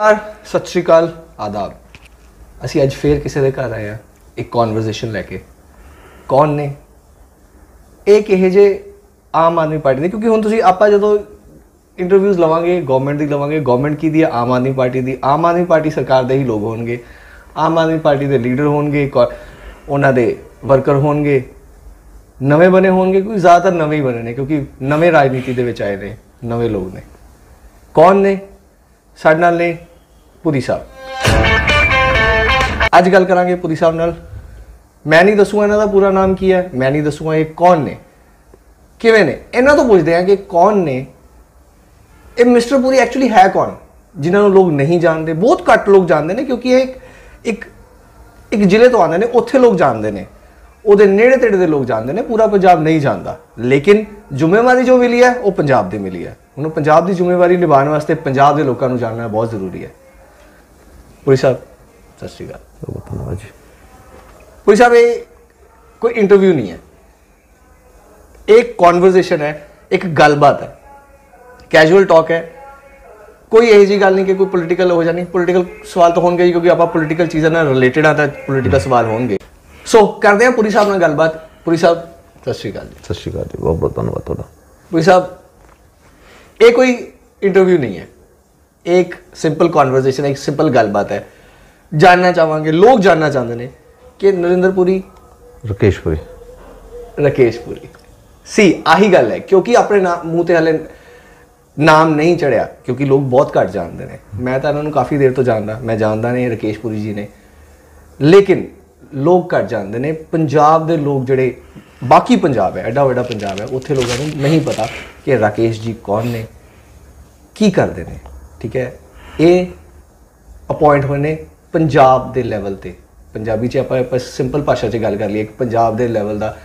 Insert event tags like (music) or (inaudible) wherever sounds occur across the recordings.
ਯਾਰ ਸਤਿ ਸ਼੍ਰੀ ਅਕਾਲ ਆਦਾਬ। ਅਸੀਂ ਅੱਜ ਫੇਰ ਕਿਸੇ ਦੇ ਘਰ ਆਏ ਆ ਇੱਕ ਕਨਵਰਸੇਸ਼ਨ ਲੈ ਕੇ। ਕੌਣ ਨੇ? ਇਹ ਕਿਹੇ ਜੇ ਆਮ ਆਦਮੀ ਪਾਰਟੀ ਦੇ ਕਿਉਂਕਿ ਹੁਣ ਤੁਸੀਂ ਆਪਾਂ ਜਦੋਂ ਇੰਟਰਵਿਊਜ਼ ਲਵਾਂਗੇ ਗਵਰਨਮੈਂਟ ਦੀ ਲਵਾਂਗੇ ਗਵਰਨਮੈਂਟ ਕੀ ਦੀ ਆਮ ਆਦਮੀ ਪਾਰਟੀ ਦੀ। ਆਮ ਆਦਮੀ ਪਾਰਟੀ ਸਰਕਾਰ ਦੇ ਹੀ ਲੋਕ ਹੋਣਗੇ। ਆਮ ਆਦਮੀ ਪਾਰਟੀ ਦੇ ਲੀਡਰ ਹੋਣਗੇ, ਕੌ- ਉਹਨਾਂ ਦੇ ਵਰਕਰ ਹੋਣਗੇ। ਨਵੇਂ ਬਣੇ ਹੋਣਗੇ, ਕੋਈ ਜ਼ਿਆਦਾਤਰ ਨਵੇਂ ਹੀ ਬਣੇ ਨੇ, ਕਿਉਂਕਿ ਨਵੇਂ ਰਾਜਨੀਤੀ ਦੇ ਵਿੱਚ ਆਏ ਨੇ, ਨਵੇਂ ਲੋਕ ਨੇ। ਕੌਣ ਨੇ? ਸਾਡੇ ਨਾਲ ਨੇ ਪੁਰੀ ਸਾਹਿਬ। ਅੱਜ ਗੱਲ ਕਰਾਂਗੇ ਪੁਰੀ ਸਾਹਿਬ ਨਾਲ। ਮੈਂ ਨਹੀਂ ਦੱਸੂਗਾ ਇਹਨਾਂ ਦਾ ਪੂਰਾ ਨਾਮ ਕੀ ਹੈ, ਮੈਂ ਨਹੀਂ ਦੱਸੂਗਾ ਇਹ ਕੌਣ ਨੇ। ਕਿਵੇਂ ਨੇ? ਇਹਨਾਂ ਤੋਂ ਪੁੱਛਦੇ ਹਾਂ ਕਿ ਕੌਣ ਨੇ। ਇਹ ਮਿਸਟਰ ਪੁਰੀ ਐਕਚੁਅਲੀ ਹੈ ਕੌਣ? ਜਿਨ੍ਹਾਂ ਨੂੰ ਲੋਕ ਨਹੀਂ ਜਾਣਦੇ। ਬਹੁਤ ਘੱਟ ਲੋਕ ਜਾਣਦੇ ਨੇ ਕਿਉਂਕਿ ਇਹ ਇੱਕ ਇੱਕ ਇੱਕ ਜ਼ਿਲ੍ਹੇ ਤੋਂ ਆਉਂਦੇ ਨੇ, ਉੱਥੇ ਲੋਕ ਜਾਣਦੇ ਨੇ। ਉਹਦੇ ਨੇੜੇ ਤੇੜੇ ਦੇ ਲੋਕ ਜਾਣਦੇ ਨੇ, ਪੂਰਾ ਪੰਜਾਬ ਨਹੀਂ ਜਾਣਦਾ। ਲੇਕਿਨ ਜ਼ਿੰਮੇਵਾਰੀ ਜੋ ਮਿਲੀ ਹੈ, ਉਹ ਪੰਜਾਬ ਦੀ ਮਿਲੀ ਹੈ। ਹੁਣ ਪੰਜਾਬ ਦੀ ਜ਼ਿੰਮੇਵਾਰੀ ਨਿਭਾਉਣ ਵਾਸਤੇ ਪੰਜਾਬ ਦੇ ਲੋਕਾਂ ਨੂੰ ਜਾਣਨਾ ਬਹੁਤ ਜ਼ਰੂਰੀ ਹੈ। ਪੁਰੀ ਸਾਹਿਬ ਸਤਿ ਸ਼੍ਰੀ ਅਕਾਲ ਬਹੁਤ ਧੰਨਵਾਦ ਜੀ ਪੁਰੀ ਸਾਹਿਬ ਇਹ ਕੋਈ ਇੰਟਰਵਿਊ ਨਹੀਂ ਹੈ ਇੱਕ ਕਨਵਰਸੇਸ਼ਨ ਹੈ ਇੱਕ ਗੱਲਬਾਤ ਹੈ ਕੈਜੂਅਲ ਟਾਕ ਹੈ ਕੋਈ ਇਹੋ ਜਿਹੀ ਗੱਲ ਨਹੀਂ ਕਿ ਕੋਈ ਪੋਲੀਟੀਕਲ ਹੋ ਜਾਣੀ ਪੋਲੀਟੀਕਲ ਸਵਾਲ ਤਾਂ ਹੋਣਗੇ ਹੀ ਕਿਉਂਕਿ ਆਪਾਂ ਪੋਲੀਟੀਕਲ ਚੀਜ਼ਾਂ ਨਾਲ ਰਿਲੇਟਡ ਆ ਤਾਂ ਪੋਲੀਟੀਕਲ ਸਵਾਲ ਹੋਣਗੇ ਸੋ ਕਰਦੇ ਹਾਂ ਪੁਰੀ ਸਾਹਿਬ ਨਾਲ ਗੱਲਬਾਤ ਪੁਰੀ ਸਾਹਿਬ ਸਤਿ ਸ਼੍ਰੀ ਅਕਾਲ ਜੀ ਸਤਿ ਸ਼੍ਰੀ ਅਕਾਲ ਜੀ ਬਹੁਤ ਬਹੁਤ ਧੰਨਵਾਦ ਤੁਹਾਡਾ। ਪੁਰੀ ਸਾਹਿਬ ਇਹ ਇੱਕ ਸਿੰਪਲ ਕਨਵਰਸੇਸ਼ਨ ਇੱਕ ਸਿੰਪਲ ਗੱਲਬਾਤ ਹੈ ਜਾਨਣਾ ਚਾਹਾਂਗੇ ਲੋਕ ਜਾਨਣਾ ਚਾਹੁੰਦੇ ਨੇ ਕਿ ਨਰਿੰਦਰ ਪੁਰੀ ਰਕੇਸ਼ਪੁਰੀ ਰਕੇਸ਼ ਪੁਰੀ ਸੀ ਆਹੀ ਗੱਲ ਹੈ ਕਿਉਂਕਿ ਆਪਣੇ ਨਾਮ ਮੂੰਹ ਤੇ ਹਲੇ ਨਾਮ ਨਹੀਂ ਚੜਿਆ ਕਿਉਂਕਿ ਲੋਕ ਬਹੁਤ ਘੱਟ ਜਾਣਦੇ ਨੇ ਮੈਂ ਤਾਂ ਇਹਨਾਂ ਨੂੰ ਕਾਫੀ ਦੇਰ ਤੋਂ ਜਾਣਦਾ ਮੈਂ ਜਾਣਦਾ ਨਹੀਂ ਰਕੇਸ਼ ਪੁਰੀ ਜੀ ਨੇ ਲੇਕਿਨ ਲੋਕ ਘੱਟ ਜਾਣਦੇ ਨੇ ਪੰਜਾਬ ਦੇ ਲੋਕ ਜਿਹੜੇ ਬਾਕੀ ਪੰਜਾਬ ਹੈ ਐਡਾ ਵੱਡਾ ਪੰਜਾਬ ਹੈ ਉੱਥੇ ਲੋਕਾਂ ਨੂੰ ਨਹੀਂ ਪਤਾ ਕਿ ਰਾਕੇਸ਼ ਜੀ ਕੌਣ ਨੇ ਕੀ ਕਰਦੇ ਨੇ ਠੀਕ ਹੈ? ਇਹ ਅਪਾਇੰਟ ਹੋਏ ਨੇ ਪੰਜਾਬ ਦੇ ਲੈਵਲ ਤੇ। ਪੰਜਾਬੀ ਚ ਆਪਾਂ ਆਪਾਂ ਸਿੰਪਲ ਭਾਸ਼ਾ 'ਚ ਗੱਲ ਕਰ ਲਈਏ ਇੱਕ ਪੰਜਾਬ ਦੇ ਲੈਵਲ ਦਾ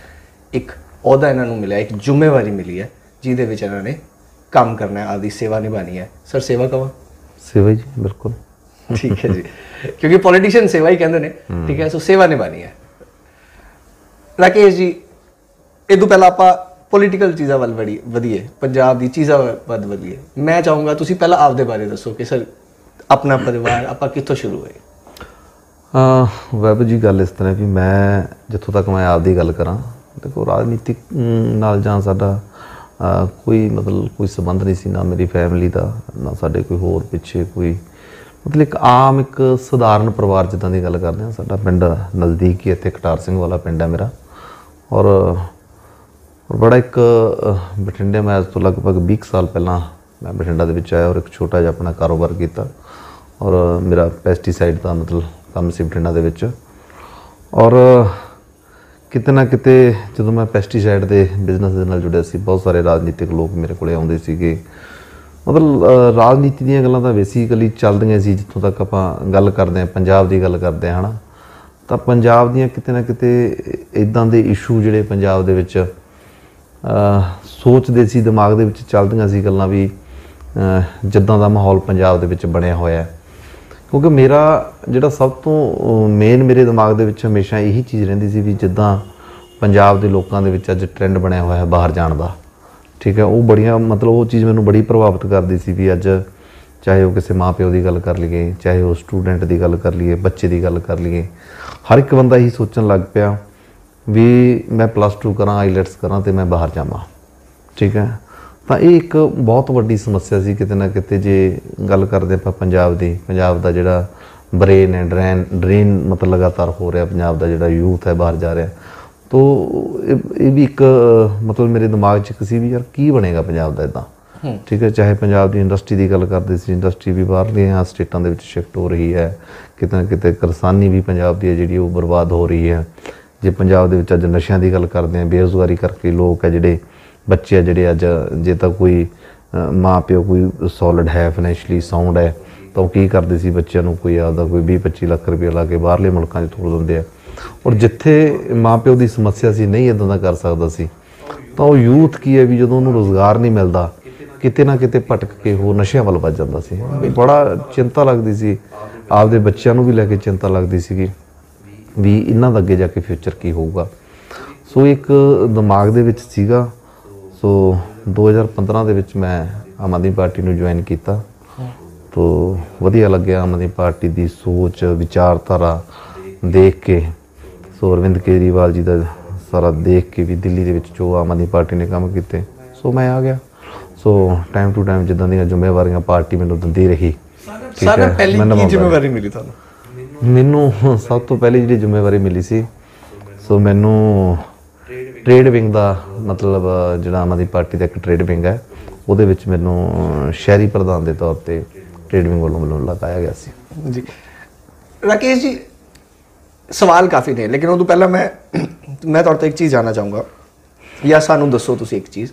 ਇੱਕ ਅਹੁਦਾ ਇਹਨਾਂ ਨੂੰ ਮਿਲਿਆ ਇੱਕ ਜ਼ਿੰਮੇਵਾਰੀ ਮਿਲੀ ਹੈ ਜਿਹਦੇ ਵਿੱਚ ਇਹਨਾਂ ਨੇ ਕੰਮ ਕਰਨਾ ਹੈ ਆਪਦੀ ਸੇਵਾ ਨਿਭਾਣੀ ਹੈ। ਸਰ ਸੇਵਾ ਕਵਾਂ? ਸੇਵਾ ਜੀ ਬਿਲਕੁਲ। ਠੀਕ ਹੈ ਜੀ। ਕਿਉਂਕਿ ਪੋਲੀਟੀਸ਼ੀਅਨ ਸੇਵਾ ਹੀ ਕਹਿੰਦੇ ਨੇ ਠੀਕ ਹੈ? ਸੋ ਸੇਵਾ ਨਿਭਾਣੀ ਹੈ। ਰਾਕੇਸ਼ ਜੀ ਇਹ ਤੋਂ ਪਹਿਲਾਂ ਆਪਾਂ ਪੋਲੀਟੀਕਲ ਚੀਜ਼ਾਂ ਵੱਲ ਵੜੀ ਵਧੀਏ, ਪੰਜਾਬ ਦੀ ਚੀਜ਼ਾਂ ਵੱਲ ਵਧੀਏ। ਮੈਂ ਚਾਹੂੰਗਾ ਤੁਸੀਂ ਪਹਿਲਾਂ ਆਪਦੇ ਬਾਰੇ ਦੱਸੋ ਕਿ ਸਰ, ਆਪਣਾ ਪਰਿਵਾਰ ਆਪਾਂ ਕਿੱਥੋਂ ਸ਼ੁਰੂ ਹੋਏ? ਅਹ, ਵੈਬ ਜੀ ਗੱਲ ਇਸ ਤਰ੍ਹਾਂ ਵੀ ਮੈਂ ਜਿੱਥੋਂ ਤੱਕ ਮੈਂ ਆਪਦੀ ਗੱਲ ਕਰਾਂ, ਦੇਖੋ ਰਾਜਨੀਤਿਕ ਨਾਲ ਜਾਂ ਸਾਡਾ ਕੋਈ ਮਤਲਬ ਕੋਈ ਸੰਬੰਧ ਨਹੀਂ ਸੀ ਨਾ ਮੇਰੀ ਫੈਮਿਲੀ ਦਾ, ਨਾ ਸਾਡੇ ਕੋਈ ਹੋਰ ਪਿੱਛੇ ਕੋਈ, ਮਤਲਬ ਇੱਕ ਆਮ ਇੱਕ ਸਧਾਰਨ ਪਰਿਵਾਰ ਜਿੱਦਾਂ ਦੀ ਗੱਲ ਕਰਦੇ ਹਾਂ, ਸਾਡਾ ਪਿੰਡ ਨਜ਼ਦੀਕ ਹੀ ਇੱਥੇ ਕਟਾਰ ਸਿੰਘ ਵਾਲਾ ਪਿੰਡ ਹੈ ਮੇਰਾ। ਔਰ ਔਰ ਬੜਾ ਇੱਕ ਬਠਿੰਡੇ ਮੈਂ ਅੱਜ ਤੋਂ ਲਗਭਗ 20 ਕੁ ਸਾਲ ਪਹਿਲਾਂ ਮੈਂ ਬਠਿੰਡਾ ਦੇ ਵਿੱਚ ਆਇਆ ਔਰ ਇੱਕ ਛੋਟਾ ਜਿਹਾ ਆਪਣਾ ਕਾਰੋਬਾਰ ਕੀਤਾ। ਔਰ ਮੇਰਾ ਪੈਸਟੀਸਾਈਡ ਦਾ ਮਤਲਬ ਕੰਮ ਸੀ ਬਠਿੰਡਾ ਦੇ ਵਿੱਚ। ਔਰ ਕਿਤੇ ਨਾ ਕਿਤੇ ਜਦੋਂ ਮੈਂ ਪੈਸਟੀਸਾਈਡ ਦੇ ਬਿਜ਼ਨਸ ਦੇ ਨਾਲ ਜੁੜਿਆ ਸੀ, ਬਹੁਤ ਸਾਰੇ ਰਾਜਨੀਤਿਕ ਲੋਕ ਮੇਰੇ ਕੋਲੇ ਆਉਂਦੇ ਸੀਗੇ। ਮਤਲਬ ਰਾਜਨੀਤੀ ਦੀਆਂ ਗੱਲਾਂ ਤਾਂ ਬੇਸਿਕਲੀ ਚੱਲਦੀਆਂ ਸੀ, ਜਿੱਥੋਂ ਤੱਕ ਆਪਾਂ ਗੱਲ ਕਰਦੇ ਹਾਂ, ਪੰਜਾਬ ਦੀ ਗੱਲ ਕਰਦੇ ਹਾਂ, ਹਨਾ। ਤਾਂ ਪੰਜਾਬ ਦੀਆਂ ਕਿਤੇ ਨਾ ਕਿਤੇ ਇਦਾਂ ਦੇ ਇਸ਼ੂ ਜਿਹੜੇ ਪੰਜਾਬ ਦੇ ਵਿੱਚ ਸੋਚਦੇ ਸੀ, ਦਿਮਾਗ ਦੇ ਵਿੱਚ ਚੱਲਦੀਆਂ ਸੀ ਗੱਲਾਂ ਵੀ ਜਿੱਦਾਂ ਦਾ ਮਾਹੌਲ ਪੰਜਾਬ ਦੇ ਵਿੱਚ ਬਣਿਆ ਹੋਇਆ ਹੈ। ਕਿਉਂਕਿ ਮੇਰਾ ਜਿਹੜਾ ਸਭ ਤੋਂ ਮੇਨ ਮੇਰੇ ਦਿਮਾਗ ਦੇ ਵਿੱਚ ਹਮੇਸ਼ਾ ਇਹੀ ਚੀਜ਼ ਰਹਿੰਦੀ ਸੀ ਵੀ ਜਿੱਦਾਂ ਪੰਜਾਬ ਦੇ ਲੋਕਾਂ ਦੇ ਵਿੱਚ ਅੱਜ ਟ੍ਰੈਂਡ ਬਣਿਆ ਹੋਇਆ ਹੈ ਬਾਹਰ ਜਾਣ ਦਾ। ਠੀਕ ਹੈ, ਉਹ ਬੜੀਆਂ, ਮਤਲਬ ਉਹ ਚੀਜ਼ ਮੈਨੂੰ ਬੜੀ ਪ੍ਰਭਾਵਿਤ ਕਰਦੀ ਸੀ ਵੀ ਅੱਜ ਚਾਹੇ ਉਹ ਕਿਸੇ ਮਾਪਿਓ ਦੀ ਗੱਲ ਕਰ ਲਈਏ, ਚਾਹੇ ਉਹ ਸਟੂਡੈਂਟ ਦੀ ਗੱਲ ਕਰ ਲਈਏ, ਬੱਚੇ ਦੀ ਗੱਲ ਕਰ ਲਈਏ, ਹਰ ਇੱਕ ਬੰਦਾ ਇਹੀ ਸੋਚਣ ਲੱਗ ਪਿਆ ਵੀ ਮੈਂ ਪਲੱਸ 2 ਕਰਾਂ ਆਈਲੈਟਸ ਕਰਾਂ ਤੇ ਮੈਂ ਬਾਹਰ ਜਾਵਾਂ। ਠੀਕ ਹੈ? ਤਾਂ ਇਹ ਇੱਕ ਬਹੁਤ ਵੱਡੀ ਸਮੱਸਿਆ ਸੀ ਕਿਤੇ ਨਾ ਕਿਤੇ ਜੇ ਗੱਲ ਕਰਦੇ ਆਪਾਂ ਪੰਜਾਬ ਦੀ। ਪੰਜਾਬ ਦਾ ਜਿਹੜਾ ਬ੍ਰੇਨ ਹੈ ਡਰੇਨ ਡਰੇਨ ਮਤਲਬ ਲਗਾਤਾਰ ਹੋ ਰਿਹਾ ਪੰਜਾਬ ਦਾ ਜਿਹੜਾ ਯੂਥ ਹੈ ਬਾਹਰ ਜਾ ਰਿਹਾ। ਤੋ ਇਹ ਵੀ ਇੱਕ ਮਤਲਬ ਮੇਰੇ ਦਿਮਾਗ 'ਚ ਇੱਕ ਸੀ ਵੀ ਯਾਰ ਕੀ ਬਣੇਗਾ ਪੰਜਾਬ ਦਾ ਇਦਾਂ। ਠੀਕ ਹੈ? ਚਾਹੇ ਪੰਜਾਬ ਦੀ ਇੰਡਸਟਰੀ ਦੀ ਗੱਲ ਕਰਦੇ ਸੀ ਇੰਡਸਟਰੀ ਵੀ ਬਾਹਰਲੀਆਂ ਸਟੇਟਾਂ ਦੇ ਵਿੱਚ ਸ਼ਿਫਟ ਹੋ ਰਹੀ ਹੈ। ਕਿਤੇ ਨਾ ਕਿਤੇ ਕਿਸਾਨੀ ਵੀ ਪੰਜਾਬ ਦੀ ਹੈ ਜਿਹੜੀ ਉਹ ਬਰਬਾਦ ਹੋ ਰਹੀ ਹੈ। ਜੇ ਪੰਜਾਬ ਦੇ ਵਿੱਚ ਅੱਜ ਨਸ਼ਿਆਂ ਦੀ ਗੱਲ ਕਰਦੇ ਆ ਬੇਰੁਜ਼ਗਾਰੀ ਕਰਕੇ ਲੋਕ ਹੈ ਜਿਹੜੇ ਬੱਚੇ ਆ ਜਿਹੜੇ ਅੱਜ, ਜੇ ਤਾਂ ਕੋਈ ਮਾਂ ਪਿਓ ਕੋਈ ਸੋਲਿਡ ਹੈ ਫਾਈਨੈਂਸ਼ਲੀ ਸਾਊਂਡ ਹੈ, ਤਾਂ ਉਹ ਕੀ ਕਰਦੇ ਸੀ ਬੱਚਿਆਂ ਨੂੰ? ਕੋਈ ਆਪਦਾ ਕੋਈ 20 25 ਲੱਖ ਰੁਪਏ ਲਾ ਕੇ ਬਾਹਰਲੇ ਮੁਲਕਾਂ 'ਚ ਤੋੜ ਦਿੰਦੇ ਆ। ਔਰ ਜਿੱਥੇ ਮਾਂ ਪਿਓ ਦੀ ਸਮੱਸਿਆ ਸੀ, ਨਹੀਂ ਇਦਾਂ ਦਾ ਕਰ ਸਕਦਾ ਸੀ, ਤਾਂ ਉਹ ਯੂਥ ਕੀ ਹੈ ਵੀ ਜਦੋਂ ਉਹਨੂੰ ਰੋਜ਼ਗਾਰ ਨਹੀਂ ਮਿਲਦਾ, ਕਿਤੇ ਨਾ ਕਿਤੇ ਭਟਕ ਕੇ ਉਹ ਨਸ਼ਿਆਂ ਵੱਲ ਵੱਜ ਜਾਂਦਾ ਸੀ। ਬੜਾ ਚਿੰਤਾ ਲੱਗਦੀ ਸੀ। ਆਪਦੇ ਬੱਚਿਆਂ ਨੂੰ ਵੀ ਲੈ ਕੇ ਚਿੰਤਾ ਲੱਗਦੀ ਸੀਗੀ। ਵੀ ਇਹਨਾਂ ਦਾ ਅੱਗੇ ਜਾ ਕੇ ਫਿਊਚਰ ਕੀ ਹੋਊਗਾ। ਸੋ ਇੱਕ ਦਿਮਾਗ ਦੇ ਵਿੱਚ ਸੀਗਾ ਸੋ 2015 ਦੇ ਵਿੱਚ ਮੈਂ ਆਮ ਆਦਮੀ ਪਾਰਟੀ ਨੂੰ ਜੁਆਇਨ ਕੀਤਾ। ਤੋ ਵਧੀਆ ਲੱਗਿਆ ਆਮ ਆਦਮੀ ਪਾਰਟੀ ਦੀ ਸੋਚ ਵਿਚਾਰਧਾਰਾ ਦੇਖ ਕੇ। ਸੋ ਅਰਵਿੰਦ ਕੇਜਰੀਵਾਲ ਜੀ ਦਾ ਸਾਰਾ ਦੇਖ ਕੇ ਵੀ ਦਿੱਲੀ ਦੇ ਵਿੱਚ ਜੋ ਆਮ ਆਦਮੀ ਪਾਰਟੀ ਨੇ ਕੰਮ ਕੀਤੇ ਸੋ ਮੈਂ ਆ ਗਿਆ। ਸੋ ਟਾਈਮ ਟੂ ਟਾਈਮ ਜਿੱਦਾਂ ਦੀਆਂ ਜ਼ਿੰਮੇਵਾਰੀਆਂ ਪਾਰਟੀ ਮੈਨੂੰ ਦਿੰਦੀ ਰਹੀ। ਸਾਰਾ ਪਹਿਲੀ ਕੀ ਜ਼ਿੰਮੇਵਾਰੀ ਮਿਲੀ ਤੁਹਾਨੂੰ? ਮੈਨੂੰ ਸਭ ਤੋਂ ਪਹਿਲੀ ਜਿਹੜੀ ਜ਼ਿੰਮੇਵਾਰੀ ਮਿਲੀ ਸੀ, ਸੋ ਮੈਨੂੰ ਟ੍ਰੇਡ ਵਿੰਗ ਦਾ ਮਤਲਬ ਜਿਹੜਾ ਆਮ ਆਦਮੀ ਪਾਰਟੀ ਦਾ ਇੱਕ ਟ੍ਰੇਡ ਵਿੰਗ ਹੈ, ਉਹਦੇ ਵਿੱਚ ਮੈਨੂੰ ਸ਼ਹਿਰੀ ਪ੍ਰਧਾਨ ਦੇ ਤੌਰ ਤੇ ਟ੍ਰੇਡ ਵਿੰਗ ਵੱਲੋਂ ਮੈਨੂੰ ਲਗਾਇਆ ਗਿਆ ਸੀ। ਜੀ। ਰਾਕੇਸ਼ ਜੀ, ਸਵਾਲ ਕਾਫੀ ਨੇ, ਲੇਕਿਨ ਉਹ ਤੋਂ ਪਹਿਲਾਂ ਮੈਂ ਮੈਂ ਤੁਹਾਡੇ ਤੋਂ ਇੱਕ ਚੀਜ਼ ਜਾਨਣਾ ਚਾਹੂੰਗਾ, ਜਾਂ ਸਾਨੂੰ ਦੱਸੋ ਤੁਸੀਂ ਇੱਕ ਚੀਜ਼,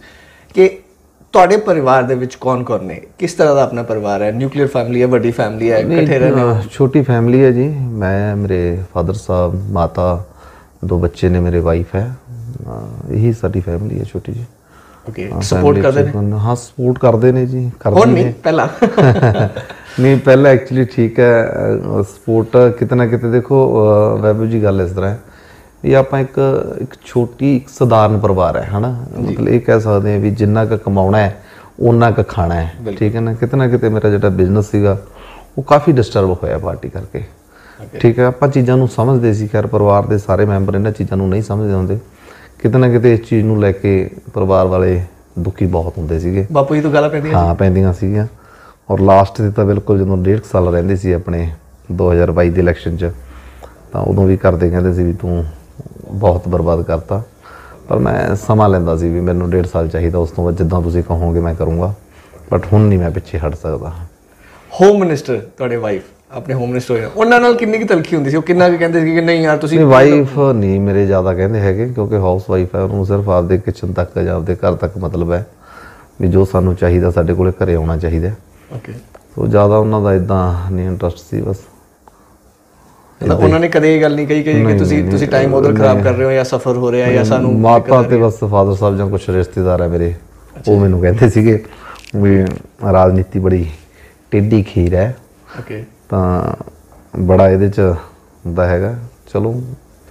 ਕਿ ਤੁਹਾਡੇ ਪਰਿਵਾਰ ਦੇ ਵਿੱਚ ਕੌਣ-ਕੌਣ ਨੇ? ਕਿਸ ਤਰ੍ਹਾਂ ਦਾ ਆਪਣਾ ਪਰਿਵਾਰ ਹੈ? ਨਿਊਕਲੀਅਰ ਫੈਮਿਲੀ ਹੈ ਵੱਡੀ ਫੈਮਿਲੀ ਹੈ ਇਕੱਠੇ ਰਹਿੰਦੇ ਹੋ ਛੋਟੀ ਫੈਮਿਲੀ ਹੈ ਜੀ। ਮੈਂ ਮੇਰੇ ਫਾਦਰ ਸਾਹਿਬ ਮਾਤਾ ਦੋ ਬੱਚੇ ਨੇ ਮੇਰੇ ਵਾਈਫ ਹੈ। ਇਹੀ ਸਾਡੀ ਫੈਮਿਲੀ ਹੈ ਛੋਟੀ ਜੀ ਓਕੇ ਸਪੋਰਟ ਕਰਦੇ ਨੇ? ਹਾਂ ਸਪੋਰਟ ਕਰਦੇ ਨੇ ਜੀ ਕਰਦੇ ਨਹੀਂ ਨੇ। ਪਹਿਲਾਂ? ਨਹੀਂ ਪਹਿਲਾਂ (laughs) ਐਕਚੁਅਲੀ ਠੀਕ ਹੈ। ਸਪੋਰਟ ਕਿਤੇ ਨਾ ਕਿਤੇ ਦੇਖੋ ਵੈਭਵ ਜੀ ਗੱਲ ਇਸ ਤਰ੍ਹਾਂ ਹੈ। ਵੀ ਆਪਾਂ ਇੱਕ ਇੱਕ ਛੋਟੀ ਇੱਕ ਸਧਾਰਨ ਪਰਿਵਾਰ ਹੈ ਹਨਾ? ਮਤਲਬ ਇਹ ਕਹਿ ਸਕਦੇ ਹਾਂ ਵੀ ਜਿੰਨਾ ਕੁ ਕਮਾਉਣਾ ਹੈ ਉਹਨਾਂ ਕੁ ਖਾਣਾ ਹੈ ਠੀਕ ਹੈ ਨਾ? ਕਿਤੇ ਨਾ ਕਿਤੇ ਮੇਰਾ ਜਿਹੜਾ ਬਿਜ਼ਨਸ ਸੀਗਾ ਉਹ ਕਾਫੀ ਡਿਸਟਰਬ ਹੋਇਆ ਪਾਰਟੀ ਕਰਕੇ। ਠੀਕ ਹੈ? ਆਪਾਂ ਚੀਜ਼ਾਂ ਨੂੰ ਸਮਝਦੇ ਸੀ ਖੈਰ ਪਰਿਵਾਰ ਦੇ ਸਾਰੇ ਮੈਂਬਰ ਇਹਨਾਂ ਚੀਜ਼ਾਂ ਨੂੰ ਨਹੀਂ ਸਮਝਦੇ ਹੁੰਦੇ। ਕਿਤੇ ਨਾ ਕਿਤੇ ਇਸ ਚੀਜ਼ ਨੂੰ ਲੈ ਕੇ ਪਰਿਵਾਰ ਵਾਲੇ ਦੁਖੀ ਬਹੁਤ ਹੁੰਦੇ ਸੀਗੇ। ਬਾਪੂ ਜੀ ਤੋਂ ਗਾਲਾਂ ਪੈਂਦੀਆਂ ਹਾਂ ਪੈਂਦੀਆਂ ਸੀਗੀਆਂ। ਔਰ ਲਾਸਟ ਤੇ ਤਾਂ ਬਿਲਕੁਲ ਜਦੋਂ ਡੇਢ ਕੁ ਸਾਲ ਰਹਿੰਦੇ ਸੀ ਆਪਣੇ 2022 ਦੇ ਇਲੈਕਸ਼ਨ 'ਚ ਤਾਂ ਉਦੋਂ ਵੀ ਕਰਦੇ ਕਹਿੰਦੇ ਸੀ ਵੀ ਤੂੰ ਬਹੁਤ ਬਰਬਾਦ ਕਰਤਾ। ਪਰ ਮੈਂ ਸਮਾਂ ਲੈਂਦਾ ਸੀ ਵੀ ਮੈਨੂੰ ਡੇਢ ਸਾਲ ਚਾਹੀਦਾ ਉਸ ਤੋਂ ਬਾਅਦ ਜਿੱਦਾਂ ਤੁਸੀਂ ਕਹੋਗੇ ਮੈਂ ਕਰੂੰਗਾ। ਬਟ ਹੁਣ ਨਹੀਂ ਮੈਂ ਪਿੱਛੇ ਹਟ ਸਕਦਾ। ਹੋਮ ਮਿਨਿਸਟਰ ਤੁਹਾਡੇ ਵਾਈਫ ਆਪਣੇ ਹੋਮ ਮਿਨਿਸਟਰ। ਉਹਨਾਂ ਨਾਲ ਕਿੰਨੀ ਕੁ ਤਲਖੀ ਹੁੰਦੀ ਸੀ? ਉਹ ਕਿੰਨਾ ਕੁ ਕਹਿੰਦੇ ਸੀ ਕਿ ਨਹੀਂ ਯਾਰ ਤੁਸੀਂ ਨਹੀਂ ਵਾਈਫ ਨਹੀਂ ਮੇਰੇ ਜ਼ਿਆਦਾ ਕਹਿੰਦੇ ਹੈਗੇ ਕਿਉਂਕਿ ਹਾਊਸ ਵਾਈਫ ਹੈ ਉਹਨੂੰ ਸਿਰਫ ਆਪਦੇ ਕਿਚਨ ਤੱਕ ਜਾਂ ਆਪਦੇ ਘਰ ਤੱਕ ਮਤਲਬ ਹੈ ਵੀ ਜੋ ਸਾਨੂੰ ਚਾਹੀਦਾ ਸਾਡੇ ਕੋਲੇ ਘਰੇ ਆਉਣਾ ਚਾਹੀਦਾ। ਓਕੇ ਸੋ ਜ਼ਿਆਦਾ ਉਹਨਾਂ ਦਾ ਇਦਾਂ ਨਹੀਂ ਇੰਟਰਸਟ ਸੀ ਬਸ। ਉਹਨਾਂ ਨੇ ਕਦੇ ਇਹ ਗੱਲ ਨਹੀਂ ਕਹੀ ਕਿ ਤੁਸੀਂ ਤੁਸੀਂ ਟਾਈਮ ਉਧਰ ਖਰਾਬ ਕਰ ਰਹੇ ਹੋ ਜਾਂ ਸਫਰ ਹੋ ਰਿਹਾ ਜਾਂ ਸਾਨੂੰ ਮਾਤਾ ਤੇ ਬਸ ਫਾਦਰ ਸਾਹਿਬ ਜਾਂ ਕੁਝ ਰਿਸ਼ਤੇਦਾਰ ਹੈ ਮੇਰੇ। ਉਹ ਮੈਨੂੰ ਕਹਿੰਦੇ ਸੀਗੇ ਵੀ ਰਾਜਨੀਤੀ ਬੜੀ ਟੇਢੀ ਖੀਰ ਹੈ। ਓਕੇ ਤਾਂ ਬੜਾ ਇਹਦੇ ਚ ਹੁੰਦਾ ਹੈਗਾ ਚਲੋ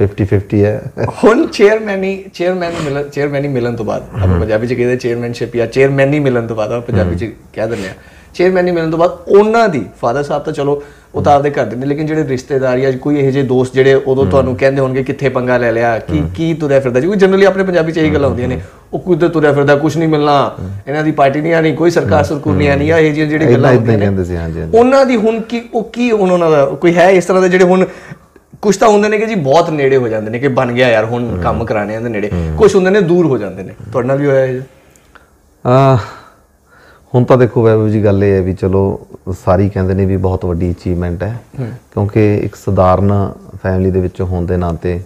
50 50 ਹੈ। ਹੁਣ ਚੇਅਰਮੈਨੀ ਚੇਅਰਮੈਨ ਮਿਲਣ ਚੇਅਰਮੈਨੀ ਮਿਲਣ ਤੋਂ ਬਾਅਦ। ਆਪਾਂ ਪੰਜਾਬੀ ਚ ਕਹਿੰਦੇ ਚੇਅਰਮੈਨਸ਼ਿਪ ਜਾਂ ਚੇਅਰਮੈਨੀ ਮਿਲਣ ਤੋਂ ਬਾਅਦ ਆਪਾਂ ਪੰਜਾਬੀ ਚ ਕਹਿ ਦਿੰਦੇ ਆ ਚੇਅਰਮੈਨੀ ਮਿਲਣ ਤੋਂ ਬਾਅਦ ਉਹਨਾਂ ਦੀ ਫਾਦਰ ਸਾਹਿਬ ਤਾਂ ਚਲੋ ਉਹ ਤਾਂ ਆਪਦੇ ਘਰ ਦੇ ਨੇ ਲੇਕਿਨ ਜਿਹੜੇ ਰਿਸ਼ਤੇਦਾਰ ਜਾਂ ਕੋਈ ਇਹੋ ਜਿਹੇ ਦੋਸਤ ਜਿਹੜੇ ਉਦੋਂ ਤੁਹਾਨੂੰ ਕਹਿੰਦੇ ਹੋਣਗੇ ਕਿੱਥੇ ਪੰਗਾ ਲੈ ਲਿਆ ਕੀ ਕੀ ਤੁਰਿਆ ਫਿਰਦਾ ਜੀ? ਕੋਈ ਜਨਰਲੀ ਆਪਣੇ ਪੰਜਾਬੀ ਚ ਇਹੀ ਗੱਲਾਂ ਹੁੰਦੀਆਂ ਨੇ ਉਹ ਕੁਝ ਤੁਰਿਆ ਫਿਰਦਾ ਕੁਝ ਨਹੀਂ ਮਿਲਣਾ ਇਹਨਾਂ ਦੀ ਪਾਰਟੀ ਨਹੀਂ ਆਣੀ ਕੋਈ ਸਰਕਾਰ ਸਰਕੂਰ ਨਹੀਂ ਆਣੀ ਆ ਇਹ ਜਿਹੜੀ ਗੱਲਾਂ ਹੁੰਦੀਆਂ ਸੀ ਹਾਂਜੀ ਉਹਨਾਂ ਦੀ ਹੁਣ ਕੀ ਉਹ ਕੀ ਉਹਨਾਂ ਦਾ ਕੋਈ ਹੈ ਇਸ ਤਰ੍ਹਾਂ ਦੇ ਜਿਹੜੇ ਹੁਣ ਕੁਝ ਤਾਂ ਹੁੰਦੇ ਨੇ ਕਿ ਜੀ ਬਹੁਤ ਨੇੜੇ ਹੋ ਜਾਂਦੇ ਨੇ ਕਿ ਬਣ ਗਿਆ ਯਾਰ ਹੁਣ ਕੰਮ ਕਰਾਣੇ ਆ ਦੇ ਨੇੜੇ ਕੁਝ ਹੁੰਦੇ ਨੇ ਦੂਰ ਹੋ ਜਾਂਦੇ ਨੇ। ਤੁਹਾਡੇ ਨਾਲ ਵੀ ਹੋਇਆ ਇਹ? ਆ ਹੁਣ ਤਾਂ ਦੇਖੋ ਵੈਭਵ ਜੀ ਗੱਲ ਇਹ ਹੈ ਵੀ ਚਲੋ ਸਾਰੀ ਕਹਿੰਦੇ ਨੇ ਵੀ ਬਹੁਤ ਵੱਡੀ ਅਚੀਵਮੈਂਟ ਹੈ। ਕਿਉਂਕਿ ਇੱਕ ਸਧਾਰਨ ਫੈਮਿਲੀ ਦੇ ਵਿੱਚੋਂ ਹੋਣ ਦੇ ਨਾਤੇ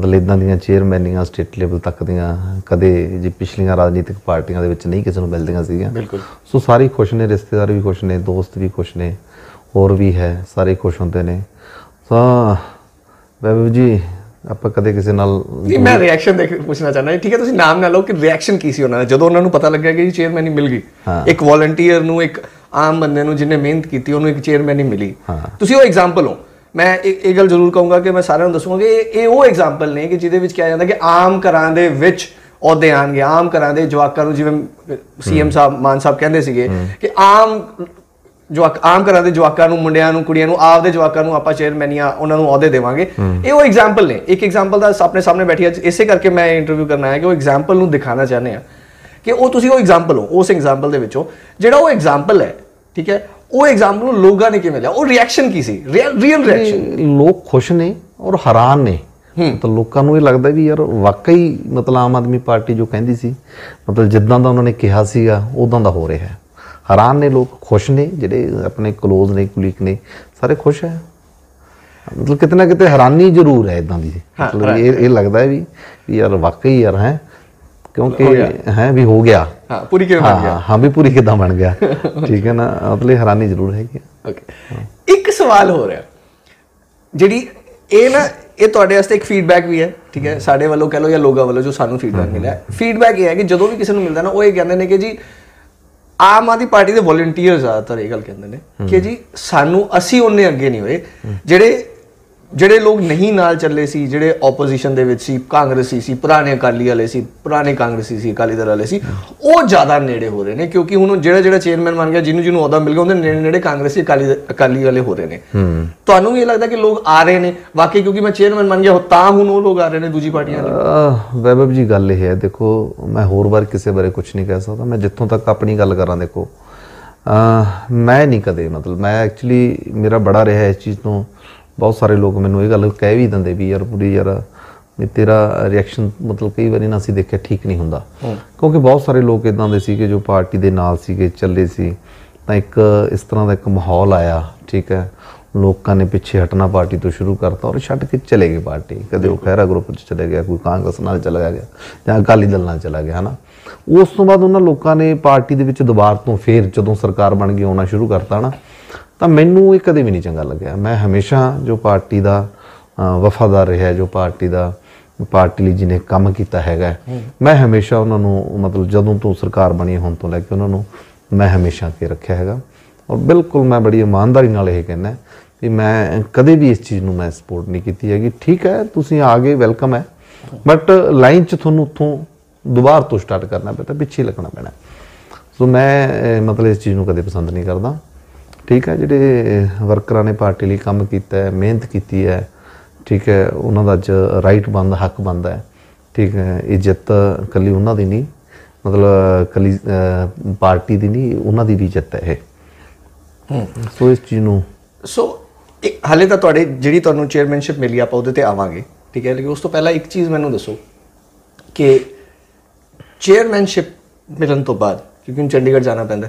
ਮਤਲਬ ਇਦਾਂ ਦੀਆਂ ਚੇਅਰਮੈਨੀਆਂ ਸਟੇਟ ਲੈਵਲ ਤੱਕ ਦੀਆਂ ਕਦੇ ਜੀ ਪਿਛਲੀਆਂ ਰਾਜਨੀਤਿਕ ਪਾਰਟੀਆਂ ਦੇ ਵਿੱਚ ਨਹੀਂ ਕਿਸੇ ਨੂੰ ਮਿਲਦੀਆਂ ਸੀਗੀਆਂ। ਬਿਲਕੁਲ। ਸੋ ਸਾਰੇ ਖੁਸ਼ ਨੇ ਰਿਸ਼ਤੇਦਾਰ ਵੀ ਖੁਸ਼ ਨੇ ਦੋਸਤ ਵੀ ਖੁਸ਼ ਨੇ ਹੋਰ ਵੀ ਹੈ ਸਾਰੇ ਖੁਸ਼ ਹੁੰਦੇ ਨੇ। ਤਾਂ ਵੈਭਵ ਜੀ ਆਪਾਂ ਕਦੇ ਕਿਸੇ ਨਾਲ ਨਹੀਂ ਮੈਂ ਰਿਐਕਸ਼ਨ ਦੇਖ ਪੁੱਛਣਾ ਚਾਹੁੰਦਾ ਠੀਕ ਹੈ ਤੁਸੀਂ ਨਾਮ ਨਾ ਲਓ ਕਿ ਰਿਐਕਸ਼ਨ ਕੀ ਸੀ ਉਹਨਾਂ ਦਾ? ਜਦੋਂ ਉਹਨਾਂ ਨੂੰ ਪਤਾ ਲੱਗਿਆ ਕਿ ਚੇਅਰਮੈਨ ਹੀ ਮਿਲ ਗਈ। ਇੱਕ ਵੋਲੰਟੀਅਰ ਨੂੰ ਇੱਕ ਆਮ ਬੰਦੇ ਨੂੰ ਜਿਹਨੇ ਮਿਹਨਤ ਕੀਤੀ ਉਹਨੂੰ ਇੱਕ ਚੇਅਰਮੈਨ ਹੀ ਮਿਲੀ। ਤੁਸੀਂ ਉਹ ਐਗਜ਼ਾਮਪਲ ਹੋ। ਮੈਂ ਇਹ ਗੱਲ ਜ਼ਰੂਰ ਕਹੂੰਗਾ ਕਿ ਮੈਂ ਸਾਰਿਆਂ ਨੂੰ ਦੱਸੂੰਗਾ ਕਿ ਇਹ ਉਹ ਐਗਜ਼ਾਮਪਲ ਨੇ ਕਿ ਜਿਹਦੇ ਵਿੱਚ ਕਿਹਾ ਜਾਂਦਾ ਕਿ ਆਮ ਘਰਾਂ ਦੇ ਵਿੱਚ ਅਹੁਦੇ ਆਣਗੇ ਆਮ ਘਰਾਂ ਦੇ ਜਵਾਕਾਂ ਨੂੰ ਜਿਵੇਂ ਸੀਐਮ ਸਾਹਿਬ ਮਾਨ ਸਾਹਿਬ ਕਹਿੰਦੇ ਸੀਗੇ ਕਿ ਆਮ ਜਵਾਕ ਆਮ ਘਰਾਂ ਦੇ ਜਵਾਕਾਂ ਨੂੰ ਮੁੰਡਿਆਂ ਨੂੰ ਕੁੜੀਆਂ ਨੂੰ ਆਪਦੇ ਜਵਾਕਾਂ ਨੂੰ ਆਪਾਂ ਚੇਅਰਮੈਨੀਆਂ ਉਹਨਾਂ ਨੂੰ ਅਹੁਦੇ ਦੇਵਾਂਗੇ। ਇਹ ਉਹ ਐਗਜ਼ਾਮਪਲ ਨੇ। ਇੱਕ ਐਗਜ਼ਾਮਪਲ ਦਾ ਆਪਣੇ ਸਾਹਮਣੇ ਬੈਠੀ ਅੱਜ ਇਸੇ ਕਰਕੇ ਮੈਂ ਇੰਟਰਵਿਊ ਕਰਨਾ ਹੈ ਕਿ ਉਹ ਐਗਜ਼ਾਮਪਲ ਨੂੰ ਦਿਖਾਣਾ ਚਾਹੁੰਦੇ ਆ। ਕਿ ਉਹ ਤੁਸੀਂ ਉਹ ਐਗਜ਼ਾਮਪਲ ਹੋ ਉਸ ਐਗਜ਼ਾਮਪਲ ਦੇ ਵਿੱਚੋਂ ਜਿਹੜਾ ਉਹ ਐਗਜ਼ਾਮਪਲ ਹੈ ਠੀਕ ਹੈ ਉਹ ਐਗਜ਼ਾਮਪਲ ਨੂੰ ਲੋਕਾਂ ਨੇ ਕਿਵੇਂ ਲਿਆ? ਉਹ ਰਿਐਕਸ਼ਨ ਕੀ ਸੀ? ਰੀਅਲ ਰਿਐਕਸ਼ਨ ਲੋਕ ਖੁਸ਼ ਨੇ ਔਰ ਹੈਰਾਨ ਨੇ। ਮਤਲਬ ਲੋਕਾਂ ਨੂੰ ਇਹ ਲੱਗਦਾ ਵੀ ਯਾਰ ਵਾਕਈ ਮਤਲਬ ਆਮ ਆਦਮੀ ਪਾਰਟੀ ਜੋ ਕਹਿੰਦੀ ਸੀ ਮਤਲਬ ਜਿੱਦਾਂ ਦਾ ਉਹਨਾਂ ਨੇ ਕਿਹਾ ਸੀਗਾ ਉਦਾਂ ਦਾ ਹੋ ਰਿਹਾ ਹੈ। ਹੈਰਾਨ ਨੇ ਲੋਕ ਖੁਸ਼ ਨੇ ਜਿਹੜੇ ਆਪਣੇ ਕਲੋਜ਼ ਨੇ ਕੁਲੀਕ ਨੇ ਸਾਰੇ ਖੁਸ਼ ਹੈ। ਮਤਲਬ ਕਿਤੇ ਨਾ ਕਿਤੇ ਹੈਰਾਨੀ ਜ਼ਰੂਰ ਹੈ ਇਦਾਂ ਦੀ। ਮਤਲਬ ਇਹ ਇਹ ਲੱਗਦਾ ਹੈ ਵੀ ਵੀ ਯਾਰ ਵਾਕਈ ਯਾਰ ਹੈ ਕਿਉਂਕਿ ਹੈ ਵੀ ਹੋ ਗਿਆ। ਹਾਂ ਪੂਰੀ ਕਿਵੇਂ ਬਣ ਹਾਂ ਹਾਂ ਵੀ ਪੂਰੀ ਕਿਦਾਂ ਬਣ ਗਿਆ। (laughs) ਠੀਕ ਹੈ ਨਾ ਮਤਲਬ ਹੈਰਾਨੀ ਜ਼ਰੂਰ ਹੈਗੀ ਹੈ। ਓਕੇ ਇੱਕ ਸਵਾਲ ਹੋ। ਰਿਹਾ ਜਿਹੜੀ ਇਹ ਨਾ ਇਹ ਤੁਹਾਡੇ ਵਾਸਤੇ ਇੱਕ ਫੀਡਬੈਕ ਵੀ ਹੈ ਠੀਕ ਹੈ? ਸਾਡੇ ਵੱਲੋਂ ਕਹ ਲਓ ਜਾਂ ਲੋਕਾਂ ਵੱਲੋਂ ਜੋ ਸਾਨੂੰ ਫੀਡਬੈਕ ਮਿਲਿਆ। ਫੀਡਬੈਕ ਇਹ ਹੈ ਕਿ ਜਦੋਂ ਵੀ ਕਿਸੇ ਨੂੰ ਮਿਲਦਾ ਨਾ ਉਹ ਇਹ ਕਹਿੰਦੇ ਨੇ ਕਿ ਜੀ ਆਮ ਆਦਮੀ ਪਾਰਟੀ ਦੇ ਵੋਲੰਟੀਅਰ ਜ਼ਿਆਦਾਤਰ ਇਹ ਗੱਲ ਕਹਿੰਦੇ ਨੇ ਕਿ ਜੀ ਸਾਨੂੰ ਅਸੀਂ ਉਹਨੇ ਅੱਗੇ ਨਹੀਂ ਹੋਏ ਜਿਹੜੇ ਜਿਹੜੇ ਲੋਕ ਨਹੀਂ ਨਾਲ ਚੱਲੇ ਸੀ ਜਿਹੜੇ ਆਪੋਜੀਸ਼ਨ ਦੇ ਵਿੱਚ ਸੀ ਕਾਂਗਰਸੀ ਸੀ ਪੁਰਾਣੇ ਅਕਾਲੀ ਵਾਲੇ ਸੀ ਪੁਰਾਣੇ ਕਾਂਗਰਸੀ ਸੀ ਅਕਾਲੀ ਦਲ ਵਾਲੇ ਸੀ ਉਹ ਜ਼ਿਆਦਾ ਨੇੜੇ ਹੋ ਰਹੇ ਨੇ ਕਿਉਂਕਿ ਹੁਣ ਜਿਹੜਾ ਜਿਹੜਾ ਚੇਅਰਮੈਨ ਬਣ ਗਿਆ ਜਿਹਨੂੰ ਜਿਹਨੂੰ ਅਹੁਦਾ ਮਿਲ ਗਿਆ ਉਹਦੇ ਨੇੜੇ ਨੇੜੇ ਕਾਂਗਰਸੀ ਅਕਾਲੀ ਅਕਾਲੀ ਵਾਲੇ ਹੋ ਰਹੇ ਨੇ। ਤੁਹਾਨੂੰ ਵੀ ਇਹ ਲੱਗਦਾ ਕਿ ਲੋਕ ਆ ਰਹੇ ਨੇ? ਵਾਕਈ ਕਿਉਂਕਿ ਮੈਂ ਚੇਅਰਮੈਨ ਬਣ ਗਿਆ ਤਾਂ ਹੁਣ ਉਹ ਲੋਕ ਆ ਰਹੇ ਨੇ ਦੂਜੀ ਪਾਰਟੀਆਂ ਦੇ ਵੈਭਵ ਜੀ ਗੱਲ ਇਹ ਹੈ ਦੇਖੋ ਮੈਂ ਹੋਰ ਵਾਰ ਕਿਸੇ ਬਾਰੇ ਕੁਝ ਨਹੀਂ ਕਹਿ ਸਕਦਾ ਮੈਂ ਜਿੱਥੋਂ ਤੱਕ ਆਪਣੀ ਗੱਲ ਕਰਾਂ ਦੇਖੋ। ਮੈਂ ਨਹੀਂ ਕਦੇ ਮਤਲਬ ਮੈਂ ਐਕਚੁਅਲੀ ਮੇਰਾ ਬੜਾ ਰਿਹਾ ਇਸ ਚੀਜ਼ ਤੋਂ ਬਹੁਤ ਸਾਰੇ ਲੋਕ ਮੈਨੂੰ ਇਹ ਗੱਲ ਕਹਿ ਵੀ ਦਿੰਦੇ ਵੀ ਯਾਰ ਪੂਰੀ ਯਾਰ ਵੀ ਤੇਰਾ ਰਿਐਕਸ਼ਨ ਮਤਲਬ ਕਈ ਵਾਰੀ ਨਾ ਅਸੀਂ ਦੇਖਿਆ ਠੀਕ ਨਹੀਂ ਹੁੰਦਾ। ਕਿਉਂਕਿ ਬਹੁਤ ਸਾਰੇ ਲੋਕ ਇਦਾਂ ਦੇ ਸੀਗੇ ਜੋ ਪਾਰਟੀ ਦੇ ਨਾਲ ਸੀਗੇ ਚੱਲੇ ਸੀ। ਤਾਂ ਇੱਕ ਇਸ ਤਰ੍ਹਾਂ ਦਾ ਇੱਕ ਮਾਹੌਲ ਆਇਆ ਠੀਕ ਹੈ। ਲੋਕਾਂ ਨੇ ਪਿੱਛੇ ਹਟਣਾ ਪਾਰਟੀ ਤੋਂ ਸ਼ੁਰੂ ਕਰਤਾ ਔਰ ਛੱਡ ਕੇ ਚਲੇ ਗਏ ਪਾਰਟੀ। ਕਦੇ ਉਹ ਖੈਰਾ ਗਰੁੱਪ 'ਚ ਚਲੇ ਗਿਆ ਕੋਈ ਕਾਂਗਰਸ ਨਾਲ ਚਲਾ ਗਿਆ ਜਾਂ ਅਕਾਲੀ ਦਲ ਨਾਲ ਚਲਾ ਗਿਆ ਹਨਾ। ਉਸ ਤੋਂ ਬਾਅਦ ਉਹਨਾਂ ਲੋਕਾਂ ਨੇ ਪਾਰਟੀ ਦੇ ਵਿੱਚ ਦੁਬਾਰ ਤੋਂ ਫੇਰ ਜਦੋਂ ਸਰਕਾਰ ਬਣ ਗਈ ਆਉਣਾ ਸ਼ੁਰੂ ਕਰਤਾ ਨਾ ਤਾਂ ਮੈਨੂੰ ਇਹ ਕਦੇ ਵੀ ਨਹੀਂ ਚੰਗਾ ਲੱਗਿਆ। ਮੈਂ ਹਮੇਸ਼ਾ ਜੋ ਪਾਰਟੀ ਦਾ ਵਫਾਦਾਰ ਰਿਹਾ ਜੋ ਪਾਰਟੀ ਦਾ ਪਾਰਟੀ ਲਈ ਜਿਹਨੇ ਕੰਮ ਕੀਤਾ ਹੈਗਾ ਮੈਂ ਹਮੇਸ਼ਾ ਉਹਨਾਂ ਨੂੰ ਮਤਲਬ ਜਦੋਂ ਤੋਂ ਸਰਕਾਰ ਬਣੀ ਹੁਣ ਤੋਂ ਲੈ ਕੇ ਉਹਨਾਂ ਨੂੰ ਮੈਂ ਹਮੇਸ਼ਾ ਕੇ ਰੱਖਿਆ ਹੈਗਾ। ਔਰ ਬਿਲਕੁਲ ਮੈਂ ਬੜੀ ਇਮਾਨਦਾਰੀ ਨਾਲ ਇਹ ਕਹਿੰਦਾ ਕਿ ਮੈਂ ਕਦੇ ਵੀ ਇਸ ਚੀਜ਼ ਨੂੰ ਮੈਂ ਸਪੋਰਟ ਨਹੀਂ ਕੀਤੀ ਹੈਗੀ। ਠੀਕ ਹੈ ਤੁਸੀਂ ਆ ਗਏ ਵੈਲਕਮ ਹੈ। ਬਟ ਲਾਈਨ 'ਚ ਤੁਹਾਨੂੰ ਉੱਥੋਂ ਦੁਬਾਰਾ ਤੋਂ ਸਟਾਰਟ ਕਰਨਾ ਪੈਂਦਾ ਪਿੱਛੇ ਲੱਗਣਾ ਪੈਣਾ। ਸੋ ਮੈਂ ਮਤਲਬ ਇਸ ਚੀਜ਼ ਨੂੰ ਕਦੇ ਪਸੰਦ ਨਹੀਂ ਕਰਦਾ। ਠੀਕ ਹੈ ਜਿਹੜੇ ਵਰਕਰਾਂ ਨੇ ਪਾਰਟੀ ਲਈ ਕੰਮ ਕੀਤਾ ਹੈ ਮਿਹਨਤ ਕੀਤੀ ਹੈ ਠੀਕ ਹੈ ਉਹਨਾਂ ਦਾ ਅੱਜ ਰਾਈਟ ਬਣਦਾ ਹੱਕ ਬਣਦਾ ਹੈ ਠੀਕ ਹੈ ਇੱਜ਼ਤ ਕੱਲੀ ਉਹਨਾਂ ਦੀ ਨਹੀਂ ਮਤਲਬ ਕੱਲੀ ਪਾਰਟੀ ਦੀ ਨਹੀਂ ਉਹਨਾਂ ਦੀ ਵੀ ਇੱਜ਼ਤ ਹੈ ਇਹ। ਸੋ ਇਸ ਚੀਜ਼ ਨੂੰ ਸੋ ਇੱਕ ਹਾਲੇ ਤਾਂ ਤੁਹਾਡੇ ਜਿਹੜੀ ਤੁਹਾਨੂੰ ਚੇਅਰਮੈਨਸ਼ਿਪ ਮਿਲੀ ਆਪਾਂ ਉਹਦੇ ਤੇ ਆਵਾਂਗੇ ਠੀਕ ਹੈ ਲੇਕਿਨ ਉਸ ਤੋਂ ਪਹਿਲਾਂ ਇੱਕ ਚੀਜ਼ ਮੈਨੂੰ ਦੱਸੋ ਕਿ ਚੇਅਰਮੈਨਸ਼ਿਪ ਮਿਲਣ ਤੋਂ ਬਾਅਦ ਕਿਉਂਕਿ ਹੁਣ ਚੰਡੀਗੜ੍ਹ ਜਾਣਾ ਪੈਂਦਾ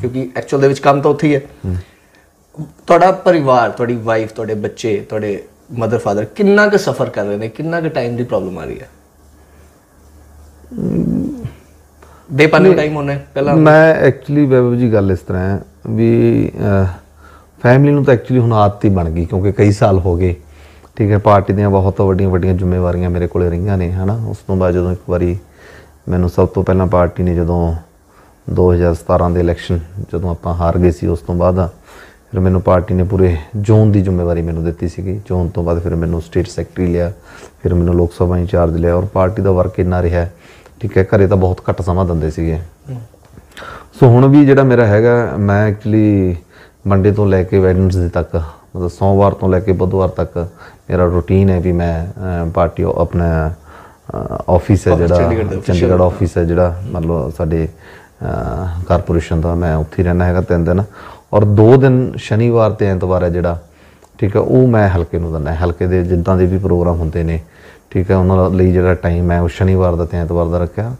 ਕਿਉਂਕਿ ਐਕਚੁਅਲ ਦੇ ਵਿੱਚ ਕੰਮ ਤਾਂ ਉੱਥੇ ਹੀ ਹੈ। ਤੁਹਾਡਾ ਪਰਿਵਾਰ ਤੁਹਾਡੀ ਵਾਈਫ ਤੁਹਾਡੇ ਬੱਚੇ ਤੁਹਾਡੇ ਮਦਰ ਫਾਦਰ ਕਿੰਨਾ ਕੁ ਸਫਰ ਕਰ ਰਹੇ ਨੇ? ਕਿੰਨਾ ਕੁ ਟਾਈਮ ਦੀ ਪ੍ਰੋਬਲਮ ਆ ਰਹੀ ਹੈ? ਦੇ ਪਾਣੇ ਟਾਈਮ ਹੋਣਾ ਪਹਿਲਾਂ ਮੈਂ ਐਕਚੁਅਲੀ ਵੈਭਵ ਜੀ ਗੱਲ ਇਸ ਤਰ੍ਹਾਂ ਹੈ ਵੀ ਫੈਮਿਲੀ ਨੂੰ ਤਾਂ ਐਕਚੁਅਲੀ ਹੁਣ ਆਦਤ ਹੀ ਬਣ ਗਈ ਕਿਉਂਕਿ ਕਈ ਸਾਲ ਹੋ ਗਏ। ਠੀਕ ਹੈ ਪਾਰਟੀ ਦੀਆਂ ਬਹੁਤ ਵੱਡੀਆਂ ਵੱਡੀਆਂ ਜ਼ਿੰਮੇਵਾਰੀਆਂ ਮੇਰੇ ਕੋਲੇ ਰਹੀਆਂ ਨੇ ਹਨਾ? ਉਸ ਤੋਂ ਬਾਅਦ ਜਦੋਂ ਇੱਕ ਵਾਰੀ ਮੈਨੂੰ ਸਭ ਤੋਂ ਪਹਿਲਾਂ ਪਾਰਟੀ ਨੇ ਜਦੋਂ 2017 ਦੇ ਇਲੈਕਸ਼ਨ ਜਦੋਂ ਆਪਾਂ ਹਾਰ ਗਏ ਸੀ ਉਸ ਤੋਂ ਬਾਅਦ ਫਿਰ ਮੈਨੂੰ ਪਾਰਟੀ ਨੇ ਪੂਰੇ ਜ਼ੋਨ ਦੀ ਜ਼ਿੰਮੇਵਾਰੀ ਮੈਨੂੰ ਦਿੱਤੀ ਸੀਗੀ। ਜ਼ੋਨ ਤੋਂ ਬਾਅਦ ਫਿਰ ਮੈਨੂੰ ਸਟੇਟ ਸੈਕਟਰੀ ਲਿਆ ਫਿਰ ਮੈਨੂੰ ਲੋਕ ਸਭਾ ਇੰਚਾਰਜ ਲਿਆ ਔਰ ਪਾਰਟੀ ਦਾ ਵਰਕ ਇੰਨਾ ਰਿਹਾ ਠੀਕ ਹੈ ਘਰੇ ਤਾਂ ਬਹੁਤ ਘੱਟ ਸਮਾਂ ਦਿੰਦੇ ਸੀਗੇ। ਸੋ ਹੁਣ ਵੀ ਜਿਹੜਾ ਮੇਰਾ ਹੈਗਾ ਮੈਂ ਐਕਚੁਅਲੀ ਮੰਡੇ ਤੋਂ ਲੈ ਕੇ ਵੈਡਨਸਡੇ ਤੱਕ ਮਤਲਬ ਸੋਮਵਾਰ ਤੋਂ ਲੈ ਕੇ ਬੁੱਧਵਾਰ ਤੱਕ ਮੇਰਾ ਰੁਟੀਨ ਹੈ ਵੀ ਮੈਂ ਪਾਰਟੀ ਆਪਣਾ ਆਫਿਸ ਹੈ ਜਿਹੜਾ ਚੰਡੀਗੜ੍ਹ ਆਫਿਸ ਹੈ ਜਿਹੜਾ ਮਤਲਬ ਸਾਡੇ ਕਾਰਪੋਰੇਸ਼ਨ ਦਾ ਮੈਂ ਉੱਥੇ ਹੀ ਰਹਿਣਾ ਹੈਗਾ ਤਿੰਨ ਦਿਨ। ਔਰ ਦੋ ਦਿਨ ਸ਼ਨੀਵਾਰ ਤੇ ਐਤਵਾਰ ਹੈ ਜਿਹੜਾ, ਠੀਕ ਹੈ, ਉਹ ਮੈਂ ਹਲਕੇ ਨੂੰ ਦਿੰਦਾ। ਹਲਕੇ ਦੇ ਜਿੱਦਾਂ ਦੇ ਵੀ ਪ੍ਰੋਗਰਾਮ ਹੁੰਦੇ ਨੇ, ਠੀਕ ਹੈ, ਉਹਨਾਂ ਲਈ ਜਿਹੜਾ ਟਾਈਮ ਹੈ, ਉਹ ਸ਼ਨੀਵਾਰ ਦਾ ਤੇ ਐਤਵਾਰ ਦਾ ਰੱਖਿਆ।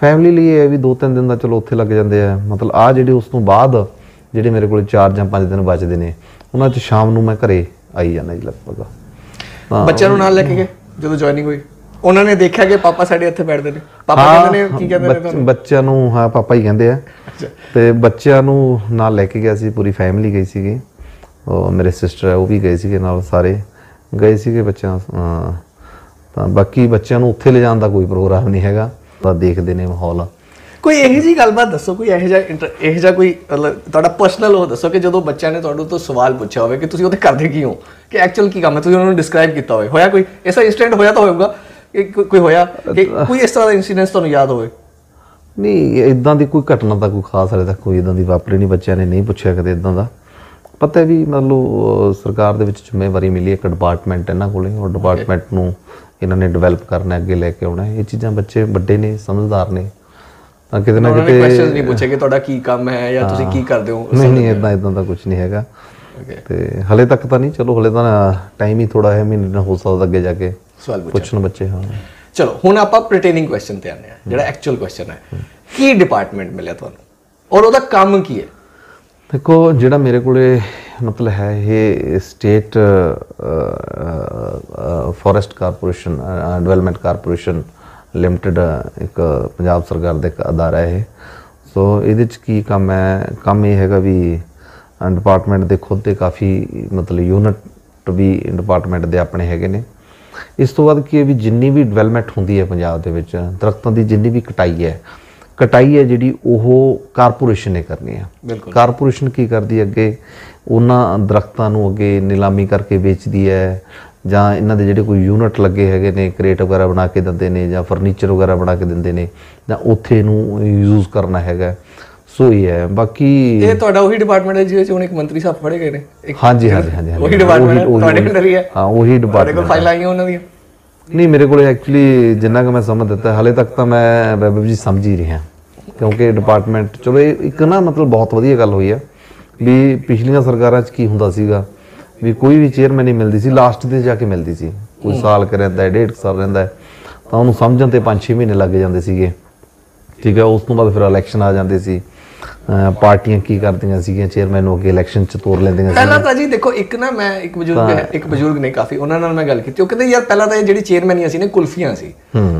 ਫੈਮਿਲੀ ਲਈ ਇਹ ਹੈ ਵੀ ਦੋ ਤਿੰਨ ਦਿਨ ਦਾ ਚਲੋ ਉੱਥੇ ਲੱਗ ਜਾਂਦੇ ਆ। ਮਤਲਬ ਆ ਜਿਹੜੇ ਉਸ ਤੋਂ ਬਾਅਦ ਜਿਹੜੇ ਮੇਰੇ ਕੋਲ 4 ਜਾਂ 5 ਦਿਨ ਬਚਦੇ ਨੇ, ਉਹਨਾਂ 'ਚ ਸ਼ਾਮ ਨੂੰ ਮੈਂ ਘਰੇ ਆਈ ਜਾਂਦਾ ਜੀ ਲਗਭਗ। ਬੱਚਿਆਂ ਨੂੰ ਨਾਲ ਲੈ ਕੇ ਗਏ, ਜਦੋਂ ਜੁਆਇਨਿੰਗ ਹੋਈ? ਉਹਨਾਂ ਨੇ ਦੇਖਿਆ ਕਿ ਪਾਪਾ ਸਾਡੇ ਇੱਥੇ ਬੈਠਦੇ ਨੇ। ਪਾਪਾ ਕਹਿੰਦੇ ਨੇ ਕੀ ਕਹਿੰਦੇ ਨੇ ਬੱਚ- ਬੱਚਿਆਂ ਨੂੰ ਹਾਂ ਪਾਪਾ ਹੀ ਕਹਿੰਦੇ ਆ। ਤੇ ਬੱਚਿਆਂ ਨੂੰ ਨਾਲ ਲੈ ਕੇ ਗਿਆ ਸੀ ਪੂਰੀ ਫੈਮਿਲੀ ਗਈ ਸੀਗੀ। ਉਹ ਮੇਰੇ ਸਿਸਟਰ ਹੈ ਉਹ ਵੀ ਗਏ ਸੀਗੇ ਨਾਲ ਸਾਰੇ। ਗਏ ਸੀਗੇ ਬੱਚਿਆਂ ਤਾਂ ਬਾਕੀ ਬੱਚਿਆਂ ਨੂੰ ਉੱਥੇ ਲਿਜਾਣ ਦਾ ਕੋਈ ਪ੍ਰੋਗਰਾਮ ਨਹੀਂ ਹੈਗਾ। ਤਾਂ ਦੇਖਦੇ ਨੇ ਮਾਹੌਲ। ਕੋਈ ਇਹੋ ਜੀ ਗੱਲਬਾਤ ਦੱਸੋ ਕੋਈ ਇਹੋ ਜਿਹਾ ਇਹੋ ਜਿਹਾ ਕੋਈ ਮਤਲਬ ਤੁਹਾਡਾ ਪਰਸਨਲ ਉਹ ਦੱਸੋ ਕਿ ਜਦੋਂ ਬੱਚਿਆਂ ਨੇ ਤੁਹਾਡੇ ਤੋਂ ਸਵਾਲ ਪੁੱਛਿਆ ਹੋਵੇ ਕਿ ਤੁਸੀਂ ਉਹਦੇ ਕਰਦੇ ਕੀ ਹੋ? ਕਿ ਐਕਚੁਅਲ ਕੀ ਕੰਮ ਹੈ? ਤੁਸੀਂ ਉਹਨਾਂ ਨੂੰ ਡਿਸਕ੍ਰਾਈਬ ਕੀਤਾ ਹੋਵੇ। ਹੋਇਆ ਕੋਈ? ਐਸਾ ਇਨਸੀਡੈਂਟ ਹੋਇਆ ਤਾਂ ਹੋਊਗਾ। ਕੋਈ ਕੋਈ ਹੋਇਆ? ਕਿ ਕੋਈ ਇਸ ਤਰ੍ਹਾਂ ਦਾ ਇਨਸੀਡੈਂਟ ਤੁਹਾਨੂੰ ਯਾਦ ਹੋਵੇ? ਨਹੀਂ ਇਦਾਂ ਦੀ ਕੋਈ ਘਟਨਾ ਤਾਂ ਕੋਈ ਖਾਸ ਹਲੇ ਤੱਕ ਕੋਈ ਇਦਾਂ ਦੀ ਵਾਪਰੀ ਨਹੀਂ ਬੱਚਿਆਂ ਨੇ ਨਹੀਂ ਪੁੱਛਿਆ ਕਦੇ ਇਦਾਂ ਦਾ। ਪਤਾ ਹੈ ਵੀ ਮਤਲਬ ਸਰਕਾਰ ਦੇ ਵਿੱਚ ਜ਼ਿੰਮੇਵਾਰੀ ਮਿਲੀ ਹੈ, ਇੱਕ ਡਿਪਾਰਟਮੈਂਟ ਇਹਨਾਂ ਕੋਲੇ ਉਹ ਡਿਪਾਰਟਮੈਂਟ ਨੂੰ ਇਹਨਾਂ ਨੇ ਡਿਵੈਲਪ ਕਰਨਾ ਅੱਗੇ ਲੈ ਕੇ ਆਉਣਾ। ਇਹ ਚੀਜ਼ਾਂ ਬੱਚੇ ਵੱਡੇ ਨੇ ਸਮਝਦਾਰ ਨੇ। ਤਾਂ ਕਿਤੇ ਨਾ ਨੇ ਕੁਐਸਚਨਸ ਕਿਤੇ ਨਹੀਂ ਪੁੱਛੇ ਕਿ ਤੁਹਾਡਾ ਕੀ ਕੰਮ ਹੈ ਜਾਂ ਤੁਸੀਂ ਕੀ ਕਰਦੇ ਹੋ? ਨਹੀਂ ਨਹੀਂ ਇਦਾਂ ਇਦਾਂ ਦਾ ਕੁਝ ਨਹੀਂ ਹੈਗਾ. ਤੇ ਹਲੇ ਤੱਕ ਤਾਂ ਨਹੀਂ ਚਲੋ ਹਲੇ ਤਾਂ ਟਾਈਮ ਹੀ ਥੋੜਾ ਹੈ ਮਹੀਨੇ ਹੋ ਸਕਦਾ ਅੱਗੇ ਜਾ ਕੇ। ਸਵਾਲ ਪੁੱਛ। ਪੁੱਛਣ ਬੱਚੇ ਹਾਂ। ਚਲੋ ਹੁਣ ਆਪਾਂ ਪ੍ਰਟੇਨਿੰਗ ਕੁਐਸਚਨ ਤੇ ਆਨੇ ਆ ਜਿਹੜਾ ਐਕਚੁਅਲ ਕੁਐਸਚਨ ਹੈ। ਕੀ ਡਿਪਾਰਟਮੈਂਟ ਮਿਲਿਆ ਤੁਹਾਨੂੰ? ਔਰ ਉਹਦਾ ਕੰਮ ਕੀ ਹੈ? ਦੇਖੋ ਜਿਹੜਾ ਮੇਰੇ ਕੋਲੇ ਮਤਲਬ ਹੈ ਇਹ state forest corporation development corporation limited ਇੱਕ ਪੰਜਾਬ ਸਰਕਾਰ ਦਾ ਇੱਕ ਅਦਾਰਾ ਹੈ ਸੋ ਇਹਦੇ ਚ ਕੀ ਕੰਮ ਹੈ? ਕੰਮ ਇਹ ਹੈਗਾ ਵੀ ਡਿਪਾਰਟਮੈਂਟ ਦੇ ਖੁਦ ਦੇ ਕਾਫੀ ਮਤਲਬ ਯੂਨਿਟ ਵੀ ਡਿਪਾਰਟਮੈਂਟ ਦੇ ਆਪਣੇ ਹੈਗੇ ਨੇ। ਇਸ ਤੋਂ ਬਾਅਦ ਕੀ ਹੈ ਵੀ ਜਿੰਨੀ ਵੀ ਡਿਵੈਲਪਮੈਂਟ ਹੁੰਦੀ ਹੈ ਪੰਜਾਬ ਦੇ ਵਿੱਚ ਦਰਖਤਾਂ ਦੀ ਜਿੰਨੀ ਵੀ ਕਟਾਈ ਹੈ ਕਟਾਈ ਹੈ ਜਿਹੜੀ ਉਹ ਕਾਰਪੋਰੇਸ਼ਨ ਨੇ ਕਰਨੀ ਹੈ। ਕਾਰਪੋਰੇਸ਼ਨ ਕੀ ਕਰਦੀ ਹੈ ਅੱਗੇ? ਉਹਨਾਂ ਦਰਖਤਾਂ ਨੂੰ ਅੱਗੇ ਨਿਲਾਮੀ ਕਰਕੇ ਵੇਚਦੀ ਹੈ ਜਾਂ ਇਹਨਾਂ ਦੇ ਜਿਹੜੇ ਕੋਈ ਯੂਨਿਟ ਲੱਗੇ ਹੈਗੇ ਨੇ ਕ੍ਰੇਟ ਵਗੈਰਾ ਬਣਾ ਕੇ ਦਿੰਦੇ ਨੇ ਜਾਂ ਫਰਨੀਚਰ ਵਗੈਰਾ ਬਣਾ ਕੇ ਦਿੰਦੇ ਨੇ ਜਾਂ ਉੱਥੇ ਇਹਨੂੰ ਯੂਜ਼ ਕਰਨਾ ਹੈਗਾ। ਸੋ ਇਹ ਹੈ। ਬਾਕੀ ਇਹ ਤੁਹਾਡਾ ਉਹੀ ਡਿਪਾਰਟਮੈਂਟ ਹੈ ਜਿਹਦੇ ਚ ਹੁਣ ਇੱਕ ਮੰਤਰੀ ਸਾਹਿਬ ਫੜੇ ਗਏ ਨੇ। ਹਾਂਜੀ ਹਾਂਜੀ ਹਾਂਜੀ। ਉਹੀ ਡਿਪਾਰਟਮੈਂਟ ਤੁਹਾਡੇ ਅੰਦਰ ਹੀ ਹੈ। ਹਾਂ ਉਹੀ ਤੁਹਾਡੇ ਡਿਪਾਰਟਮੈਂਟ ਕੋਲ ਫਾਈਲਾਂ ਆਈਆਂ ਉਹਨਾਂ ਦੀਆਂ। ਨਹੀਂ ਮੇਰੇ ਕੋਲ ਐਕਚੁਅਲੀ ਜਿੰਨਾ ਕਿ ਮੈਂ ਸਮਝ ਦਿੱਤਾ ਹਾਲੇ ਤੱਕ ਤਾਂ ਮੈਂ ਵੈਬ ਜੀ ਸਮਝ ਹੀ ਰਿਹਾ। ਕਿਉਂਕਿ ਡਿਪਾਰਟਮੈਂਟ ਚਲੋ ਇਹ ਇੱਕ ਨਾ ਮਤਲਬ ਬਹੁਤ ਵਧੀਆ ਗੱਲ ਹੋਈ ਆ ਵੀ ਪਿਛਲੀਆਂ ਸਰਕਾਰਾਂ 'ਚ ਕੀ ਹੁੰਦਾ ਸੀਗਾ ਵੀ ਕੋਈ ਵੀ ਚੇਅਰਮੈਨ ਨਹੀਂ ਮਿਲਦੀ ਸੀ ਲਾਸਟ ਤੇ ਜਾ ਕੇ ਮਿਲਦੀ ਸੀ। ਕੋਈ ਸਾਲ ਕਰ ਰਹਿੰਦਾ ਹੈ ਡੇਢ ਸਾਲ ਰਹਿੰਦਾ ਹੈ। ਤਾਂ ਉਹਨੂੰ ਸਮਝਣ ਤੇ 5-6 ਮਹੀਨੇ ਲੱਗ ਜਾਂਦੇ ਸੀਗੇ। ਠੀਕ ਹੈ ਉਸ ਤੋਂ ਬਾਅਦ ਫਿਰ ਇਲੈਕਸ਼ਨ ਆ ਜਾਂਦੇ ਸੀ। ਪਾਰਟੀਆਂ ਕੀ ਕਰਦੀਆਂ ਸੀਗੀਆਂ ਚੇਅਰਮੈਨ ਨੂੰ ਅੱਗੇ ਇਲੈਕਸ਼ਨ 'ਚ ਤੋਰ ਲੈਂਦੀਆਂ ਸੀ ਪਹਿਲਾਂ ਤਾਂ ਜੀ ਦੇਖੋ ਇੱਕ ਨਾ ਮੈਂ ਇੱਕ ਬਜ਼ੁਰਗ ਹੈ ਇੱਕ ਬਜ਼ੁਰਗ ਨੇ ਕਾਫੀ ਉਹਨਾਂ ਨਾਲ ਮੈਂ ਗੱਲ ਕੀਤੀ। ਉਹ ਕਹਿੰਦੇ ਯਾਰ ਪਹਿਲਾਂ ਤਾਂ ਇਹ ਜਿਹੜੀ ਚੇਅਰਮੈਨੀਆਂ ਸੀ ਨੇ ਕੁਲਫੀਆਂ ਸੀ।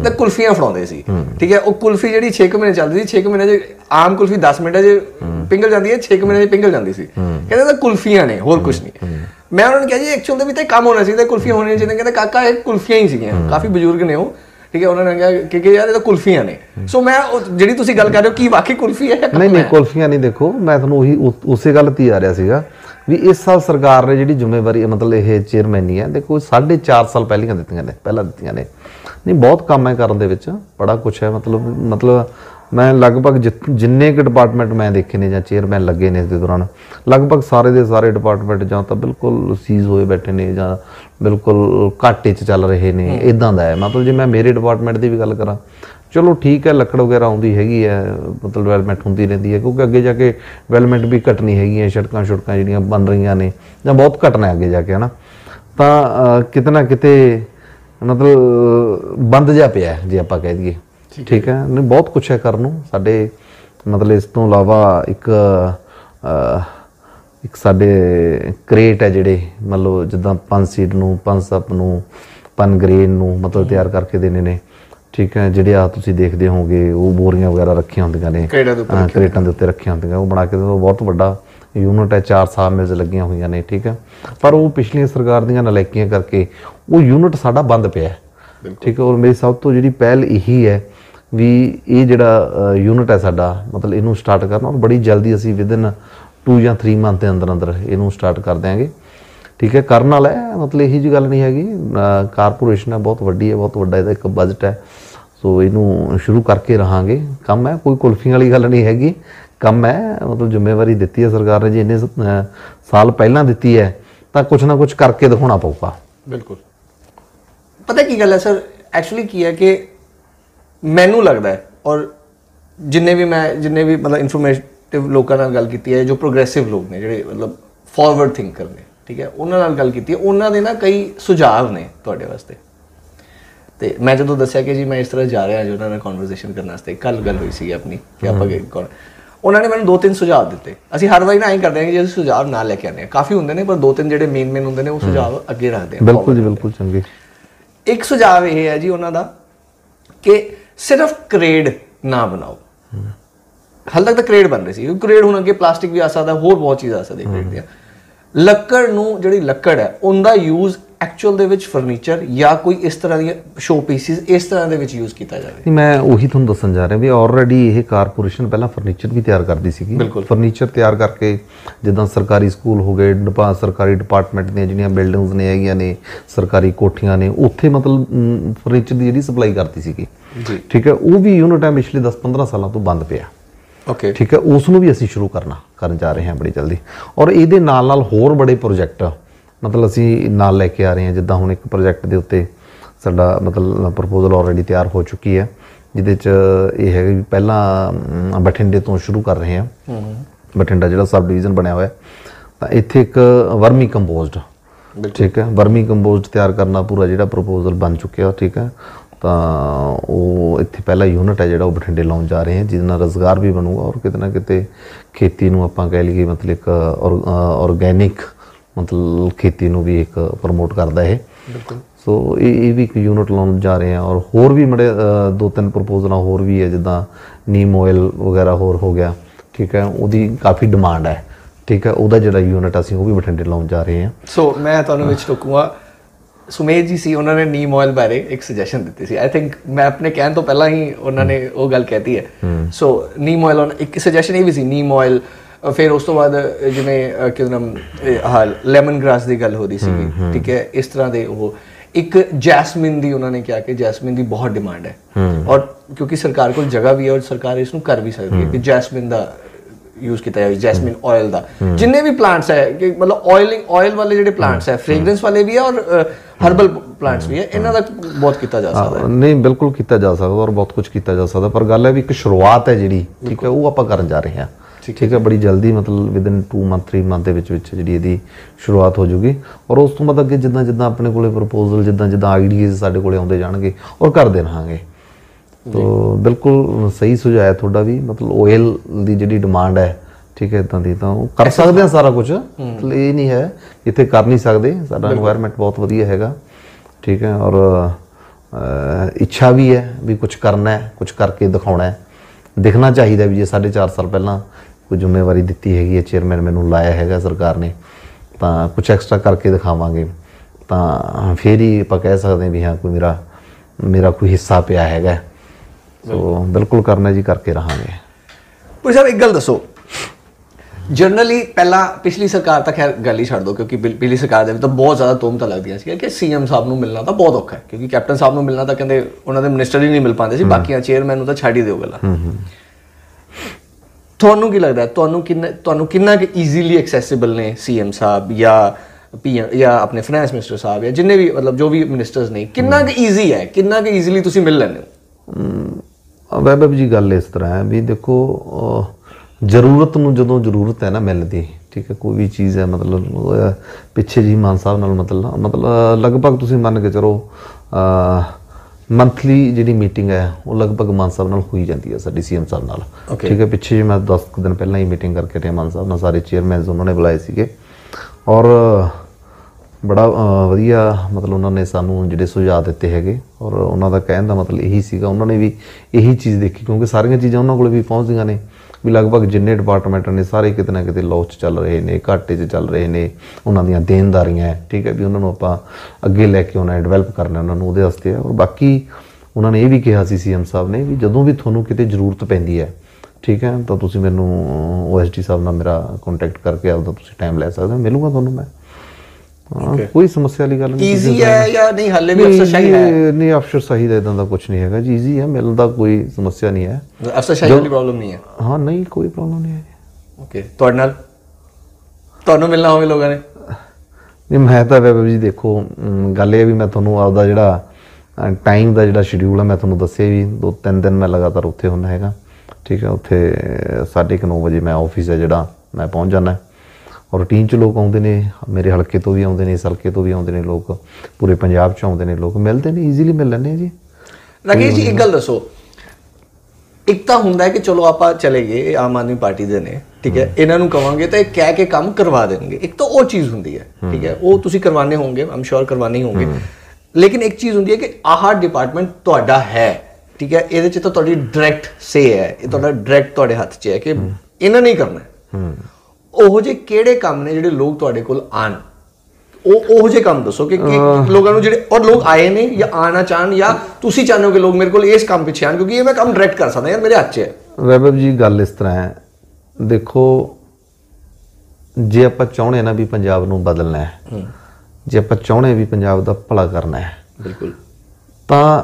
ਤੇ ਕੁਲਫੀਆਂ ਫੜਾਉਂਦੇ ਸੀ। ਠੀਕ ਹੈ ਉਹ ਕੁਲਫੀ ਜਿਹੜੀ 6 ਮਹੀਨੇ ਚੱਲਦੀ ਸੀ 6 ਮਹੀਨੇ 'ਚ ਆਮ ਕੁਲਫੀ 10 ਮਿੰਟਾਂ 'ਚ ਪਿੰਗਲ ਜਾਂਦੀ ਹੈ 6 ਮਹੀਨੇ 'ਚ ਪਿੰਗਲ ਜਾਂਦੀ ਸੀ। ਕਹਿੰਦੇ ਤਾਂ ਕੁਲਫੀਆਂ ਨੇ ਹੋਰ ਕੁਝ ਨਹੀਂ। ਮੈਂ ਉਹਨਾਂ ਨੂੰ ਕਿਹਾ ਜੀ ਐਕਚੁਅਲ ਦੇ ਵੀ ਤਾਂ ਕੰਮ ਹੋਣਾ ਚਾਹੀਦਾ ਕੁਲਫੀਆਂ ਹੋਣੀਆਂ ਚਾਹੀਦੀਆਂ। ਕਹਿੰਦੇ ਕਾਕਾ ਇਹ ਕੁਲਫੀਆਂ ਹੀ ਸੀਗੀਆਂ। ਕਾਫੀ ਬਜ਼ੁਰਗ ਨੇ ਉਹ। ਠੀਕ ਹੈ ਉਹਨਾਂ ਨੇ ਕਿਹਾ ਕਿ ਕਿ ਯਾਰ ਇਹ ਤਾਂ ਕੁਲਫੀਆਂ ਨੇ। ਸੋ ਮੈਂ ਜਿਹੜੀ ਤੁਸੀਂ ਗੱਲ ਕਰ ਰਹੇ ਹੋ ਕੀ ਵਾਕਈ ਕੁਲਫੀ ਹੈ ਨਹੀਂ ਨਹੀਂ ਕੁਲਫੀਆਂ? ਨਹੀਂ ਦੇਖੋ ਮੈਂ ਤੁਹਾਨੂੰ ਉਹੀ ਉਸੇ ਗੱਲ ਤੇ ਆ ਰਿਹਾ ਸੀਗਾ ਵੀ ਇਸ ਸਾਲ ਸਰਕਾਰ ਨੇ ਜਿਹੜੀ ਜ਼ਿੰਮੇਵਾਰੀ ਮਤਲਬ ਇਹ ਚੇਅਰਮੈਨੀ ਹੈ ਦੇਖੋ 4.5 ਸਾਲ ਪਹਿਲੀਆਂ ਦਿੱਤੀਆਂ ਨੇ ਪਹਿਲਾਂ ਦਿੱਤੀਆਂ ਨੇ। ਨਹੀਂ ਬਹੁਤ ਕੰਮ ਹੈ ਕਰਨ ਦੇ ਵਿੱਚ ਬੜਾ ਕੁਝ ਹੈ ਮਤਲਬ ਮਤਲਬ ਮੈਂ ਲਗਭਗ ਜਿੰਨੇ ਕੁ ਡਿਪਾਰਟਮੈਂਟ ਮੈਂ ਦੇਖੇ ਨੇ ਜਾਂ ਚੇਅਰਮੈਨ ਲੱਗੇ ਨੇ ਇਸ ਦੇ ਦੌਰਾਨ ਲਗਭਗ ਸਾਰੇ ਦੇ ਸਾਰੇ ਡਿਪਾਰਟਮੈਂਟ ਜਾਂ ਤਾਂ ਬਿਲਕੁਲ ਸੀਜ਼ ਹੋਏ ਬੈਠੇ ਨੇ ਜਾਂ ਬਿਲਕੁਲ ਘਾਟੇ 'ਚ ਚੱਲ ਰਹੇ ਨੇ ਇਦਾਂ ਦਾ ਹੈ। ਮਤਲਬ ਜੇ ਮੈਂ ਮੇਰੇ ਡਿਪਾਰਟਮੈਂਟ ਦੀ ਵੀ ਗੱਲ ਕਰਾਂ ਚਲੋ ਠੀਕ ਹੈ ਲੱਕੜ ਵਗੈਰਾ ਆਉਂਦੀ ਹੈਗੀ ਹੈ ਮਤਲਬ ਡਿਵੈਲਪਮੈਂਟ ਹੁੰਦੀ ਰਹਿੰਦੀ ਹੈ ਕਿਉਂਕਿ ਅੱਗੇ ਜਾ ਕੇ ਡਿਵੈਲਪਮੈਂਟ ਵੀ ਘਟਣੀ ਹੈਗੀ ਹੈ ਸੜਕਾਂ ਸੜਕਾਂ ਜਿਹੜੀਆਂ ਬਣ ਰਹੀਆਂ ਨੇ ਜਾਂ ਬਹੁਤ ਘਟਣਾ ਹੈ ਅੱਗੇ ਜਾ ਕੇ ਹਨਾ। ਤਾਂ ਅਹ, ਕਿਤੇ ਮਤਲਬ ਬੰਦ ਜਾ ਪਿਆ ਜੇ ਆਪਾਂ ਕਹਿ ਦਈਏ। ਠੀਕ ਹੈ। ਨਹੀਂ ਬਹੁਤ ਕੁਝ ਹੈ ਕਰਨ ਨੂੰ। ਸਾਡੇ ਮਤਲਬ ਇਸ ਤੋਂ ਇਲਾਵਾ ਇੱਕ ਇੱਕ ਸਾਡੇ ਕ੍ਰੇਟ ਹੈ ਜਿਹੜੇ ਮਤਲਬ ਜਿੱਦਾਂ ਪੰਨ ਸੀਡ ਨੂੰ ਪੰਨ ਸੱਪ ਨੂੰ ਪੰਨ ਗ੍ਰੇਨ ਨੂੰ ਮਤਲਬ ਤਿਆਰ ਕਰਕੇ ਦੇਣੇ ਨੇ। ਠੀਕ ਹੈ। ਜਿਹੜੇ ਆ ਤੁਸੀਂ ਦੇਖਦੇ ਹੋਵੋਗੇ ਉਹ ਬੋਰੀਆਂ ਵਗੈਰਾ ਰੱਖੀਆਂ ਹੁੰਦੀਆਂ ਨੇ। ਕ੍ਰੇਟਾਂ ਦੇ ਉੱਤੇ ਰੱਖੀਆਂ ਹੁੰਦੀਆਂ। ਉਹ ਬਣਾ ਕੇ ਉਹ ਬਹੁਤ ਵੱਡਾ ਯੂਨਿਟ ਹੈ। 4 ਸਾਲ ਮਿਲਸ ਲੱਗੀਆਂ ਹੋਈਆਂ ਨੇ। ਠੀਕ ਹੈ। ਪਰ ਉਹ ਪਿਛਲੀਆਂ ਸਰਕਾਰ ਦੀਆਂ ਨਲਾਇਕੀਆਂ ਕਰਕੇ ਉਹ ਯੂਨਿਟ ਸਾਡਾ ਬੰਦ ਪਿਆ ਹੈ। ਠੀਕ ਹੈ। ਔਰ ਮੇਰੀ ਸਭ ਤੋਂ ਜਿਹੜੀ ਪਹਿਲ ਇਹੀ ਹੈ ਵੀ ਇਹ ਜਿਹੜਾ ਯੂਨਿਟ ਹੈ ਸਾਡਾ ਮਤਲਬ ਇਹਨੂੰ ਸਟਾਰਟ ਕਰਨਾ ਔਰ ਬੜੀ ਜਲਦੀ ਅਸੀਂ ਵਿਦਨ 2 ਜਾਂ 3 ਮੰਥ ਦੇ ਅੰਦਰ ਅੰਦਰ ਇਹਨੂੰ ਸਟਾਰਟ ਕਰ ਦਿਆਂਗੇ। ਠੀਕ ਹੈ ਕਰਨ ਵਾਲਾ ਹੈ ਮਤਲਬ ਇਹੀ ਜੀ ਗੱਲ ਨਹੀਂ ਹੈਗੀ। ਕਾਰਪੋਰੇਸ਼ਨ ਹੈ ਬਹੁਤ ਵੱਡੀ ਹੈ ਬਹੁਤ ਵੱਡਾ ਇਹਦਾ ਇੱਕ ਬਜਟ ਹੈ। ਸੋ ਇਹਨੂੰ ਸ਼ੁਰੂ ਕਰਕੇ ਰਹਾਂਗੇ। ਕੰਮ ਹੈ ਕੋਈ ਕੁਲਫੀਆਂ ਵਾਲੀ ਗੱਲ ਨਹੀਂ ਹੈਗੀ। ਕੰਮ ਹੈ ਮਤਲਬ ਜ਼ਿੰਮੇਵਾਰੀ ਦਿੱਤੀ ਹੈ ਸਰਕਾਰ ਨੇ ਜੀ ਇੰਨੇ ਸਾਲ ਪਹਿਲਾਂ ਦਿੱਤੀ ਹੈ ਤਾਂ ਕੁਝ ਨਾ ਕੁਝ ਕਰਕੇ ਦਿਖਾਉਣਾ ਪਊਗਾ। ਬਿਲਕੁਲ। ਪਤਾ ਕੀ ਗੱਲ ਹੈ ਸਰ? ਐਕਚੁਅਲੀ ਕੀ ਹੈ ਕਿ ਮੈਨੂੰ ਲੱਗਦਾ ਹੈ ਔਰ ਜਿੰਨੇ ਵੀ ਮੈਂ ਜਿੰਨੇ ਵੀ ਮਤਲਬ ਇਨਫੋਰਮੇਟਿਵ ਲੋਕਾਂ ਨਾਲ ਗੱਲ ਕੀਤੀ ਹੈ ਜੋ ਪ੍ਰੋਗਰੈਸਿਵ ਲੋਕ ਨੇ ਜਿਹੜੇ ਮਤਲਬ ਫਾਰਵਰਡ ਥਿੰਕਰ ਨੇ ਠੀਕ ਹੈ ਉਹਨਾਂ ਨਾਲ ਗੱਲ ਕੀਤੀ ਹੈ ਉਹਨਾਂ ਦੇ ਨਾ ਕਈ ਸੁਝਾਅ ਨੇ ਤੁਹਾਡੇ ਵਾਸਤੇ। ਤੇ ਮੈਂ ਜਦੋਂ ਦੱਸਿਆ ਕਿ ਜੀ ਮੈਂ ਇਸ ਤਰ੍ਹਾਂ ਜਾ ਰਿਹਾ ਜੀ ਉਹਨਾਂ ਨਾਲ ਕਨਵਰਸੇਸ਼ਨ ਕਰਨ ਵਾਸਤੇ ਕੱਲ ਗੱਲ ਹੋਈ ਸੀ ਆਪਣੀ ਕਿ ਆਪਾਂ ਕਿ ਕੌਣ ਉਹਨਾਂ ਨੇ ਮੈਨੂੰ ਦੋ ਤਿੰਨ ਸੁਝਾਅ ਦਿੱਤੇ। ਅਸੀਂ ਹਰ ਵਾਰੀ ਨਾ ਐਂ ਕਰਦੇ ਹਾਂ ਕਿ ਜੇ ਅਸੀਂ ਸੁਝਾਅ ਨਾ ਲੈ ਕੇ ਆਉਂਦੇ ਹਾਂ ਕਾਫੀ ਹੁੰਦੇ ਨੇ ਪਰ ਦੋ ਤਿੰਨ ਜਿਹੜੇ ਮੇਨ ਮੇਨ ਹੁੰਦੇ ਨੇ ਉਹ ਸੁਝਾਅ ਅੱਗੇ ਰੱਖਦੇ ਹਾਂ। ਬਿਲਕੁਲ ਜੀ ਬਿਲਕੁਲ ਚੰਗੀ। ਇੱਕ ਸੁਝਾਅ ਇਹ ਹੈ ਜੀ ਉਹਨਾਂ ਦਾ ਕਿ ਸਿਰਫ ਕਰੇਡ ਨਾ ਬਣਾਓ। ਹਾਲ ਤੱਕ ਤਾਂ ਕਰੇਡ ਬਣ ਰਹੇ ਸੀ। ਕਿਉਂਕਿ ਕਰੇਡ ਹੁਣ ਅੱਗੇ ਪਲਾਸਟਿਕ ਵੀ ਆ ਸਕਦਾ ਹੋਰ ਬਹੁਤ ਚੀਜ਼ਾਂ ਆ ਸਕਦੀਆਂ ਕਰੇਡ ਦੀਆਂ। ਲੱਕੜ ਨੂੰ ਜਿਹੜੀ ਲੱਕੜ ਹੈ ਉਹਦਾ ਯੂਜ਼ ਐਕਚੁਅਲ ਦੇ ਵਿੱਚ ਫਰਨੀਚਰ ਜਾਂ ਕੋਈ ਇਸ ਤਰ੍ਹਾਂ ਦੀਆਂ ਸ਼ੋ ਪੀਸਿਸ ਇਸ ਤਰ੍ਹਾਂ ਦੇ ਵਿੱਚ ਯੂਜ਼ ਕੀਤਾ ਜਾਵੇ। ਨਹੀਂ ਮੈਂ ਉਹੀ ਤੁਹਾਨੂੰ ਦੱਸਣ ਜਾ ਰਿਹਾ ਵੀ ਆਲਰੇਡੀ ਇਹ ਕਾਰਪੋਰੇਸ਼ਨ ਪਹਿਲਾਂ ਫਰਨੀਚਰ ਵੀ ਤਿਆਰ ਕਰਦੀ ਸੀਗੀ। ਫਰਨੀਚਰ ਤਿਆਰ ਕਰਕੇ ਜਿੱਦਾਂ ਸਰਕਾਰੀ ਸਕੂਲ ਹੋ ਗਏ ਡਿਪਾ ਸਰਕਾਰੀ ਡਿਪਾਰਟਮੈਂਟ ਦੀਆਂ ਜਿਹੜੀਆਂ ਬਿਲਡਿੰਗਸ ਨੇ ਹੈਗੀਆਂ ਨੇ ਸਰਕਾਰੀ ਕੋਠੀਆਂ ਨੇ ਉੱਥੇ ਮਤਲਬ ਫਰਨੀਚਰ ਦੀ ਜਿਹੜੀ ਸਪਲਾਈ ਕਰਦੀ ਸੀਗੀ। ਜੀ। ਠੀਕ ਹੈ ਉਹ ਵੀ ਯੂਨਿਟ ਹੈ ਪਿਛਲੇ 10-15 ਸਾਲਾਂ ਤੋਂ ਬੰਦ ਪਿਆ। ਓਕੇ ਠੀਕ ਹੈ ਉਸ ਨੂੰ ਵੀ ਅਸੀਂ ਸ਼ੁਰੂ ਕਰਨਾ ਕਰਨ ਜਾ ਰਹੇ ਹਾਂ ਬੜੀ ਜਲਦੀ। ਔਰ ਇਹਦੇ ਨਾਲ ਨਾਲ ਹੋਰ ਬੜੇ ਪ੍ਰੋਜੈਕਟ ਮਤਲਬ ਅਸੀਂ ਨਾਲ ਲੈ ਕੇ ਆ ਰਹੇ ਹਾਂ ਜਿੱਦਾਂ ਹੁਣ ਇੱਕ ਪ੍ਰੋਜੈਕਟ ਦੇ ਉੱਤੇ ਸਾਡਾ ਮਤਲਬ ਪ੍ਰਪੋਜ਼ਲ ਆਲਰੇਡੀ ਤਿਆਰ ਹੋ ਚੁੱਕੀ ਹੈ ਜਿਹਦੇ ਚ ਇਹ ਹੈ ਵੀ ਪਹਿਲਾਂ ਬਠਿੰਡੇ ਤੋਂ ਸ਼ੁਰੂ ਕਰ ਰਹੇ ਹਾਂ। ਬਠਿੰਡਾ ਜਿਹੜਾ ਸਬ ਡਿਵੀਜ਼ਨ ਬਣਿਆ ਹੋਇਆ ਤਾਂ ਇੱਥੇ ਇੱਕ ਵਰਮੀ ਕੰਪੋਸਟ ਠੀਕ ਹੈ ਵਰਮੀ ਕੰਪੋਸਟ ਤਿਆਰ ਕਰਨਾ ਪੂਰਾ ਜਿਹੜਾ ਪ੍ਰਪੋਜ਼ਲ ਬਣ ਚੁੱਕਿਆ ਠੀਕ ਹੈ। ਤਾਂ ਉਹ ਇੱਥੇ ਪਹਿਲਾ ਯੂਨਿਟ ਹੈ ਜਿਹੜਾ ਉਹ ਬਠਿੰਡੇ ਲਾਉਣ ਜਾ ਰਹੇ ਹਾਂ ਜਿਹਦੇ ਨਾਲ ਰੋਜ਼ਗਾਰ ਵੀ ਬਣੂਗਾ ਔਰ ਕਿਤੇ ਨਾ ਕਿਤੇ ਖੇਤੀ ਨੂੰ ਆਪਾਂ ਕਹਿ ਲਈਏ ਮਤਲਬ ਇੱਕ ਆਰਗੈਨਿਕ ਮਤਲਬ ਖੇਤੀ ਨੂੰ ਵੀ ਇੱਕ ਪ੍ਰਮੋਟ ਕਰਦਾ ਇਹ। ਬਿਲਕੁਲ। ਸੋ ਇਹ ਇਹ ਵੀ ਇੱਕ ਯੂਨਿਟ ਲਾਉਣ ਜਾ ਰਹੇ ਹਾਂ ਔਰ ਹੋਰ ਵੀ ਮੜੇ ਦੋ ਤਿੰਨ ਪ੍ਰਪੋਜ਼ਲਾਂ ਹੋਰ ਵੀ ਹੈ ਜਿੱਦਾਂ ਨੀਮ ਆਇਲ ਵਗੈਰਾ ਹੋਰ ਹੋ ਗਿਆ ਠੀਕ ਹੈ ਉਹਦੀ ਕਾਫੀ ਡਿਮਾਂਡ ਹੈ ਠੀਕ ਹੈ ਉਹਦਾ ਜਿਹੜਾ ਯੂਨਿਟ ਅਸੀਂ ਉਹ ਵੀ ਬਠਿੰਡੇ ਲਾਉਣ ਜਾ ਰਹੇ ਹਾਂ। ਸੋ ਮੈਂ ਤੁਹਾਨੂੰ ਵਿੱਚ ਟੋਕੂਗਾ ਸੁਮੇਧ ਜੀ ਸੀ ਉਹਨਾਂ ਨੇ ਨੀਮ ਆਇਲ ਬਾਰੇ ਇੱਕ ਸੁਜੈਸ਼ਨ ਦਿੱਤੀ ਸੀ। ਆਈ ਥਿੰਕ ਮੈਂ ਆਪਣੇ ਕਹਿਣ ਤੋਂ ਪਹਿਲਾਂ ਹੀ ਉਹਨਾਂ ਨੇ ਉਹ ਗੱਲ ਕਹਿਤੀ ਹੈ। ਸੋ ਨੀਮ ਆਇਲ ਇੱਕ ਸੁਜੈਸ਼ਨ ਇਹ ਵੀ ਸੀ ਨੀਮ ਆਇਲ ਫਿਰ ਉਸ ਤੋਂ ਬਾਅਦ ਜਿਵੇਂ ਕਿਉਂ ਨਾਮ ਆਹ ਲੈਮਨ ਗ੍ਰਾਸ ਦੀ ਗੱਲ ਹੋ ਰਹੀ ਸੀ ਠੀਕ ਹੈ ਇਸ ਤਰ੍ਹਾਂ ਦੇ ਉਹ। ਇੱਕ ਜੈਸਮਿਨ ਦੀ ਉਹਨਾਂ ਨੇ ਕਿਹਾ ਕਿ ਜੈਸਮਿਨ ਦੀ ਬਹੁਤ ਡਿਮਾਂਡ ਹੈ। ਔਰ ਕਿਉਂਕਿ ਸਰਕਾਰ ਕੋਲ ਜਗ੍ਹਾ ਵੀ ਹੈ ਔਰ ਸਰਕਾਰ ਇਸ ਨੂੰ ਕਰ ਵੀ ਸਕਦੀ ਹੈ ਕਿ ਜੈਸਮਿਨ ਦਾ ਯੂਜ਼ ਕੀਤਾ ਜਾਵੇ ਜੈਸਮਿਨ ਆਇਲ ਦਾ। ਜਿੰਨੇ ਵੀ ਪਲਾਂਟਸ ਹੈ ਕਿ ਮਤਲਬ ਆਇਲਿੰਗ ਆਇਲ ਵਾਲੇ ਜਿਹੜੇ ਪਲਾਂਟਸ ਹੈ ਫ੍ਰੈਗਰੈਂਸ ਵਾਲੇ ਵੀ ਹੈ ਔਰ ਹਰਬਲ ਪਲਾਂਟਸ ਵੀ ਹੈ ਇਹਨਾਂ ਦਾ ਬਹੁਤ ਕੀਤਾ ਜਾ ਸਕਦਾ ਹੈ। ਨਹੀਂ ਬਿਲਕੁਲ ਕੀਤਾ ਜਾ ਸਕਦਾ ਔਰ ਬਹੁਤ ਕੁਝ ਕੀਤਾ ਜਾ ਸਕਦਾ ਪਰ ਗੱਲ ਹੈ ਵੀ ਇੱਕ ਸ਼ੁਰੂਆਤ ਹੈ ਜਿਹੜੀ ਠੀਕ ਹੈ ਉਹ ਆਪਾਂ ਕਰਨ ਜਾ ਰਹੇ ਹਾਂ। ਠੀਕ ਹੈ ਬੜੀ ਜਲਦੀ ਮਤਲਬ ਵਿਦਨ 2 ਮੰਥ 3 ਮੰਥ ਦੇ ਵਿੱਚ ਵਿੱਚ ਜਿਹੜੀ ਇਹਦੀ ਸ਼ੁਰੂਆਤ ਹੋ ਜੂਗੀ ਔਰ ਉਸ ਤੋਂ ਬਾਅਦ ਅੱਗੇ ਜਿੱਦਾਂ ਜਿੱਦਾਂ ਆਪਣੇ ਕੋਲੇ ਪ੍ਰਪੋਜ਼ਲ ਜਿੱਦਾਂ ਜਿੱਦਾਂ ਆਈਡੀਆਜ਼ ਸਾਡੇ ਕੋਲੇ ਆਉਂਦੇ ਜਾਣਗੇ ਔਰ ਕਰਦੇ ਰਹਾਂਗੇ। ਤੋ ਬਿਲਕੁਲ ਸਹੀ ਸੁਝਾਇਆ ਤੁਹਾਡਾ ਵੀ। ਮਤਲਬ ਓਇਲ ਦੀ ਜਿਹੜੀ ਡਿਮਾਂਡ ਹੈ ਠੀਕ ਹੈ ਇਦਾਂ ਦੀ ਤਾਂ ਉਹ ਕਰ ਸਕਦੇ ਆ ਸਾਰਾ ਕੁਝ। ਮਤਲਬ ਇਹ ਨਹੀਂ ਹੈ ਇੱਥੇ ਕਰ ਨਹੀਂ ਸਕਦੇ। ਸਾਡਾ এনवायरमेंट ਬਹੁਤ ਵਧੀਆ ਹੈਗਾ। ਠੀਕ ਹੈ ਔਰ ਇੱਛਾ ਵੀ ਹੈ ਵੀ ਕੁਝ ਕਰਨਾ ਹੈ ਕੁਝ ਕਰਕੇ ਦਿਖਾਉਣਾ ਹੈ। ਦਿਖਣਾ ਚਾਹੀਦਾ ਵੀ ਜੇ 4.5 ਸਾਲ ਪਹਿਲਾਂ ਕੋਈ ਜ਼ਿੰਮੇਵਾਰੀ ਦਿੱਤੀ ਹੈਗੀ ਹੈ ਚੇਅਰਮੈਨ ਮੈਨੂੰ ਲਾਇਆ ਹੈਗਾ ਸਰਕਾਰ ਨੇ ਤਾਂ ਕੁਝ ਐਕਸਟਰਾ ਕਰਕੇ ਦਿਖਾਵਾਂਗੇ। ਤਾਂ ਫੇਰ ਹੀ ਆਪਾਂ ਕਹਿ ਸਕਦੇ ਹਾਂ ਵੀ ਹਾਂ ਕੋਈ ਮੇਰਾ ਮੇਰਾ ਕੋਈ ਹਿੱਸਾ ਪਿਆ ਹੈਗਾ। ਸੋ ਬਿਲਕੁਲ ਕਰਨਾ ਜੀ ਕਰਕੇ ਰਹਾਂਗੇ। ਪੁਰੀ ਸਾਹਿਬ ਇੱਕ ਗੱਲ ਦੱਸੋ। ਜਨਰਲੀ ਪਹਿਲਾਂ ਪਿਛਲੀ ਸਰਕਾਰ ਤਾਂ ਖੈਰ ਗੱਲ ਹੀ ਛੱਡ ਦੋ ਕਿਉਂਕਿ ਪਿਛਲੀ ਸਰਕਾਰ ਦੇ ਵਿੱਚ ਤਾਂ ਬਹੁਤ ਜ਼ਿਆਦਾ ਤੋਮਤਾਂ ਲੱਗਦੀਆਂ ਸੀ ਕਿ ਸੀਐਮ ਸਾਹਿਬ ਨੂੰ ਮਿਲਣਾ ਤਾਂ ਬਹੁਤ ਔਖਾ ਹੈ ਕਿਉਂਕਿ ਕੈਪਟਨ ਸਾਹਿਬ ਨੂੰ ਮਿਲਣਾ ਤਾਂ ਕਹਿੰਦੇ ਉਹਨਾਂ ਦੇ ਮਿਨਿਸਟਰ ਹੀ ਨਹੀਂ ਮਿਲ ਪਾਉਂਦੇ ਸੀ ਬਾਕੀਆਂ ਚੇਅਰਮੈਨ ਨੂੰ ਤਾਂ ਛੱਡ ਹੀ ਦਿਓ ਗੱਲਾਂ। ਤੁਹਾਨੂੰ ਕੀ ਲੱਗਦਾ? ਤੁਹਾਨੂੰ ਕਿੰਨਾ ਤੁਹਾਨੂੰ ਕਿੰਨਾ ਕਿ ਈਜ਼ੀਲੀ ਐਕਸੈਸਿਬਲ ਨੇ ਸੀਐਮ ਸਾਹਿਬ ਜਾਂ ਪੀਐਮ ਜਾਂ ਆਪਣੇ ਫਾਈਨੈਂਸ ਮਿਨਿਸਟਰ ਸਾਹਿਬ ਜਾਂ ਜਿੰਨੇ ਵੀ ਮਤਲਬ ਜੋ ਵੀ ਮਿਨਿਸਟਰਸ ਨੇ ਕਿੰਨਾ ਕਿ ਈਜ਼ੀ ਹੈ? ਕਿੰਨਾ ਕਿ ਈਜ਼ੀਲੀ ਤੁਸੀਂ ਮਿਲ ਲੈਂਦੇ ਹੋ। ਵੈਬਬ ਜੀ ਗੱਲ ਇਸ ਤਰ੍ਹਾਂ ਹੈ ਵੀ ਦੇਖੋ ਜ਼ਰੂਰਤ ਨੂੰ ਜਦੋਂ ਜ਼ਰੂਰਤ ਹੈ ਨਾ ਮਿਲਦੀ ਠੀਕ ਹੈ ਕੋਈ ਵੀ ਚੀਜ਼ ਹੈ ਮਤਲਬ ਪਿੱਛੇ ਜੀ ਮਾਨ ਸਾਹਿਬ ਨਾਲ ਮਤਲਬ ਮਤਲਬ ਲਗਭਗ ਤੁਸੀਂ ਮੰਨ ਕੇ ਚਲੋ ਮੰਥਲੀ ਜਿਹੜੀ ਮੀਟਿੰਗ ਹੈ ਉਹ ਲਗਭਗ ਮਾਨ ਸਾਹਿਬ ਨਾਲ ਹੋਈ ਜਾਂਦੀ ਹੈ ਸਾਡੀ ਸੀਐਮ ਸਾਹਿਬ ਨਾਲ. ਠੀਕ ਹੈ ਪਿੱਛੇ ਜੀ ਮੈਂ 10 ਕੁ ਦਿਨ ਪਹਿਲਾਂ ਹੀ ਮੀਟਿੰਗ ਕਰਕੇ ਹਟਿਆ ਮਾਨ ਸਾਹਿਬ ਨਾਲ ਸਾਰੇ ਚੇਅਰਮੈਨਸ ਉਹਨਾਂ ਨੇ ਬੁਲਾਏ ਸੀਗੇ ਔਰ ਬੜਾ ਵਧੀਆ ਮਤਲਬ ਉਹਨਾਂ ਨੇ ਸਾਨੂੰ ਜਿਹੜੇ ਸੁਝਾਅ ਦਿੱਤੇ ਹੈਗੇ। ਔਰ ਉਹਨਾਂ ਦਾ ਕਹਿਣ ਦਾ ਮਤਲਬ ਇਹੀ ਸੀਗਾ, ਉਹਨਾਂ ਨੇ ਵੀ ਇਹੀ ਚੀਜ਼ ਦੇਖੀ, ਕਿਉਂਕਿ ਸਾਰੀਆਂ ਚੀਜ਼ਾਂ ਉਹਨਾਂ ਕੋਲ ਵੀ ਪਹੁੰਚਦੀਆਂ ਨੇ। ਵੀ ਲਗਭਗ ਜਿੰਨੇ ਡਿਪਾਰਟਮੈਂਟ ਨੇ, ਸਾਰੇ ਕਿਤੇ ਨਾ ਕਿਤੇ ਲੋਸ 'ਚ ਚੱਲ ਰਹੇ ਨੇ, ਘਾਟੇ 'ਚ ਚੱਲ ਰਹੇ ਨੇ, ਉਹਨਾਂ ਦੀਆਂ ਦੇਣਦਾਰੀਆਂ ਠੀਕ ਹੈ ਵੀ ਉਹਨਾਂ ਨੂੰ ਆਪਾਂ ਅੱਗੇ ਲੈ ਕੇ ਆਉਣਾ ਡਿਵੈਲਪ ਕਰਨਾ ਉਹਨਾਂ ਨੂੰ ਉਹਦੇ ਵਾਸਤੇ ਔਰ ਬਾਕੀ ਉਹਨਾਂ ਨੇ ਇਹ ਵੀ ਕਿਹਾ ਸੀ ਸੀਐਮ ਸਾਹਿਬ ਨੇ ਵੀ ਜਦੋਂ ਵੀ ਤੁਹਾਨੂੰ ਕਿਤੇ ਜ਼ਰੂਰਤ ਪੈਂਦੀ ਹੈ, ਠੀਕ ਹੈ, ਤਾਂ ਤੁਸੀਂ ਮੈਨੂੰ ਓਐਸਡੀ ਸਾਹਿਬ ਨਾਲ ਮੇਰਾ ਕੰਟੈਕਟ ਕਰਕੇ ਆਪਦਾ ਤੁਸੀਂ ਟਾਈਮ ਲੈ ਸਕਦੇ ਹੋ, ਮਿਲੂਗਾ ਤੁਹਾਨੂੰ ਮੈਂ। ਹਾਂ, ਕੋਈ ਸਮੱਸਿਆ ਵਾਲੀ ਗੱਲ ਨਹੀਂ ਈਜ਼ੀ ਹੈ ਜਾਂ ਨਹੀਂ ਹੱਲੇ ਵੀ ਅਫਸਰਸ਼ਾਹੀ ਹੈ? ਨਹੀਂ ਅਫਸਰਸ਼ਾਹੀ ਦਾ ਇਦਾਂ ਦਾ ਕੁਝ ਨਹੀਂ ਹੈਗਾ ਜੀ ਈਜ਼ੀ ਹੈ ਮਿਲਣ ਦਾ ਕੋਈ ਸਮੱਸਿਆ ਨਹੀਂ ਹੈ। ਅਫਸਰਸ਼ਾਹੀ ਵਾਲੀ ਪ੍ਰੋਬਲਮ ਨਹੀਂ ਹੈ? ਹਾਂ ਨਹੀਂ ਕੋਈ ਪ੍ਰੋਬਲਮ ਨਹੀਂ ਹੈ ਓਕੇ ਤੁਹਾਡੇ ਨਾਲ? ਤੁਹਾਨੂੰ ਮਿਲਣਾ ਹੋਵੇ ਲੋਕਾਂ ਨੇ? ਨਹੀਂ ਮੈਂ ਤਾਂ ਵੈਬ ਜੀ ਦੇਖੋ ਗੱਲ ਇਹ ਵੀ ਮੈਂ ਤੁਹਾਨੂੰ ਆਪਦਾ ਜਿਹੜਾ ਟਾਈਮ ਦਾ ਜਿਹੜਾ ਸ਼ਡਿਊਲ ਹੈ ਮੈਂ ਤੁਹਾਨੂੰ ਦੱਸਿਆ ਵੀ ਦੋ ਤਿੰਨ ਦਿਨ ਮੈਂ ਲਗਾਤਾਰ ਉੱਥੇ ਹੁੰਦਾ ਹੈਗਾ। ਠੀਕ ਹੈ ਉੱਥੇ 9:30 ਵਜੇ ਮੈਂ ਆਫਿਸ ਹੈ ਜਿਹੜਾ ਮੈਂ ਪਹੁੰਚ ਜਾਂਦਾ। ਔਰ ਰੂਟੀਨ ਚ ਲੋਕ ਆਉਂਦੇ ਨੇ ਮੇਰੇ ਹਲਕੇ ਤੋਂ ਵੀ ਆਉਂਦੇ ਨੇ ਇਸ ਹਲਕੇ ਤੋਂ ਵੀ ਆਉਂਦੇ ਨੇ ਲੋਕ ਪੂਰੇ ਪੰਜਾਬ ਚ ਆਉਂਦੇ ਨੇ ਲੋਕ ਮਿਲਦੇ ਨੇ ਈਜ਼ੀਲੀ ਮਿਲ ਲੈਂਦੇ ਜੀ। ਰਾਕੇਸ਼ ਜੀ ਇੱਕ ਗੱਲ ਦੱਸੋ। ਇੱਕ ਤਾਂ ਹੁੰਦਾ ਹੈ ਕਿ ਚਲੋ ਆਪਾਂ ਚਲੇ ਗਏ ਆਮ ਆਦਮੀ ਪਾਰਟੀ ਦੇ ਨੇ ਠੀਕ ਹੈ ਇਹਨਾਂ ਨੂੰ ਕਵਾਂਗੇ ਤਾਂ ਇਹ ਕਹਿ ਕੇ ਕੰਮ ਕਰਵਾ ਦੇਣਗੇ। ਇੱਕ ਤਾਂ ਉਹ ਚੀਜ਼ ਹੁੰਦੀ ਹੈ ਠੀਕ ਹੈ ਉਹ ਤੁਸੀਂ ਕਰਵਾਣੇ ਹੋਣਗੇ ਆਮ ਸ਼ੋਰ ਕਰਵਾਣੇ ਹੀ ਹੋਣਗੇ ਲੇਕਿਨ ਇੱਕ ਚੀਜ਼ ਹੁੰਦੀ ਹੈ ਕਿ ਆਹ ਡਿਪਾਰਟਮੈਂਟ ਤੁਹਾਡਾ ਹੈ ਠੀਕ ਹੈ ਇਹਦੇ ਚ ਤਾਂ ਤੁਹਾਡੀ ਡਾਇਰੈਕਟ ਸੇ ਹੈ ਇਹ ਤੁਹਾਡਾ ਡਾਇਰੈਕਟ ਤੁਹਾਡੇ ਹੱਥ 'ਚ ਹੈ ਕਿ ਇਹਨਾਂ ਨੇ ਹੀ ਕਰਨਾ ਹੈ। ਉਹੋ ਜਿਹੇ ਕਿਹੜੇ ਕੰਮ ਨੇ ਜਿਹੜੇ ਲੋਕ ਤੁਹਾਡੇ ਕੋਲ ਆਣ ਉਹ ਉਹੋ ਜਿਹੇ ਕੰਮ ਦੱਸੋ ਕਿ ਲੋਕਾਂ ਨੂੰ ਜਿਹੜੇ ਔਰ ਲੋਕ ਆਏ ਨੇ ਜਾਂ ਆਣਾ ਚਾਹਣ ਜਾਂ ਤੁਸੀਂ ਚਾਹੁੰਦੇ ਹੋ ਕਿ ਲੋਕ ਮੇਰੇ ਕੋਲ ਇਸ ਕੰਮ ਪਿੱਛੇ ਆਣ ਕਿਉਂਕਿ ਇਹ ਮੈਂ ਕੰਮ ਡਾਇਰੈਕਟ ਕਰ ਸਕਦਾ ਯਾਰ ਮੇਰੇ ਹੱਥ 'ਚ ਹੈ। ਵੈਭਵ ਜੀ ਗੱਲ ਇਸ ਤਰ੍ਹਾਂ ਹੈ। ਦੇਖੋ ਜੇ ਆਪਾਂ ਚਾਹੁੰਦੇ ਨਾ ਵੀ ਪੰਜਾਬ ਨੂੰ ਬਦਲਣਾ ਹੈ ਜੇ ਆਪਾਂ ਚਾਹੁੰਦੇ ਵੀ ਪੰਜਾਬ ਦਾ ਭਲਾ ਕਰਨਾ ਹੈ ਬਿਲਕੁਲ। ਤਾਂ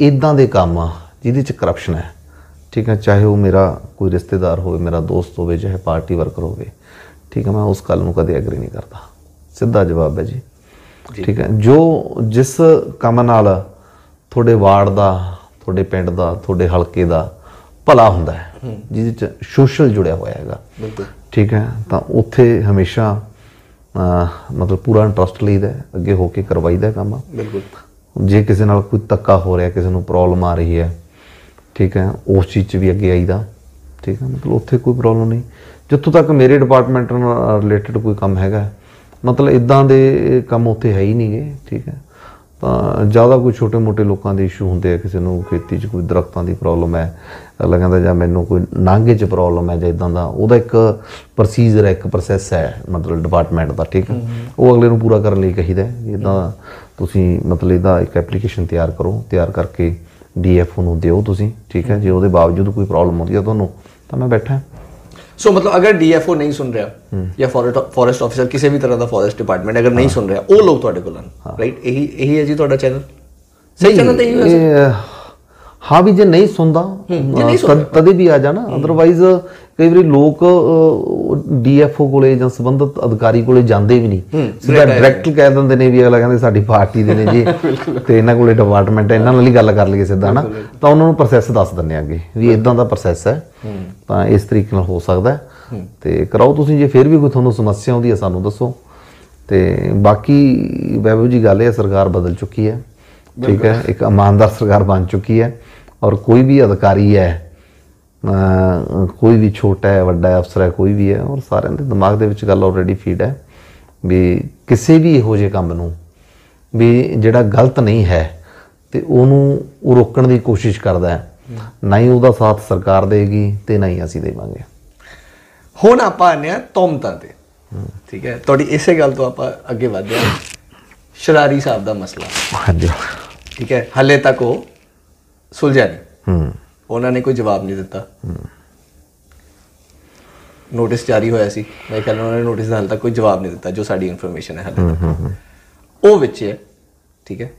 ਇਦਾਂ ਦੇ ਕੰਮ ਆ ਜਿਹਦੇ ਚ ਕਰਪਸ਼ਨ ਹੈ। ਠੀਕ ਹੈ ਚਾਹੇ ਉਹ ਮੇਰਾ ਕੋਈ ਰਿਸ਼ਤੇਦਾਰ ਹੋਵੇ ਮੇਰਾ ਦੋਸਤ ਹੋਵੇ ਚਾਹੇ ਪਾਰਟੀ ਵਰਕਰ ਹੋਵੇ ਠੀਕ ਹੈ ਮੈਂ ਉਸ ਗੱਲ ਨੂੰ ਕਦੇ ਐਗਰੀ ਨਹੀਂ ਕਰਦਾ। ਸਿੱਧਾ ਜਵਾਬ ਹੈ ਜੀ। ਠੀਕ ਹੈ ਜੋ ਜਿਸ ਕੰਮ ਨਾਲ ਤੁਹਾਡੇ ਵਾਰਡ ਦਾ ਤੁਹਾਡੇ ਪਿੰਡ ਦਾ ਤੁਹਾਡੇ ਹਲਕੇ ਦਾ ਭਲਾ ਹੁੰਦਾ ਹੈ ਜਿਹਦੇ ਚ ਸੋਸ਼ਲ ਜੁੜਿਆ ਹੋਇਆ ਹੈਗਾ। ਬਿਲਕੁਲ। ਠੀਕ ਹੈ ਤਾਂ ਉੱਥੇ ਹਮੇਸ਼ਾ ਮਤਲਬ ਪੂਰਾ ਇੰਟਰਸਟ ਲਈਦਾ ਅੱਗੇ ਹੋ ਕੇ ਕਰਵਾਈਦਾ ਕੰਮ। ਬਿਲਕੁਲ। ਜੇ ਕਿਸੇ ਨਾਲ ਕੋਈ ਧੱਕਾ ਹੋ ਰਿਹਾ ਕਿਸੇ ਨੂੰ ਪ੍ਰੋਬਲਮ ਆ ਰਹੀ ਹੈ ਠੀਕ ਹੈ ਉਸ ਚੀਜ਼ 'ਚ ਵੀ ਅੱਗੇ ਆਈਦਾ। ਠੀਕ ਹੈ ਮਤਲਬ ਉੱਥੇ ਕੋਈ ਪ੍ਰੋਬਲਮ ਨਹੀਂ। ਜਿੱਥੋਂ ਤੱਕ ਮੇਰੇ ਡਿਪਾਰਟਮੈਂਟ ਨਾਲ ਰਿਲੇਟਡ ਕੋਈ ਕੰਮ ਹੈਗਾ ਮਤਲਬ ਇਦਾਂ ਦੇ ਕੰਮ ਉੱਥੇ ਹੈ ਹੀ ਨਹੀਂਗੇ ਠੀਕ ਹੈ। ਤਾਂ ਜ਼ਿਆਦਾ ਕੋਈ ਛੋਟੇ-ਮੋਟੇ ਲੋਕਾਂ ਦੇ ਇਸ਼ੂ ਹੁੰਦੇ ਆ ਕਿਸੇ ਨੂੰ ਖੇਤੀ 'ਚ ਕੋਈ ਦਰਖਤਾਂ ਦੀ ਪ੍ਰੋਬਲਮ ਹੈ ਅਗਲਾ ਕਹਿੰਦਾ ਜਾਂ ਮੈਨੂੰ ਕੋਈ ਨਾਂਗੇ 'ਚ ਪ੍ਰੋਬਲਮ ਹੈ ਜਾਂ ਇਦਾਂ ਦਾ ਉਹਦਾ ਇੱਕ ਪ੍ਰੋਸੀਜਰ ਹੈ ਇੱਕ ਪ੍ਰੋਸੈਸ ਹੈ ਮਤਲਬ ਡਿਪਾਰਟਮੈਂਟ ਦਾ ਠੀਕ ਹੈ। ਉਹ ਅਗਲੇ ਨੂੰ ਪੂਰਾ ਕਰਨ ਲਈ ਕਹੀਦਾ ਇਦਾਂ ਤੁਸੀਂ ਮਤਲਬ ਇਹਦਾ ਇੱਕ ਐਪਲੀਕੇਸ਼ਨ ਤਿਆਰ ਕਰੋ ਤਿਆਰ ਕਰਕੇ ਡੀਐਫਓ ਨੂੰ ਦਿਓ ਤੁਸੀਂ ਠੀਕ ਹੈ? ਜੇ ਉਹਦੇ ਬਾਵਜੂਦ ਕੋਈ ਪ੍ਰੋਬਲਮ ਹੁੰਦੀ ਹੈ ਤੁਹਾਨੂੰ ਤਾਂ ਮੈਂ ਬੈਠਾ। ਸੋ ਮਤਲਬ ਅਗਰ ਡੀਐਫਓ ਨਹੀਂ ਸੁਣ ਰਿਹਾ ਜਾਂ ਫੋਰੈਸਟ ਆਫੀਸਰ ਕਿਸੇ ਵੀ ਤਰ੍ਹਾਂ ਦਾ ਫੋਰੈਸਟ ਡਿਪਾਰਟਮੈਂਟ ਅਗਰ ਨਹੀਂ ਸੁਣ ਰਿਹਾ ਉਹ ਲੋਕ ਤੁਹਾਡੇ ਕੋਲ ਆਣ ਰਾਈਟ ਇਹੀ ਇਹੀ ਹੈ ਜੀ ਤੁਹਾਡਾ ਚੈਨਲ ਸਹੀ ਚੈਨਲ ਤੇ ਹੈ ਇਹ, ਹਾਂ ਵੀ ਜੇ ਨਹੀਂ ਸੁਣਦਾ ਤਦ- ਵੀ ਆ ਜਾਣਾ। ਅਦਰਵਾਈਜ਼ ਕਈ ਵਾਰੀ ਲੋਕ ਡੀਐਫਓ ਕੋਲੇ ਜਾਂ ਸੰਬੰਧਿਤ ਅਧਿਕਾਰੀ ਕੋਲੇ ਜਾਂਦੇ ਵੀ ਨਹੀਂ। ਸਿੱਧਾ ਡਾਇਰੈਕਟ ਕਹਿ ਦਿੰਦੇ ਨੇ ਵੀ ਅਗਲਾ ਕਹਿੰਦੇ ਸਾਡੀ ਪਾਰਟੀ ਦੇ ਨੇ ਜੀ। (laughs) ਤੇ ਇਹਨਾਂ ਕੋਲੇ ਡਿਪਾਰਟਮੈਂਟ ਹੈ ਇਹਨਾਂ ਨਾਲ ਹੀ ਗੱਲ ਕਰ ਲਈਏ ਸਿੱਧਾ ਨਾ ਤਾਂ ਉਹਨਾਂ ਨੂੰ ਪ੍ਰੋਸੈਸ ਦੱਸ ਦਿੰਦੇ ਅੱਗੇ ਵੀ ਇਦਾਂ ਦਾ ਪ੍ਰੋਸੈਸ ਹੈ। ਤਾਂ ਇਸ ਤਰੀਕੇ ਨਾਲ ਹੋ ਸਕਦਾ ਤੇ ਕਰਾਓ ਤੁਸੀਂ ਜੇ ਫਿਰ ਵੀ ਕੋਈ ਤੁਹਾਨੂੰ ਸਮੱਸਿਆ ਆਉਂਦੀ ਹੈ ਸਾਨੂੰ ਦੱਸੋ। ਤੇ ਬਾਕੀ ਵੈਭਵ ਜੀ ਗੱਲ ਇਹ ਸਰਕਾਰ ਬਦਲ ਚੁੱਕੀ ਹੈ। ਠੀਕ ਹੈ ਇੱਕ ਇਮਾਨਦਾਰ ਸਰਕਾਰ ਬਣ ਚੁੱਕੀ ਹੈ। ਔਰ ਕੋਈ ਵੀ ਅਧਿਕਾਰੀ ਹੈ ਕੋਈ ਵੀ ਛੋਟਾ ਹੈ ਵੱਡਾ ਹੈ ਅਫਸਰ ਹੈ ਕੋਈ ਵੀ ਹੈ ਔਰ ਸਾਰਿਆਂ ਦੇ ਦਿਮਾਗ ਦੇ ਵਿੱਚ ਗੱਲ ਆਲਰੇਡੀ ਫੀਡ ਹੈ ਵੀ ਕਿਸੇ ਵੀ ਇਹੋ ਜਿਹੇ ਕੰਮ ਨੂੰ ਵੀ ਜਿਹੜਾ ਗਲਤ ਨਹੀਂ ਹੈ ਤੇ ਉਹਨੂੰ ਉਹ ਰੋਕਣ ਦੀ ਕੋਸ਼ਿਸ਼ ਕਰਦਾ ਹੈ। ਨਾ ਹੀ ਉਹਦਾ ਸਾਥ ਸਰਕਾਰ ਦੇਗੀ ਤੇ ਨਾ ਹੀ ਅਸੀਂ ਦੇਵਾਂਗੇ। ਹੁਣ ਆਪਾਂ ਆਨੇ ਆ ਤੋਮਤਾਂ ਤੇ। ਠੀਕ ਹੈ ਤੁਹਾਡੀ ਇਸੇ ਗੱਲ ਤੋਂ ਆਪਾਂ ਅੱਗੇ ਵਧਦੇ ਹਾਂ। ਸ਼ਰਾਰੀ ਸਾਹਿਬ ਦਾ ਮਸਲਾ। ਹਾਂਜੀ। ਠੀਕ ਹੈ ਹਲੇ ਤੱਕ ਉਹ ਸੁਲਝਿਆ ਨਹੀਂ। ਹੂੰ। ਉਹਨਾਂ ਨੇ ਕੋਈ ਜਵਾਬ ਨਹੀਂ ਦਿੱਤਾ। ਨੋਟਿਸ ਜਾਰੀ ਹੋਇਆ ਸੀ। ਮੈਂ ਕਹਿੰਦਾ ਉਹਨਾਂ ਨੇ ਨੋਟਿਸ ਦਾ ਹਾਲੇ ਤੱਕ ਕੋਈ ਜਵਾਬ ਨਹੀਂ ਦਿੱਤਾ ਜੋ ਸਾਡੀ ਇਨਫੋਰਮੇਸ਼ਨ ਹੈ ਹਾਲੇ ਤੱਕ। ਉਹ ਵਿੱਚ ਹੈ ਠੀਕ ਹੈ।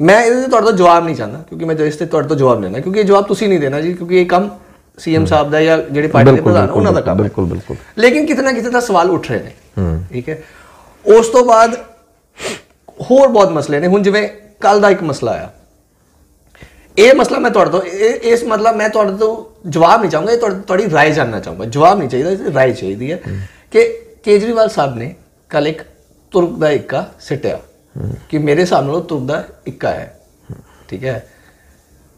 ਮੈਂ ਇਹਦੇ ਤੇ ਤੁਹਾਡੇ ਤੋਂ ਜਵਾਬ ਨਹੀਂ ਚਾਹੁੰਦਾ ਕਿਉਂਕਿ ਮੈਂ ਇਸ ਤੇ ਤੁਹਾਡੇ ਤੋਂ ਜਵਾਬ ਲੈਣਾ ਕਿਉਂਕਿ ਇਹ ਜਵਾਬ ਤੁਸੀਂ ਨਹੀਂ ਦੇਣਾ ਜੀ ਕਿਉਂਕਿ ਇਹ ਕੰਮ ਸੀਐਮ ਸਾਹਿਬ ਦਾ ਜਾਂ ਜਿਹੜੇ ਪਾਰਟੀ ਦੇ ਪ੍ਰਧਾਨ ਉਹਨਾਂ ਦਾ ਕੰਮ ਬਿਲਕੁਲ ਬਿਲਕੁਲ। ਲੇਕਿਨ ਕਿਤੇ ਨਾ ਕਿਤੇ ਤਾਂ ਸਵਾਲ ਉੱਠ ਰਹੇ ਨੇ ਠੀਕ ਹੈ। ਉਸ ਤੋਂ ਬਾਅਦ ਹੋਰ ਬਹੁਤ ਮਸਲੇ ਨੇ। ਹੁਣ ਜਿਵੇਂ ਕੱਲ ਦਾ ਇੱਕ ਮਸਲਾ ਆਇਆ ਇਹ ਮਸਲਾ ਮੈਂ ਤੁਹਾਡੇ ਤੋਂ ਇਹ- ਇਸ ਮਤਲਬ ਮੈਂ ਤੁਹਾਡੇ ਤੋਂ ਜਵਾਬ ਨਹੀਂ ਚਾਹੂੰਗਾ ਇਹ ਤੁਹਾਡੀ ਤੁਹਾਡੀ رائے ਜਾਨਣਾ ਚਾਹੂੰਗਾ ਜਵਾਬ ਨਹੀਂ ਚਾਹੀਦਾ ਇਹ رائے ਚਾਹੀਦੀ ਹੈ ਕਿ ਕੇਜਰੀਵਾਲ ਸਾਹਿਬ ਨੇ ਕੱਲ ਇੱਕ ਤੁਰਕ ਦਾ ਇੱਕਾ ਸਿੱਟਿਆ ਕਿ ਮੇਰੇ ਹਿਸਾਬ ਨਾਲ ਉਹ ਤੁਰਕ ਦਾ ਇੱਕਾ ਹੈ ਠੀਕ ਹੈ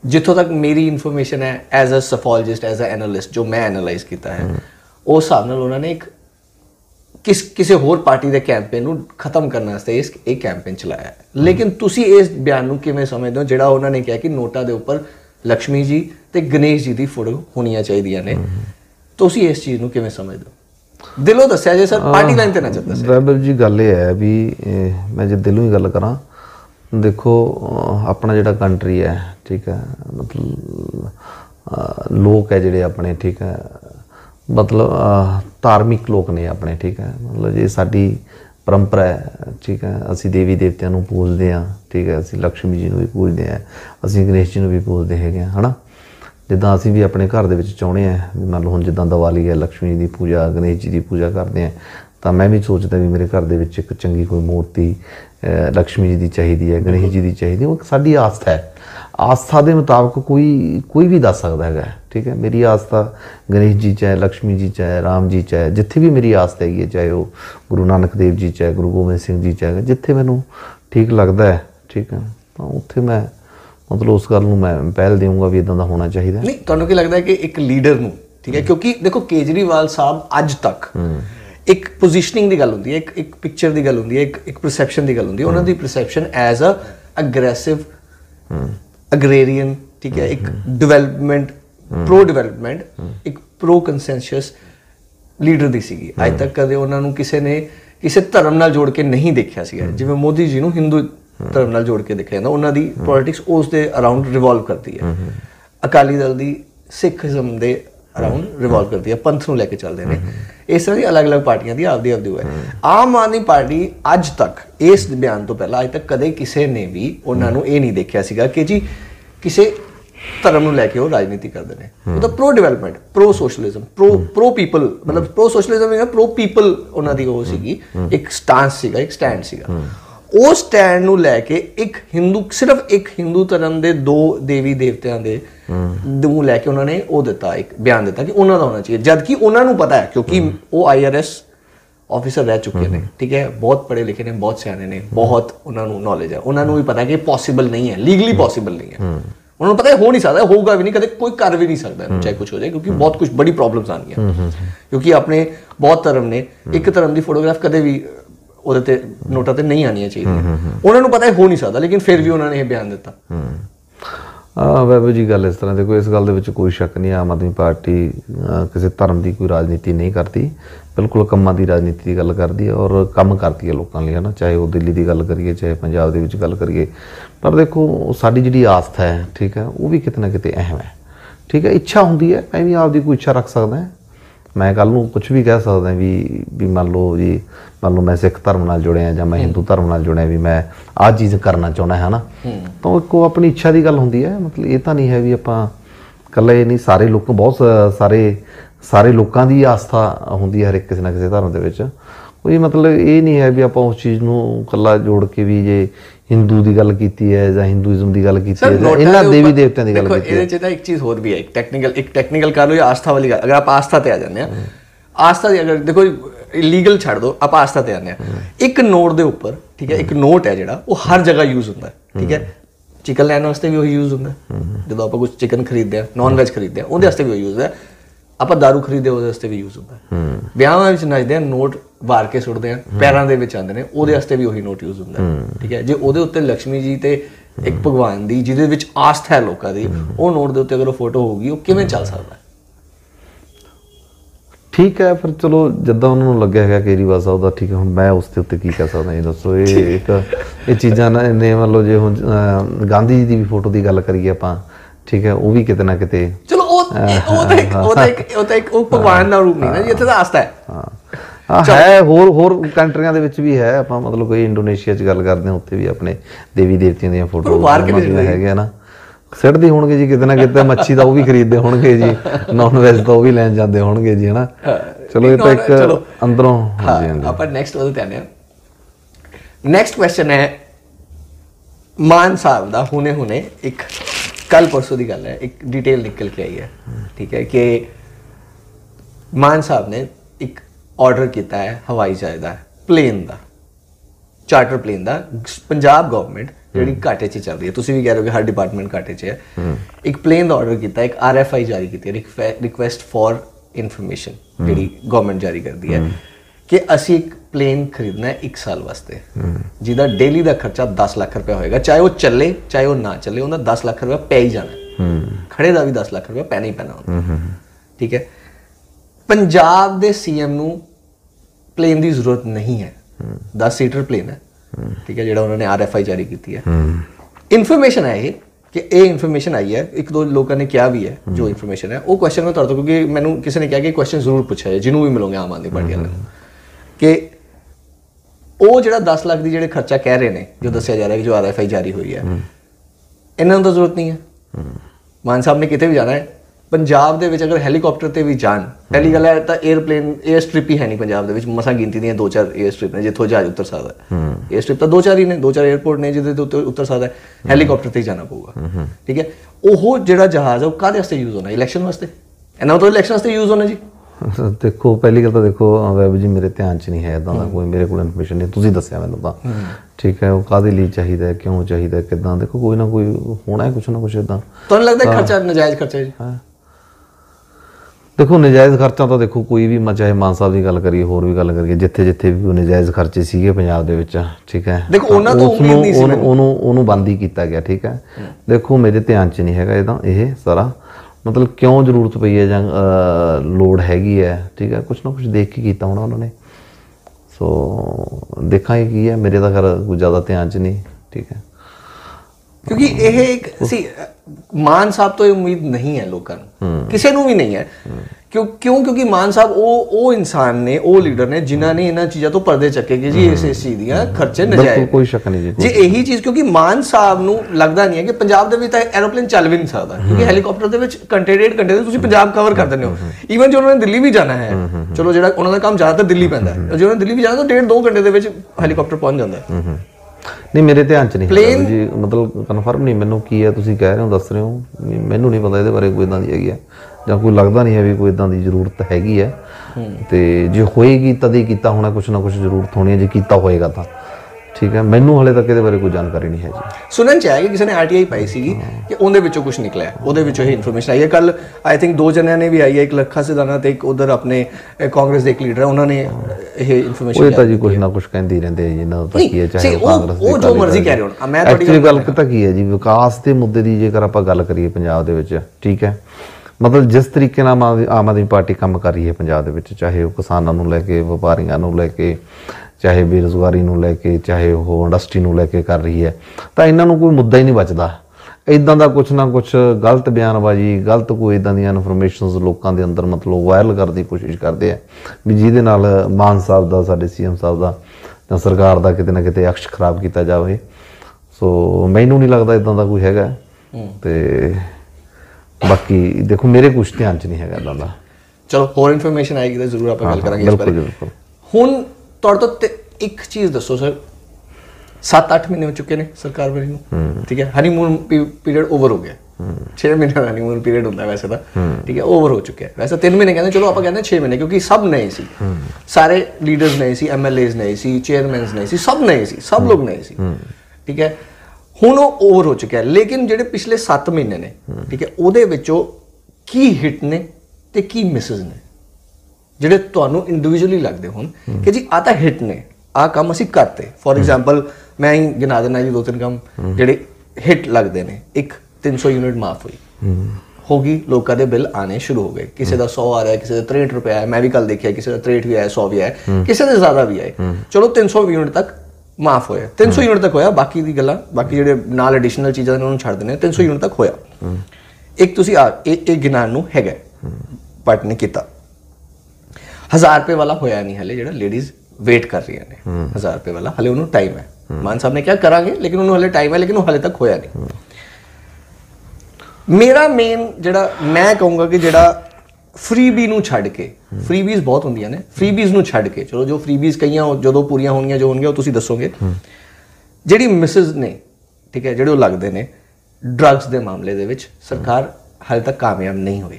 ਜਿੱਥੋਂ ਤੱਕ ਮੇਰੀ ਇਨਫੋਰਮੇਸ਼ਨ ਹੈ as a psephologist as a analyst ਜੋ ਮੈਂ ਐਨਾਲਾਈਜ਼ ਕੀਤਾ ਹੈ ਉਸ ਹਿਸਾਬ ਨਾਲ ਉਹਨਾਂ ਨੇ ਇੱਕ ਕਿਸ ਕਿਸੇ ਹੋਰ ਪਾਰਟੀ ਦੇ ਕੈਂਪੇਨ ਨੂੰ ਖਤਮ ਕਰਨ ਵਾਸਤੇ ਇਸ ਇਹ ਕੈਂਪੇਨ ਚਲਾਇਆ ਹੈ। ਲੇਕਿਨ ਤੁਸੀਂ ਇਸ ਬਿਆਨ ਨੂੰ ਕਿਵੇਂ ਸਮਝਦੇ ਹੋ ਜਿਹੜਾ ਉਹਨਾਂ ਨੇ ਕਿਹਾ ਕਿ ਨੋਟਾਂ ਦੇ ਉੱਪਰ ਲక్ష్ਮੀ ਜੀ ਤੇ ਗਣੇਸ਼ ਜੀ ਦੀ ਫੋਟੋ ਹੋਣੀਆਂ ਚਾਹੀਦੀਆਂ ਨੇ ਤੁਸੀਂ ਇਸ ਚੀਜ਼ ਨੂੰ ਕਿਵੇਂ ਸਮਝਦੇ ਹੋ ਦਿਲੋਂ ਦੱਸਿਆ ਜੇ ਸਰ ਪਾਰਟੀ ਲਾਈਨ ਤੇ ਨਾ ਚੱਲਦਾ ਸਰ ਵੈਬਲ ਜੀ ਗੱਲ ਇਹ ਹੈ ਵੀ ਮੈਂ ਜੇ ਦਿਲੋਂ ਹੀ ਗੱਲ ਕਰਾਂ ਦੇਖੋ ਆਪਣਾ ਜਿਹੜਾ ਕੰਟਰੀ ਹੈ ਠੀਕ ਹੈ ਮਤਲਬ ਲੋਕ ਹੈ ਜਿਹੜੇ ਆਪਣੇ ਠੀਕ ਹੈ ਮਤਲਬ ਧਾਰਮਿਕ ਲੋਕ ਨੇ ਆਪਣੇ, ਠੀਕ ਹੈ? ਮਤਲਬ ਜੇ ਸਾਡੀ ਪਰੰਪਰਾ ਹੈ, ਠੀਕ ਹੈ, ਅਸੀਂ ਦੇਵੀ ਦੇਵਤਿਆਂ ਨੂੰ ਪੂਜਦੇ ਆ ਠੀਕ ਹੈ, ਅਸੀਂ ਲక్ష్ਮੀ ਜੀ ਨੂੰ ਵੀ ਪੂਜਦੇ ਆ ਅਸੀਂ ਗਣੇਸ਼ ਜੀ ਨੂੰ ਵੀ ਪੂਜਦੇ ਹੈਗੇ ਆ ਹਨਾ? ਜਿੱਦਾਂ ਅਸੀਂ ਵੀ ਆਪਣੇ ਘਰ ਦੇ ਵਿੱਚ ਚਾਹੁੰਦੇ ਆ ਮੰਨ ਲਓ ਹੁਣ ਜਿੱਦਾਂ ਦੀਵਾਲੀ ਹੈ ਲక్ష్ਮੀ ਜੀ ਦੀ ਪੂਜਾ, ਗਣੇਸ਼ ਜੀ ਦੀ ਪੂਜਾ ਕਰਦੇ ਆ ਤਾਂ ਮੈਂ ਵੀ ਸੋਚਦਾ ਵੀ ਮੇਰੇ ਘਰ ਦੇ ਵਿੱਚ ਇੱਕ ਚੰਗੀ ਕੋਈ ਮੂਰਤੀ ਲక్ష్ਮੀ ਜੀ ਦੀ ਚਾਹੀਦੀ ਹੈ, ਗਣੇਸ਼ ਜੀ ਦੀ ਚਾਹੀਦੀ ਉਹ ਸਾਡੀ ਆਸਥਾ ਹੈ। ਆਸਥਾ ਦੇ ਮੁਤਾਬਕ ਕੋਈ ਕੋਈ ਵੀ ਦੱਸ ਸਕਦਾ ਹੈਗਾ। ਠੀਕ ਹੈ? ਮੇਰੀ ਆਸਥਾ ਗਣੇਸ਼ ਜੀ ਚ ਹੈ ਲక్ష్ਮੀ ਜੀ ਚ ਹੈ ਰਾਮ ਜੀ ਚ ਹੈ ਜਿੱਥੇ ਵੀ ਮੇਰੀ ਆਸਥਾ ਹੈਗੀ ਹੈ ਚਾਹੇ ਉਹ ਗੁਰੂ ਨਾਨਕ ਦੇਵ ਜੀ ਚ ਹੈ ਗੁਰੂ ਗੋਬਿੰਦ ਸਿੰਘ ਜੀ ਚ ਹੈ ਜਿੱਥੇ ਮੈਨੂੰ ਠੀਕ ਲੱਗਦਾ ਹੈ। ਠੀਕ ਹੈ? ਤਾਂ ਉੱਥੇ ਮੈਂ ਮਤਲਬ ਉਸ ਗੱਲ ਨੂੰ ਮੈਂ ਪਹਿਲ ਦੇਵਾਂਗਾ ਵੀ ਇਦਾਂ ਦਾ ਹੋਣਾ ਚਾਹੀਦਾ। ਨਹੀਂ ਤੁਹਾਨੂੰ ਕੀ ਲੱਗਦਾ ਹੈ ਕਿ ਇੱਕ ਲੀਡਰ ਨੂੰ ਠੀਕ ਹੈ? ਕਿਉਂਕਿ ਦੇਖੋ ਕੇਜਰੀਵਾਲ ਸਾਹਿਬ ਅੱਜ ਤੱਕ ਇੱਕ ਪੋਜੀਸ਼ਨਿੰਗ ਦੀ ਗੱਲ ਹੁੰਦੀ ਹੈ ਇੱਕ ਇੱਕ ਪਿਕਚਰ ਦੀ ਗੱਲ ਹੁੰਦੀ ਹੈ ਇੱਕ ਇੱਕ ਪਰਸੈਪਸ਼ਨ ਦੀ ਗੱਲ ਹੁੰਦੀ ਹੈ। ਉਹਨਾਂ ਦੀ perception as a aggressive agrarian ਠੀਕ ਹੈ ਇੱਕ ਡਿਵੈਲਪਮੈਂਟ ਪ੍ਰੋ ਡਿਵੈਲਪਮੈਂਟ ਇੱਕ ਪ੍ਰੋ ਕੰਸੈਂਸ਼ੀਅਸ ਲੀਡਰ ਦੀ ਸੀਗੀ ਅੱਜ ਤੱਕ ਕਦੇ ਉਹਨਾਂ ਨੂੰ ਕਿਸੇ ਨੇ ਕਿਸੇ ਧਰਮ ਨਾਲ ਜੋੜ ਕੇ ਨਹੀਂ ਦੇਖਿਆ ਸੀਗਾ ਜਿਵੇਂ ਮੋਦੀ ਜੀ ਨੂੰ ਹਿੰਦੂ ਧਰਮ ਨਾਲ ਜੋੜ ਕੇ ਦੇਖਿਆ ਜਾਂਦਾ ਉਹਨਾਂ ਦੀ ਪੋਲਿਟਿਕਸ ਉਸ ਦੇ ਅਰਾਊਂਡ ਰਿਵੋਲਵ ਕਰਦੀ ਹੈ ਅਕਾਲੀ ਦਲ ਦੀ ਸਿੱਖੀਜ਼ਮ ਦੇ ਅਰਾਊਂਡ ਰਿਵੋਲਵ ਕਰਦੀ ਹੈ ਪੰਥ ਨੂੰ ਲੈ ਕੇ ਚੱਲਦੇ ਨੇ। ਇਸ ਤਰ੍ਹਾਂ ਦੀ ਅਲੱਗ-ਅਲੱਗ ਪਾਰਟੀਆਂ ਦੀ ਆਪਦੀ ਆਪਦੀ ਉਹ ਹੈ ਆਮ ਆਦਮੀ ਪਾਰਟੀ ਅੱਜ ਤੱਕ ਇਸ ਬਿਆਨ ਤੋਂ ਪਹਿਲਾਂ ਅੱਜ ਤੱਕ ਕਦੇ ਕਿਸੇ ਨੇ ਵੀ ਉਹਨਾਂ ਨੂੰ ਇਹ ਨਹੀਂ ਦੇਖਿਆ ਸੀਗਾ ਕਿ ਜੀ ਕਿਸੇ ਧਰਮ ਨੂੰ ਲੈ ਕੇ ਉਹ ਰਾਜਨੀਤੀ ਕਰਦੇ ਨੇ। ਉਹ ਤਾਂ pro development pro socialism pro pro people ਮਤਲਬ ਪ੍ਰੋ ਸੋਸ਼ਲਿਜ਼ਮ ਹੈ ਪ੍ਰੋ ਪੀਪਲ ਉਹਨਾਂ ਦੀ ਉਹ ਸੀਗੀ। ਇੱਕ ਸਟਾਂਸ ਸੀਗਾ ਇੱਕ ਸਟੈਂਡ ਸੀਗਾ। ਉਹ ਸਟੈਂਡ ਨੂੰ ਲੈ ਕੇ ਇੱਕ ਹਿੰਦੂ ਸਿਰਫ ਇੱਕ ਹਿੰਦੂ ਧਰਮ ਦੇ ਦੋ ਦੇਵੀ ਦੇਵਤਿਆਂ ਦੇ ਨੂੰ ਲੈ ਕੇ ਉਹਨਾਂ ਨੇ ਉਹ ਦਿੱਤਾ ਇੱਕ ਬਿਆਨ ਦਿੱਤਾ ਕਿ ਉਹਨਾਂ ਦਾ ਹੋਣਾ ਚਾਹੀਏ। ਜਦ ਕਿ ਉਹਨਾਂ ਨੂੰ ਪਤਾ ਹੈ ਕਿਉਂਕਿ ਉਹ ਆਈਆਰਐਸ ਆਫੀਸਰ ਰਹਿ ਚੁੱਕੇ ਨੇ ਠੀਕ ਹੈ? ਬਹੁਤ ਪੜ੍ਹੇ ਲਿਖੇ ਨੇ ਬਹੁਤ ਸਿਆਣੇ ਨੇ ਬਹੁਤ ਉਹਨਾਂ ਨੂੰ ਨੌਲੇਜ ਹੈ। ਉਹਨਾਂ ਨੂੰ ਵੀ ਪਤਾ ਕਿ ਪੋਸੀਬਲ ਨਹੀਂ ਹੈ ਲੀਗਲੀ ਪੋਸੀਬਲ ਨਹੀਂ ਹੈ। ਉਹਨਾਂ ਨੂੰ ਪਤਾ ਹੈ ਹੋ ਨਹੀਂ ਸਕਦਾ ਹੋਊਗਾ ਵੀ ਨਹੀਂ ਕਦੇ ਕੋਈ ਕਰ ਵੀ ਨਹੀਂ ਸਕਦਾ ਚਾਹੇ ਕੁਝ ਹੋ ਜਾਏ ਕਿਉਂਕਿ ਬਹੁਤ ਕੁਝ ਬੜੀ ਪ੍ਰੋਬਲਮਸ ਆਣਗੀਆਂ ਕਿਉਂਕਿ ਆਪਣੇ ਬਹੁਤ ਧਰਮ ਨੇ ਇੱਕ ਧਰਮ ਦੀ ਫੋਟੋਗ੍ਰਾਫ ਕਦੇ ਵੀ ਉਹਦੇ ਤੇ ਨੋਟਾਂ ਤੇ ਨਹੀਂ ਆਣੀਆਂ ਚਾਹੀਦੀਆਂ। ਉਹਨਾਂ ਨੂੰ ਪਤਾ ਹੈ ਹੋ ਨਹੀਂ ਸਕਦਾ ਲੇਕਿਨ ਫਿਰ ਵੀ ਉਹਨਾਂ ਨੇ ਇਹ ਬਿਆਨ ਦਿੱਤਾ। ਆ ਵੈਭਵ ਜੀ ਗੱਲ ਇਸ ਤਰ੍ਹਾਂ ਦੇ ਕੋਈ ਇਸ ਗੱਲ ਦੇ ਵਿੱਚ ਕੋਈ ਸ਼ੱਕ ਨਹੀਂ ਆਮ ਆਦਮੀ ਪਾਰਟੀ ਕਿਸੇ ਧਰਮ ਦੀ ਕੋਈ ਰਾਜਨੀਤੀ ਨਹੀਂ ਕਰਦੀ। ਬਿਲਕੁਲ ਕੰਮਾਂ ਦੀ ਰਾਜਨੀਤੀ ਦੀ ਗੱਲ ਕਰਦੀ ਹੈ ਔਰ ਕੰਮ ਕਰਦੀ ਹੈ ਲੋਕਾਂ ਲਈ ਹਨਾ। ਚਾਹੇ ਉਹ ਦਿੱਲੀ ਦੀ ਗੱਲ ਕਰੀਏ ਚਾਹੇ ਪੰਜਾਬ ਦੇ ਵਿੱਚ ਗੱਲ ਕਰੀਏ। ਪਰ ਦੇਖੋ ਸਾਡੀ ਜਿਹੜੀ ਆਸਥਾ ਹੈ ਠੀਕ ਹੈ ਉਹ ਵੀ ਕਿਤੇ ਨਾ ਕਿਤੇ ਅਹਿਮ ਹੈ। ਠੀਕ ਹੈ ਇੱਛਾ ਹੁੰਦੀ ਹੈ ਮੈਂ ਵੀ ਆਪਦੀ ਕੋਈ ਇੱਛਾ ਰੱਖ ਸਕਦਾ ਹਾਂ। ਮੈਂ ਕੱਲ ਨੂੰ ਕੁਝ ਵੀ ਕਹਿ ਸਕਦਾ ਵੀ ਵੀ ਮੰਨ ਲਓ ਜੀ ਮੰਨ ਲਓ ਮੈਂ ਸਿੱਖ ਧਰਮ ਨਾਲ ਜੁੜਿਆ ਜਾਂ ਮੈਂ ਹਿੰਦੂ ਧਰਮ ਨਾਲ ਜੁੜਿਆ ਵੀ ਮੈਂ ਆਹ ਚੀਜ਼ ਕਰਨਾ ਚਾਹੁੰਦਾ ਹਾਂ ਨਾ? ਤਾਂ ਉਹ ਇੱਕੋ ਆਪਣੀ ਇੱਛਾ ਦੀ ਗੱਲ ਹੁੰਦੀ ਹੈ। ਮਤਲਬ ਇਹ ਤਾਂ ਨਹੀਂ ਹੈ ਵੀ ਆਪਾਂ ਇਕੱਲੇ ਨਹੀਂ ਸਾਰੇ ਲੋਕ ਬਹੁਤ ਸਾਰੇ ਸਾਰੇ ਲੋਕਾਂ ਦੀ ਆਸਥਾ ਹੁੰਦੀ ਹੈ ਹਰ ਇੱਕ ਕਿਸੇ ਨਾ ਕਿਸੇ ਧਰਮ ਦੇ ਵਿੱਚ। ਕੋਈ ਮਤਲਬ ਇਹ ਨਹੀਂ ਹੈ ਵੀ ਆਪਾਂ ਉਸ ਚੀਜ਼ ਨੂੰ ਇਕੱਲਾ ਜੋੜ ਕੇ ਵੀ ਜੇ ਹਿੰਦੂ ਦੀ ਗੱਲ ਕੀਤੀ ਹੈ ਜਾਂ ਹਿੰਦੂਇਜ਼ਮ ਦੀ ਗੱਲ ਕੀਤੀ ਹੈ ਇਹਨਾਂ ਦੇ ਦੇਵੀ ਦੇਵਤਿਆਂ ਦੀ ਗੱਲ ਕੀਤੀ ਹੈ। ਇਹਦੇ ਚ ਤਾਂ ਇੱਕ ਚੀਜ਼ ਹੋਰ ਵੀ ਹੈ ਇੱਕ ਟੈਕਨੀਕਲ ਇੱਕ ਟੈਕਨੀਕਲ ਕਰ ਲਓ ਜਾਂ ਆਸਥਾ ਵਾਲੀ ਗੱਲ। ਅਗਰ ਆਪਾਂ ਆਸਥਾ ਤੇ ਆ ਜਾਂਦੇ ਆ ਆਸਥਾ ਦੀ ਅਗਰ ਦੇਖੋ ਲੀਗਲ ਛੱਡ ਦਿਓ ਆਪਾਂ ਆਸਥਾ ਤੇ ਆਉਂਦੇ ਆ ਇੱਕ ਨੋਟ ਦੇ ਉੱਪਰ ਠੀਕ ਹੈ ਇੱਕ ਨੋਟ ਹੈ ਜਿਹੜਾ ਉਹ ਹਰ ਜਗ੍ਹਾ ਯੂਜ਼ ਹੁੰਦਾ ਹੈ ਠੀਕ ਹੈ। ਚਿਕਨ ਲੈਣ ਵਾਸਤੇ ਵੀ ਉਹੀ ਯੂਜ਼ ਹੁੰਦਾ। ਜਦੋਂ ਆਪਾਂ ਕੁਝ ਚਿਕਨ ਖਰੀਦਦੇ ਆ ਨਾਨ ਵੈਜ ਖਰੀਦਦੇ ਆ ਉਹਦੇ ਵਾਸਤੇ ਵੀ ਉਹੀ ਯੂਜ਼ ਹੈ। ਆਪਾਂ ਦਾਰੂ ਖਰੀਦਦੇ ਉਹਦੇ ਵਾਸਤੇ ਵੀ ਯੂਜ਼ ਹੁੰਦਾ ਵਿਆਹਾਂ ਵਿੱਚ ਨੱਚਦੇ ਆ ਨੋਟ ਵਾਰ ਕੇ ਸੁੱਟਦੇ ਆ ਪੈਰਾਂ ਦੇ ਵਿੱਚ ਆਉਂਦੇ ਨੇ ਉਹਦੇ ਵਾਸਤੇ ਵੀ ਉਹੀ ਨੋਟ ਯੂਜ਼ ਹੁੰਦਾ ਠੀਕ ਹੈ? ਜੇ ਉਹਦੇ ਉੱਤੇ ਲక్ష్ਮੀ ਜੀ ਤੇ ਇੱਕ ਭਗਵਾਨ ਦੀ ਜਿਹਦੇ ਵਿੱਚ ਆਸਥਾ ਹੈ ਲੋਕਾਂ ਦੀ ਉਹ ਨੋਟ ਦੇ ਉੱਤੇ ਅਗਰ ਉਹ ਫੋਟੋ ਹੋਊਗੀ ਉਹ ਕਿਵੇਂ ਚੱਲ ਸਕਦਾ ਹੈ? ਠੀਕ ਹੈ ਫਿਰ ਚਲੋ ਜਿੱਦਾਂ ਉਹਨਾਂ ਨੂੰ ਲੱਗਿਆ ਹੈਗਾ ਕੇਜਰੀਵਾਲ ਸਾਹਿਬ ਦਾ ਠੀਕ ਹੈ ਹੁਣ ਮੈਂ ਉਸ ਦੇ ਉੱਤੇ ਕੀ ਕਹਿ ਸਕਦਾ ਇਹ ਦੱਸੋ ਇਹ ਇੱਕ ਇਹ ਚੀਜ਼ਾਂ ਨਾ ਮੰਨ ਲਓ ਜੇ ਹੁਣ ਗਾਂਧੀ ਜੀ ਦੀ ਵੀ ਫੋਟੋ ਦੀ ਗੱਲ ਕਰੀਏ ਆਪਾਂ ਠੀਕ ਹੈ ਉਹ ਵੀ ਕਿਤੇ ਨਾ ਕਿਤੇ ਚਲੋ ਉਹ ਉਹ ਤਾਂ ਇੱਕ ਉਹ ਤਾਂ ਇੱਕ ਉਹ ਤਾਂ ਭਗਵਾਨ ਦਾ ਰੂਪ ਨਹੀਂ ਨਾ ਜੀ ਇੱਥੇ ਤਾਂ ਆਸਥਾ ਹੈ। ਹਾਂ। ਹਾਂ ਹੋਰ ਹੋਰ ਕੰਟਰੀਆਂ ਦੇ ਵਿੱਚ ਵੀ ਹੈ। ਆਪਾਂ ਮਤਲਬ ਕੋਈ ਇੰਡੋਨੇਸ਼ੀਆ 'ਚ ਗੱਲ ਕਰਦੇ ਹਾਂ ਉੱਥੇ ਵੀ ਆਪਣੇ ਦੇਵੀ ਦੇਵਤਿਆਂ ਦੀਆਂ ਫੋਟੋ ਉਹ ਬਾਹਰ ਕਿਵੇਂ ਹੈਗੇ ਨਾ। ਸਿੱਟਦੇ ਹੋਣਗੇ ਜੀ ਕਿਤੇ ਨਾ ਕਿਤੇ ਮੱਛੀ ਦਾ ਉਹ ਵੀ ਖਰੀਦਦੇ ਹੋਣਗੇ ਜੀ। ਨਾਨ ਵੈਜ ਦਾ ਉਹ ਵੀ ਲੈਣ ਜਾਂਦੇ ਹੋਣਗੇ ਜੀ ਹਨਾ। ਚਲੋ ਇਹ ਤਾਂ ਇੱਕ। ਅੰਦਰੋਂ ਹਾਂਜੀ ਹਾਂਜੀ। ਆਪਾਂ ਨੈਕਸਟ ਉਹਦੇ ਤੇ ਆਨੇ ਆ ਨੈਕਸਟ ਕੁਐਸਚਨ ਹੈ ਮਾਨ ਸਾਹਿਬ ਦਾ ਹੁਣੇ ਹੁਣੇ ਇੱਕ ਕੱਲ ਪਰਸੋਂ ਦੀ ਗੱਲ ਹੈ ਇੱਕ ਡਿਟੇਲ ਨਿਕਲ ਕੇ ਆਈ ਹੈ। ਠੀਕ ਹੈ ਕਿ ਮਾਨ ਸਾਹਿਬ ਨੇ ਇੱਕ ਆਰਡਰ ਕੀਤਾ ਹੈ ਹਵਾਈ ਜਹਾਜ਼ ਦਾ ਪਲੇਨ ਦਾ ਚਾਰਟਰ ਪਲੇਨ ਦਾ ਪੰਜਾਬ ਗਵਰਨਮੈਂਟ ਜਿਹੜੀ ਘਾਟੇ 'ਚ ਚੱਲ ਰਹੀ ਹੈ। ਤੁਸੀਂ ਵੀ ਕਹਿ ਰਹੇ ਹੋ ਕਿ ਹਰ ਡਿਪਾਰਟਮੈਂਟ ਘਾਟੇ 'ਚ ਹੈ। ਇੱਕ ਪਲੇਨ ਦਾ ਆਰਡਰ ਕੀਤਾ ਇੱਕ ਆਰਐਫਆਈ ਜਾਰੀ ਕੀਤੀ ਹੈ ਰਿਕੁਐਸਟ ਫॉर ਇਨਫੋਰਮੇਸ਼ਨ ਜਿਹੜੀ ਗਵਰਨਮੈਂਟ ਜਾਰੀ ਕਰਦੀ ਹੈ ਕਿ ਅਸੀਂ ਇੱਕ ਪਲੇਨ ਖਰੀਦਣਾ ਹੈ 1 ਸਾਲ ਵਾਸਤੇ। ਜਿਹਦਾ ਡੇਲੀ ਦਾ ਖਰਚਾ 10 ਲੱਖ ਰੁਪਏ ਹੋਏਗਾ। ਚਾਹੇ ਉਹ ਚੱਲੇ ਚਾਹੇ ਉਹ ਨਾ ਚੱਲੇ ਉਹਦਾ 10 ਲੱਖ ਰੁਪਏ ਪੈ ਹੀ ਜਾਣਾ। ਖੜੇ ਦਾ ਵੀ 10 ਲੱਖ ਰੁਪਏ ਪੈਣਾ ਹੀ ਪੈਣਾ ਠੀਕ ਹੈ? ਪੰਜਾਬ ਦੇ ਸੀਐਮ ਨੂੰ ਪਲੇਨ ਦੀ ਜ਼ਰੂਰਤ ਨਹੀਂ ਹੈ। 10 ਸੀਟਰ ਪਲੇਨ ਹੈ। ਠੀਕ ਹੈ ਜਿਹੜਾ ਉਹਨਾਂ ਨੇ ਆਰਐਫਆਈ ਜਾਰੀ ਕੀਤੀ ਹੈ। ਇਨਫੋਰਮੇਸ਼ਨ ਹੈ ਇਹ ਕਿ ਇਹ ਇਨਫੋਰਮੇਸ਼ਨ ਆਈ ਹੈ। ਇੱਕ ਦੋ ਲੋਕਾਂ ਨੇ ਕਿਹਾ ਵੀ ਹੈ ਜੋ ਇਨਫੋਰਮੇਸ਼ਨ ਹੈ। ਉਹ ਕੁਐਸਚਨ ਮੈਂ ਤੁਹਾਡੇ ਤੋਂ ਕਿਉਂਕਿ ਮੈਨੂੰ ਕਿਸੇ ਨੇ ਕਿਹਾ ਕਿ ਕੁਐਸਚਨ ਜ਼ਰੂਰ ਪੁੱਛਿਆ ਹੈ ਜਿਹਨੂੰ ਵੀ ਮਿਲੋਗੇ ਆਮ ਆਦਮੀ ਪਾਰਟੀ ਵਾਲਿਆਂ ਨੂੰ। ਕਿ ਉਹ ਜਿਹੜਾ 10 ਲੱਖ ਦੀ ਜਿਹੜੇ ਖਰਚਾ ਕਹਿ ਰਹੇ ਨੇ ਜੋ ਦੱਸਿਆ ਜਾ ਰਿਹਾ ਕਿ ਜੋ ਆਰਐਫਆਈ ਜਾਰੀ ਹੋਈ ਹੈ ਇਹਨਾਂ ਨੂੰ ਤਾਂ ਜ਼ਰੂਰਤ ਨਹੀਂ ਹੈ। ਮਾਨ ਸਾਹਿਬ ਨੇ ਕਿਤੇ ਵੀ ਜਾਣਾ ਹੈ ਪੰਜਾਬ ਦੇ ਵਿੱਚ ਅਗਰ ਹੈਲੀਕਾਪਟਰ ਤੇ ਵੀ ਜਾਣ ਪਹਿਲੀ ਗੱਲ ਹੈ ਤਾਂ 에ਅਰਪਲੇਨ 에ਅਰ ਸਟ੍ਰਿਪ ਹੀ ਹੈ ਨਹੀਂ ਪੰਜਾਬ ਦੇ ਵਿੱਚ। ਮਸਾਂ ਗਿਣਤੀ ਦੀਆਂ ਦੋ ਚਾਰ 에ਅਰ ਸਟ੍ਰਿਪ ਨੇ ਜਿੱਥੋਂ ਜਹਾਜ਼ ਉਤਰ ਸਕਦਾ ਹੈ। 에ਅਰ ਸਟ੍ਰਿਪ ਤਾਂ ਦੋ ਚਾਰ ਹੀ ਨੇ ਦੋ ਚਾਰ 에ਅਰਪੋਰਟ ਨੇ ਜਿੱਥੇ ਉੱਤੇ ਉਤਰ ਸਕਦਾ ਹੈ। ਹੈਲੀਕਾਪਟਰ ਤੇ ਜਾਣਾ ਪਊਗਾ। ਠੀਕ ਹੈ? ਉਹ ਜਿਹੜਾ ਜਹਾਜ਼ ਹੈ ਉਹ ਕਾਦੇ ਵਾਸਤੇ ਯੂਜ਼ ਹੋਣਾ? ਇਲੈਕਸ਼ਨ ਵਾਸਤੇ? ਇਹਨਾਂ ਤੋਂ ਇਲੈਕਸ਼ਨ ਵਾਸਤੇ ਯੂਜ਼ ਹੋਣਾ ਜੀ? (laughs) ਦੇਖੋ ਪਹਿਲੀ ਗੱਲ ਤਾਂ ਦੇਖੋ ਵੈਬ ਜੀ ਮੇਰੇ ਧਿਆਨ 'ਚ ਨਹੀਂ ਹੈ ਇਦਾਂ ਦਾ ਕੋਈ ਮੇਰੇ ਕੋਲ ਇਨਫੋਰਮੇਸ਼ਨ ਨਹੀਂ ਤੁਸੀਂ ਦੱਸਿਆ ਮੈਨੂੰ ਤਾਂ। ਠੀਕ ਹੈ ਉਹ ਕਾਹਦੇ ਲਈ ਚਾਹੀਦਾ ਕਿਉਂ ਚਾਹੀਦਾ ਕਿਦਾਂ? ਦੇਖੋ ਕੋਈ ਨਾ ਕੋਈ ਹੋਣਾ ਹੈ ਕੁਛ ਨਾ ਕੁਛ ਇਦਾਂ ਤੁਹਾਨੂੰ ਲੱਗਦਾ ਖਰਚਾ ਨਜਾਇਜ਼ ਖਰਚਾ ਜੀ? ਹਾਂ। ਦੇਖੋ ਨਜਾਇਜ਼ ਖਰਚਾ ਤਾਂ ਦੇਖੋ ਕੋਈ ਵੀ ਮ- ਚਾਹੇ ਮਾਨ ਸਾਹਿਬ ਦੀ ਗੱਲ ਕਰੀਏ ਹੋਰ ਵੀ ਗੱਲ ਕਰੀਏ ਜਿੱਥੇ ਜਿੱਥੇ ਵੀ ਉਹ ਨਜਾਇਜ਼ ਖਰਚੇ ਸੀਗੇ ਪੰਜਾਬ ਦੇ ਵਿੱਚ ਠੀਕ ਹੈ। ਦੇਖੋ, ਉਹਨਾਂ ਤੋਂ ਉਮੀਦ ਨਹੀਂ ਸੀ ਉਹਨੂੰ ਉਹਨੂੰ ਉਹਨੂੰ ਬੰਦ ਹੀ ਕੀਤਾ ਗਿਆ ਠੀਕ ਹੈ। ਦੇਖੋ ਮੇਰੇ ਧਿਆਨ 'ਚ ਨਹੀਂ ਹੈਗਾ ਇਹਦਾ ਇਹ ਸਾਰਾ। ਮਤਲਬ ਕਿਉਂ ਜ਼ਰੂਰਤ ਪਈ ਹੈ ਜਾਂ ਲੋੜ ਹੈਗੀ ਹੈ ਠੀਕ ਹੈ। ਕੁਛ ਨਾ ਕੁਛ ਦੇਖ ਕੇ ਕੀਤਾ ਹੋਣਾ ਉਹਨਾਂ ਨੇ। ਸੋ ਦੇਖਾਂਗੇ ਕੀ ਹੈ ਮੇਰੇ ਤਾਂ ਖਰ ਕੋਈ ਜ਼ਿਆਦਾ ਧਿਆਨ 'ਚ ਨਹੀਂ ਠੀਕ ਹੈ। ਕਿਉਂਕਿ ਇਹ ਇੱਕ ਸੀ ਮਾਨ ਸਾਹਿਬ ਤੋਂ ਇਹ ਉਮੀਦ ਨਹੀਂ ਹੈ ਲੋਕਾਂ ਨੂੰ। ਕਿਸੇ ਨੂੰ ਵੀ ਨਹੀਂ ਹੈ। ਕਿਉਂ ਕਿਉਂ? ਕਿਉਂਕਿ ਮਾਨ ਸਾਹਿਬ ਉਹ ਉਹ ਇਨਸਾਨ ਨੇ ਉਹ ਲੀਡਰ ਨੇ ਜਿਨ੍ਹਾਂ ਨੇ ਇਹਨਾਂ ਚੀਜ਼ਾਂ ਤੋਂ ਪਰਦੇ ਚੱਕੇ ਕਿ ਜੀ ਇਸ ਇਸ ਚੀਜ਼ ਦੀਆਂ ਖਰਚੇ ਨਜਾਇਜ਼ ਕੋਈ ਸ਼ੱਕ ਨਹੀਂ ਜੀ ਜੇ ਇਹੀ ਚੀਜ਼ ਕਿਉਂਕਿ ਮਾਨ ਸਾਹਿਬ ਨੂੰ ਲੱਗਦਾ ਨਹੀਂ ਹੈ ਕਿ ਪੰਜਾਬ ਦੇ ਵਿੱਚ ਤਾਂ ਐਰੋਪਲੇਨ ਚੱਲ ਵੀ ਨਹੀਂ ਸਕਦਾ। ਕਿਉਂਕਿ ਹੈਲੀਕਾਪਟਰ ਦੇ ਵਿੱਚ ਘੰਟੇ ਡੇਢ ਘੰਟੇ ਦੇ ਤੁਸੀਂ ਪੰਜਾਬ ਕਵਰ ਕਰ ਦਿੰਦੇ ਹੋ। ਈਵਨ ਜੇ ਉਹਨਾਂ ਨੇ ਦਿੱਲੀ ਵੀ ਜਾਣਾ ਹੈ ਚਲੋ ਜਿਹੜਾ ਉਹਨਾਂ ਦਾ ਕੰਮ ਜ਼ਿਆਦਾਤਰ ਦਿੱਲੀ ਪੈਂਦਾ ਹੈ। ਜੇ ਉਹਨਾਂ ਨੇ ਦਿੱਲੀ ਵੀ ਜਾਣਾ ਤਾਂ ਡੇਢ ਦੋ ਘੰਟੇ ਦੇ ਵਿੱਚ ਹੈਲੀਕਾਪਟਰ ਪਹੁੰਚ ਜਾਂਦਾ ਹੈ। ਨਹੀਂ ਮੇਰੇ ਧਿਆਨ ਚ ਨਹੀਂ ਹੈਗਾ ਜੀ ਮਤਲਬ ਕਨਫਰਮ ਨਹੀਂ ਮੈਨੂੰ ਕੀ ਹੈ ਤੁਸੀਂ ਕਹਿ ਰਹੇ ਹੋ ਦੱਸ ਰਹੇ ਹੋ ਮੈਨੂੰ ਨਹੀਂ ਪਤਾ ਇਹਦੇ ਬਾਰੇ ਕੋਈ ਇਦਾਂ ਦੀ ਹੈਗੀ ਹੈ ਜਾਂ ਕੋਈ ਲੱਗਦਾ ਨਹੀਂ ਹੈ ਵੀ ਕੋਈ ਇਦਾਂ ਦੀ ਜ਼ਰੂਰਤ ਹੈਗੀ ਹੈ। ਤੇ ਜੇ ਹੋਏਗੀ ਤਦ ਹੀ ਕੀਤਾ ਹੋਣਾ ਕੁਛ ਨਾ ਕੁਛ ਜ਼ਰੂਰਤ ਹੋਣੀ ਹੈ ਜੇ ਕੀਤਾ ਹੋਏਗਾ ਤਾਂ। ਠੀਕ ਹੈ ਮੈਨੂੰ ਹਲੇ ਤੱਕ ਇਹਦੇ ਬਾਰੇ ਕੋਈ ਜਾਣਕਾਰੀ ਨਹੀਂ ਹੈ ਜੀ। ਸੁਣਨ ਚ ਆਇਆ ਕਿ ਕਿਸੇ ਨੇ ਆਰਟੀਆਈ ਪਾਈ ਸੀਗੀ ਕਿ ਉਹਦੇ ਵਿੱਚੋਂ ਕੁਝ ਨਿਕਲਿਆ ਉਹਦੇ ਵਿੱਚੋਂ ਇਹ ਇਨਫੋਰਮੇਸ਼ਨ ਆਈ ਹੈ। ਕੱਲ ਆਈ ਥਿੰਕ ਦੋ ਜਣਿਆਂ ਨੇ ਵੀ ਆਈ ਹੈ ਇੱਕ ਲੱਖਾ ਸਿਧਾਨਾ ਤੇ ਇੱਕ ਉਧਰ ਆਪਣੇ ਕਾਂਗਰਸ ਦੇ ਇੱਕ ਲੀਡਰ ਹੈ ਉਹਨਾਂ ਨੇ ਇਹ ਉਹ ਇਨਫੋਰਮੇਸ਼ਨ ਇਹ ਤਾਂ ਜੀ ਕੁਛ ਨਾ ਕੁਛ ਕਹਿੰਦੇ ਰਹਿੰਦੇ ਜੀ ਦਾ ਤਾਂ ਕੀ ਹੈ ਚਾਹੇ see, ਉਹ ਉਹ- ਕਾਂਗਰਸ ਉਹ ਜੋ ਮਰਜ਼ੀ ਕਹਿ ਰਹੇ ਹੋਣ। ਮੈਂ ਤੁਹਾਡੀ ਐਕਚੁਅਲੀ ਗੱਲ ਪਤਾ ਕੀ ਹੈ ਜੀ ਵਿਕਾਸ ਦੇ ਮੁੱਦੇ ਦੀ ਜੇਕਰ ਆਪਾਂ ਗੱਲ ਕਰੀਏ ਪੰਜਾਬ ਦੇ ਵਿੱਚ ਠੀਕ ਹੈ। ਮਤਲਬ ਜਿਸ ਤਰੀਕੇ ਨਾਲ ਆਮ ਆਦਮੀ ਪਾਰਟੀ ਕੰਮ ਕਰ ਰਹੀ ਹੈ ਪੰਜਾਬ ਦੇ ਵਿੱਚ ਚਾਹੇ ਉਹ ਕਿਸਾਨਾਂ ਨੂੰ ਲੈ ਕੇ ਵਪਾਰੀਆਂ ਨੂੰ ਲੈ ਕੇ ਚਾਹੇ ਬੇਰੁਜ਼ਗਾਰੀ ਨੂੰ ਲੈ ਕੇ ਚਾਹੇ ਉਹ ਇੰਡਸਟਰੀ ਨੂੰ ਲੈ ਕੇ ਕਰ ਰਹੀ ਹੈ ਤਾਂ ਇਹਨਾਂ ਨੂੰ ਕੋਈ ਮੁੱਦਾ ਹੀ ਨਹੀਂ ਬਚਦਾ। ਇਦਾਂ ਦਾ ਕੁਛ ਨਾ ਕੁਛ ਗਲਤ ਬਿਆਨਬਾਜ਼ੀ ਗਲਤ ਕੋਈ ਇਦਾਂ ਦੀਆਂ ਇਨਫੋਰਮੇਸ਼ਨਸ ਲੋਕਾਂ ਦੇ ਅੰਦਰ ਮਤਲਬ ਵਾਇਰਲ ਕਰਨ ਦੀ ਕੋਸ਼ਿਸ਼ ਕਰਦੇ ਆ। ਵੀ ਜਿਹਦੇ ਨਾਲ ਮਾਨ ਸਾਹਿਬ ਦਾ ਸਾਡੇ ਸੀਐਮ ਸਾਹਿਬ ਦਾ ਜਾਂ ਸਰਕਾਰ ਦਾ ਕਿਤੇ ਨਾ ਕਿਤੇ ਅਕਸ਼ ਖਰਾਬ ਕੀਤਾ ਜਾਵੇ। ਸੋ ਮੈਨੂੰ ਨਹੀਂ ਲੱਗਦਾ ਇਦਾਂ ਦਾ ਕੋਈ ਹੈਗਾ। ਤੇ ਬਾਕੀ ਦੇਖੋ ਮੇਰੇ ਕੁਝ ਧਿਆਨ ਚ ਨਹੀਂ ਹੈਗਾ ਇਦਾਂ ਦਾ। ਚਲੋ ਹੋਰ ਇਨਫੋਰਮੇਸ਼ਨ ਆਏਗੀ ਤਾਂ ਜ਼ਰੂਰ ਆਪਾਂ ਗੱਲ ਕਰਾਂਗੇ ਇਸ ਬਾਰੇ। ਹੁਣ ਤੁਹਾਡੇ ਤੋਂ ਇੱਕ ਚੀਜ਼ ਦੱਸੋ ਸਰ। 7-8 ਮਹੀਨੇ ਹੋ ਚੁੱਕੇ ਨੇ ਸਰਕਾਰ ਬਣੀ ਨੂੰ। ਠੀਕ ਹੈ ਹਨੀਮੂਨ ਪੀਰੀਅਡ ਓਵਰ ਹੋ ਗਿਆ। 6 ਮਹੀਨੇ ਦਾ ਹਨੀਮੂਨ ਪੀਰੀਅਡ ਹੁੰਦਾ ਵੈਸੇ ਤਾਂ। ਠੀਕ ਹੈ ਓਵਰ ਹੋ ਚੁੱਕਿਆ। ਵੈਸੇ 3 ਮਹੀਨੇ ਕਹਿੰਦੇ ਚਲੋ ਆਪਾਂ ਕਹਿੰਦੇ 6 ਮਹੀਨੇ ਕਿਉਂਕਿ ਸਭ ਨਏ ਸੀ। ਸਾਰੇ ਲੀਡਰਸ ਨਏ ਸੀ ਐਮਐਲਏਸ ਨਏ ਸੀ ਚੇਅਰਮੈਨਸ ਨਏ ਸੀ ਸਭ ਨਏ ਸੀ ਸਭ ਲੋਕ ਨਏ ਸੀ। ਠੀਕ ਹੈ ਹੁਣ ਉਹ ਓਵਰ ਹੋ ਚੁੱਕਿਆ। ਲੇਕਿਨ ਜਿਹੜੇ ਪਿਛਲੇ 7 ਮਹੀਨੇ ਨੇ ਠੀਕ ਹੈ ਉਹਦੇ ਵਿੱਚੋਂ ਕੀ ਹਿੱਟ ਨੇ ਤੇ ਕੀ ਮਿਸਸ ਨੇ? ਜਿਹੜੇ ਤੁਹਾਨੂੰ ਇੰਡੀਵਿਜੂਅਲੀ ਲੱਗਦੇ ਹੋਣ ਕਿ ਜੀ ਆ ਤਾਂ ਹਿੱਟ ਨੇ ਆ ਕੰਮ ਅਸੀਂ ਕਰਤੇ। ਫੋਰ ਐਗਜ਼ਾਮਪਲ ਮੈਂ ਹੀ ਗਿਣਾ ਦੇਣਾ ਜੀ ਦੋ ਤਿੰਨ ਕੰਮ ਜਿਹੜੇ ਹਿੱਟ ਲੱਗਦੇ ਨੇ। ਇੱਕ 300 ਯੂਨਿਟ ਮਾਫ ਹੋਈ। ਹੋ। ਗਈ ਲੋਕਾਂ ਦੇ ਬਿੱਲ ਆਣੇ ਸ਼ੁਰੂ ਹੋ ਗਏ। ਕਿਸੇ ਦਾ 100 ਆ ਰਿਹਾ ਕਿਸੇ ਦਾ 63 ਰੁਪਏ ਆਇਆ ਮੈਂ ਵੀ ਕੱਲ ਦੇਖਿਆ ਕਿਸੇ ਦਾ 63 ਵੀ ਆਇਆ 100 ਵੀ ਆਇਆ। ਕਿਸੇ ਦੇ ਜ਼ਿਆਦਾ ਵੀ ਆਏ। ਚਲੋ 300 ਯੂਨਿਟ ਤੱਕ ਮਾਫ ਹੋਇਆ। 300 ਯੂਨਿਟ ਤੱਕ ਹੋਇਆ ਬਾਕੀ ਦੀ ਗੱਲਾਂ ਬਾਕੀ ਜਿਹੜੇ ਨਾਲ ਐਡੀਸ਼ਨਲ ਚੀਜ਼ਾਂ ਨੇ ਉਹਨਾਂ ਨੂੰ ਛੱਡ ਦਿੰਦੇ ਹਾਂ, 300 ਯੂਨਿਟ ਤੱਕ ਹੋਇਆ। ਇੱਕ ਤੁਸੀਂ ਆ ਇਹ ਇਹ ਗਿਣਾਉਣ ਨੂੰ ਹੈਗਾ। ਬਟ ਨੇ ਕੀਤਾ। 1000 ਰੁਪਏ ਵਾਲਾ ਹੋਇਆ ਨਹੀਂ ਹਲੇ ਜਿਹੜਾ ਲੇਡੀਜ਼ ਵੇਟ ਕਰ ਰਹੀਆਂ ਨੇ। 1000 ਰੁਪਏ ਵਾਲਾ ਹਲੇ ਉਹਨੂੰ ਟਾਈਮ ਹੈ। ਮਾਨ ਸਾਹਿਬ ਨੇ ਕਿਹਾ ਕਰਾਂਗੇ ਲੇਕਿਨ ਉਹਨੂੰ ਹਲੇ ਟਾਈਮ ਹੈ ਲੇਕਿਨ ਉਹ ਹਲੇ ਤੱਕ ਹੋਇਆ ਨਹੀਂ। ਮੇਰਾ ਮੇਨ ਜਿਹੜਾ ਮੈਂ ਕਹੂੰਗਾ ਕਿ ਜਿਹੜਾ ਫਰੀਬੀ ਨੂੰ ਛੱਡ ਕੇ ਫਰੀਬੀਜ਼ ਬਹੁਤ ਹੁੰਦੀਆਂ ਨੇ ਫਰੀਬੀਜ਼ ਨੂੰ ਛੱਡ ਕੇ ਚਲੋ ਜੋ ਫਰੀਬੀਜ਼ ਕਈਆਂ ਜਦੋਂ ਪੂਰੀਆਂ ਹੋਣਗੀਆਂ ਜੋ ਹੋਣਗੀਆਂ ਉਹ ਤੁਸੀਂ ਦੱਸੋਗੇ। ਜਿਹੜੀ ਮਿਸਿਸ ਨੇ ਠੀਕ ਹੈ ਜਿਹੜੇ ਉਹ ਲੱਗਦੇ ਨੇ ਡਰੱਗਸ ਦੇ ਮਾਮਲੇ ਦੇ ਵਿੱਚ ਸਰਕਾਰ ਹਾਲੇ ਤੱਕ ਕਾਮਯਾਬ ਨਹੀਂ ਹੋਈ।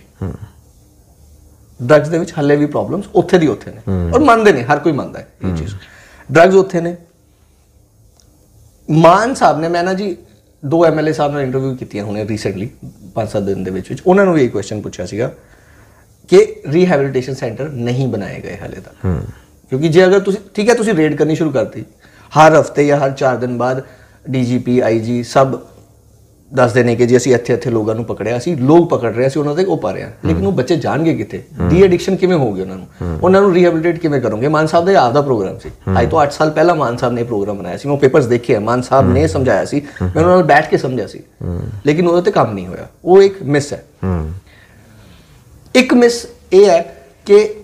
ਡਰੱਗਸ ਦੇ ਵਿੱਚ ਹੱਲੇ ਵੀ ਪ੍ਰੋਬਲਮਸ ਉੱਥੇ ਦੀ ਉੱਥੇ ਨੇ। ਔਰ ਮੰਨਦੇ ਨੇ ਹਰ ਕੋਈ ਮੰਨਦਾ ਹੈ ਇਹ ਚੀਜ਼। ਡਰੱਗਸ ਉੱਥੇ ਨੇ। ਮਾਨ ਸਾਹਿਬ ਨੇ ਮੈਂ ਨਾ ਜੀ ਦੋ ਐਮਐਲਏ ਸਾਹਿਬ ਨਾਲ ਇੰਟਰਵਿਊ ਕੀਤੀਆਂ ਹੁਣੇ ਰੀਸੈਂਟਲੀ 5-7 ਦਿਨ ਦੇ ਵਿੱਚ ਵਿੱਚ। ਉਹਨਾਂ ਨੂੰ ਵੀ ਇਹ ਕੁਐਸਚਨ ਪੁੱਛਿਆ ਸੀਗਾ ਕਿ ਰੀਹੈਬਿਲਿਟੇਸ਼ਨ ਸੈਂਟਰ ਨਹੀਂ ਬਣਾਏ ਗਏ ਹਾਲੇ ਤੱਕ। ਕਿਉਂਕਿ ਜੇ ਅਗਰ ਤੁਸੀਂ ਠੀਕ ਹੈ ਤੁਸੀਂ ਰੇਡ ਕਰਨੀ ਸ਼ੁਰੂ ਕਰਤੀ ਹਰ ਹਫ਼ਤੇ ਜਾਂ ਹਰ 4 ਦਿਨ ਬਾਅਦ ਡੀਜੀਪੀ ਆਈਜੀ ਸਭ ਦੱਸਦੇ ਨੇ ਕਿ ਜੀ ਅਸੀਂ ਇੱਥੇ ਇੱਥੇ ਲੋਕਾਂ ਨੂੰ ਪਕੜਿਆ ਅਸੀਂ ਲੋਕ ਪਕੜ ਰਹੇ ਸੀ ਉਹਨਾਂ ਦੇ ਉਹ ਪਾ ਰਹੇ ਹਾਂ। ਲੇਕਿਨ ਉਹ ਬੱਚੇ ਜਾਣਗੇ ਕਿੱਥੇ? ਡੀ ਐਡਿਕਸ਼ਨ ਕਿਵੇਂ ਹੋਊਗੀ ਉਹਨਾਂ ਨੂੰ? ਉਹਨਾਂ ਨੂੰ ਰੀਹੈਬਿਲਿਟੇਟ ਕਿਵੇਂ ਕਰੋਗੇ? ਮਾਨ ਸਾਹਿਬ ਦਾ ਆਪਦਾ ਪ੍ਰੋਗਰਾਮ ਸੀ। ਅੱਜ ਤੋਂ 8 ਸਾਲ ਪਹਿਲਾਂ ਮਾਨ ਸਾਹਿਬ ਨੇ ਪ੍ਰੋਗਰਾਮ ਬਣਾਇਆ ਸੀ। ਮੈਂ ਪੇਪਰਸ ਦੇਖੇ ਆ। ਮਾਨ ਸਾਹਿਬ ਨੇ ਸਮਝਾਇਆ ਸੀ। ਮੈਂ ਉਹਨਾਂ ਨਾਲ ਬੈਠ ਕੇ ਸਮਝਿਆ ਸੀ। ਲੇਕਿਨ ਉਹਦੇ ਤੇ ਕੰਮ ਨਹੀਂ ਹੋਇਆ। ਉਹ ਇੱਕ ਮਿਸ ਹੈ। ਇੱਕ ਮਿਸ ਇਹ ਹੈ ਕਿ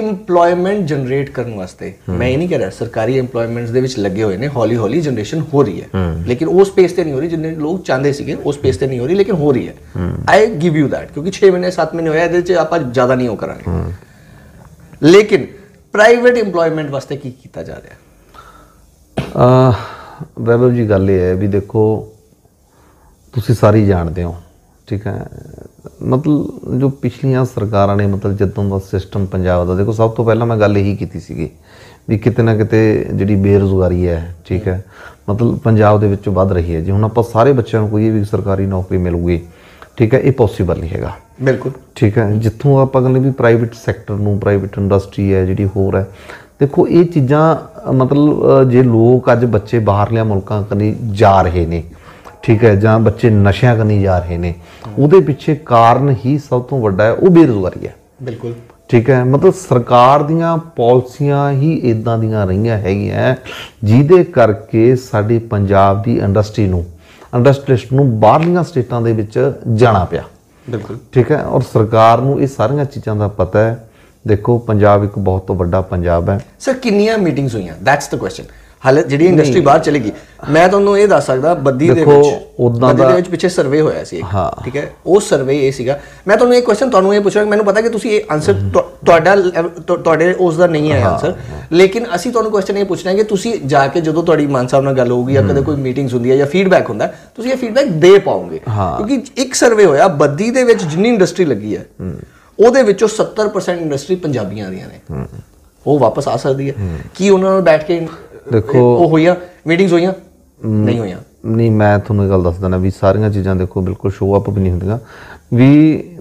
EMPLOYMENT ਜਨਰੇਟ ਕਰਨ ਵਾਸਤੇ। ਮੈਂ ਇਹ ਨਹੀਂ ਕਹਿ ਰਿਹਾ ਸਰਕਾਰੀ EMPLOYMENTS ਦੇ ਵਿੱਚ ਲੱਗੇ ਹੋਏ ਨੇ ਹੌਲੀ ਹੌਲੀ ਜਨਰੇਸ਼ਨ ਹੋ ਰਹੀ ਹੈ। ਲੇਕਿਨ ਉਹ ਸਪੇਸ ਤੇ ਨਹੀਂ ਹੋ ਰਹੀ ਜਿੰਨੇ ਲੋਕ ਚਾਹੁੰਦੇ ਸੀਗੇ ਉਹ ਸਪੇਸ ਤੇ ਨਹੀਂ ਹੋ ਰਹੀ ਲੇਕਿਨ ਹੋ ਰਹੀ ਹੈ। ਆਈ ਗਿਵ ਯੂ ਥੈਟ ਕਿਉਂਕਿ 6 ਮਹੀਨੇ 7 ਮਹੀਨੇ ਹੋਇਆ ਇਹਦੇ ਚ ਆਪਾਂ ਜ਼ਿਆਦਾ ਨਹੀਂ ਉਹ ਕਰਾਂਗੇ। ਲੇਕਿਨ ਪ੍ਰਾਈਵੇਟ EMPLOYMENT ਵਾਸਤੇ ਕੀ ਕੀਤਾ ਜਾ ਰਿਹਾ? ਅਹ ਵੈਭਵ ਜੀ ਗੱਲ ਇਹ ਹੈ ਵੀ ਦੇਖੋ ਤੁਸੀਂ ਸਾਰੀ ਜਾਣਦੇ ਹੋ। ਠੀਕ ਹੈ। ਮਤਲਬ ਜੋ ਪਿਛਲੀਆਂ ਸਰਕਾਰਾਂ ਨੇ ਮਤਲਬ ਜਦੋਂ ਦਾ ਸਿਸਟਮ ਪੰਜਾਬ ਦਾ ਦੇਖੋ ਸਭ ਤੋਂ ਪਹਿਲਾਂ ਮੈਂ ਗੱਲ ਇਹੀ ਕੀਤੀ ਸੀਗੀ ਵੀ ਕਿਤੇ ਨਾ ਕਿਤੇ ਜਿਹੜੀ ਬੇਰੁਜ਼ਗਾਰੀ ਹੈ ਠੀਕ ਹੈ ਮਤਲਬ ਪੰਜਾਬ ਦੇ ਵਿੱਚ ਵੱਧ ਰਹੀ ਹੈ। ਜੇ ਹੁਣ ਆਪਾਂ ਸਾਰੇ ਬੱਚਿਆਂ ਨੂੰ ਕੋਈ ਵੀ ਸਰਕਾਰੀ ਨੌਕਰੀ ਮਿਲੂਗੀ ਠੀਕ ਹੈ ਇਹ ਪੋਸੀਬਲ ਨਹੀਂ ਹੈਗਾ। ਬਿਲਕੁਲ। ਠੀਕ ਹੈ ਜਿੱਥੋਂ ਆਪਾਂ ਕਹਿੰਦੇ ਵੀ ਪ੍ਰਾਈਵੇਟ ਸੈਕਟਰ ਨੂੰ ਪ੍ਰਾਈਵੇਟ ਇੰਡਸਟਰੀ ਹੈ ਜਿਹੜੀ ਹੋਰ ਹੈ ਦੇਖੋ ਇਹ ਚੀਜ਼ਾਂ ਮਤਲਬ ਜੇ ਲੋਕ ਅੱਜ ਬੱਚੇ ਬਾਹਰਲਿਆਂ ਮੁਲਕਾਂ ਕਨੀ ਜਾ ਰਹੇ ਨੇ ਠੀਕ ਹੈ ਜਾਂ ਬੱਚੇ ਨਸ਼ਿਆਂ ਕਨੀ ਜਾ ਰਹੇ ਨੇ ਉਹਦੇ ਪਿੱਛੇ ਕਾਰਨ ਹੀ ਸਭ ਤੋਂ ਵੱਡਾ ਹੈ ਉਹ ਬੇਰੁਜ਼ਗਾਰੀ ਹੈ। ਬਿਲਕੁਲ। ਠੀਕ ਹੈ ਮਤਲਬ ਸਰਕਾਰ ਦੀਆਂ ਪਾਲਿਸੀਆਂ ਹੀ ਇਦਾਂ ਦੀਆਂ ਰਹੀਆਂ ਹੈਗੀਆਂ ਜਿਹਦੇ ਕਰਕੇ ਸਾਡੀ ਪੰਜਾਬ ਦੀ ਇੰਡਸਟਰੀ ਨੂੰ ਇੰਡਸਟਰੀਲਿਸਟ ਨੂੰ ਬਾਹਰਲੀਆਂ ਸਟੇਟਾਂ ਦੇ ਵਿੱਚ ਜਾਣਾ ਪਿਆ। ਬਿਲਕੁਲ। ਠੀਕ ਹੈ ਔਰ ਸਰਕਾਰ ਨੂੰ ਇਹ ਸਾਰੀਆਂ ਚੀਜ਼ਾਂ ਦਾ ਪਤਾ ਹੈ। ਦੇਖੋ ਪੰਜਾਬ ਇੱਕ ਬਹੁਤ ਵੱਡਾ ਪੰਜਾਬ ਹੈ। ਸਰ ਕਿੰਨੀਆਂ ਮੀਟਿੰਗਸ ਹੋਈਆਂ? ਦੈਟਸ ਦ ਕੁਐਸਚਨ ਹਾਲੇ ਜਿਹੜੀ ਇੰਡਸਟਰੀ ਬਾਹਰ ਚਲੇਗੀ ਮੈਂ ਤੁਹਾਨੂੰ ਇਹ ਦੱਸ ਸਕਦਾ ਬੱਦੀ ਦੇ ਵਿੱਚ ਉੱਦਾਂ ਦਾ- ਦੇ ਵਿੱਚ ਪਿੱਛੇ ਸਰਵੇ ਹੋਇਆ ਸੀ। ਠੀਕ ਹੈ? ਉਹ ਸਰਵੇ ਇਹ ਸੀਗਾ। ਮੈਂ ਤੁਹਾਨੂੰ ਇਹ ਕੁਐਸਚਨ ਤੁਹਾਨੂੰ ਇਹ ਪੁੱਛਣਾ ਮੈਨੂੰ ਪਤਾ ਕਿ ਤੁਸੀਂ ਇਹ ਆਨਸਰ ਤੁਹਾਡਾ ਤੁਹਾਡੇ ਉਸ ਦਾ ਨਹੀਂ ਹੈ ਆਨਸਰ ਲੇਕਿਨ ਅਸੀਂ ਤੁਹਾਨੂੰ ਕੁਐਸਚਨ ਇਹ ਪੁੱਛਣਾ ਹੈ ਕਿ ਤੁਸੀਂ ਜਾ ਕੇ ਜਦੋਂ ਤੁਹਾਡੀ ਮਾਨ ਸਾਹਿਬ ਨਾਲ ਗੱਲ ਹੋਊਗੀ ਜਾਂ ਕਦੇ ਕੋਈ ਮੀਟਿੰਗਸ ਹੁੰਦੀ ਹੈ ਜਾਂ ਫੀਡਬੈਕ ਹੁੰਦਾ ਤੁਸੀਂ ਇਹ ਫੀਡਬੈਕ ਦੇ ਪਾਓਗੇ। ਕਿਉਂਕਿ ਇੱਕ ਸਰਵੇ ਹੋਇਆ ਬੱਦੀ ਦੇ ਵਿੱਚ ਜਿੰਨੀ ਇੰਡਸਟਰੀ ਲੱਗੀ ਹੈ ਉਹਦੇ ਵਿੱਚੋਂ 70% ਇੰਡਸਟਰੀ ਪੰਜਾਬੀਆਂ ਦੀਆਂ ਨੇ। ਉਹ ਵਾਪਸ ਆ ਸਕਦੀ ਹੈ। ਕੀ ਉਹਨਾਂ ਨਾਲ ਬੈਠ ਕੇ ਦੇਖੋ ਉਹ ਹੋਈਆਂ ਮੀਟਿੰਗਸ ਹੋਈਆਂ? ਨਹੀਂ ਹੋਈਆਂ। ਨਹੀਂ ਮੈਂ ਤੁਹਾਨੂੰ ਗੱਲ ਦੱਸ ਦਿੰਦਾ ਵੀ ਸਾਰੀਆਂ ਚੀਜ਼ਾਂ ਦੇਖੋ ਬਿਲਕੁਲ ਸ਼ੋਅ ਅਪ ਵੀ ਨਹੀਂ ਹੁੰਦੀਆਂ। ਵੀ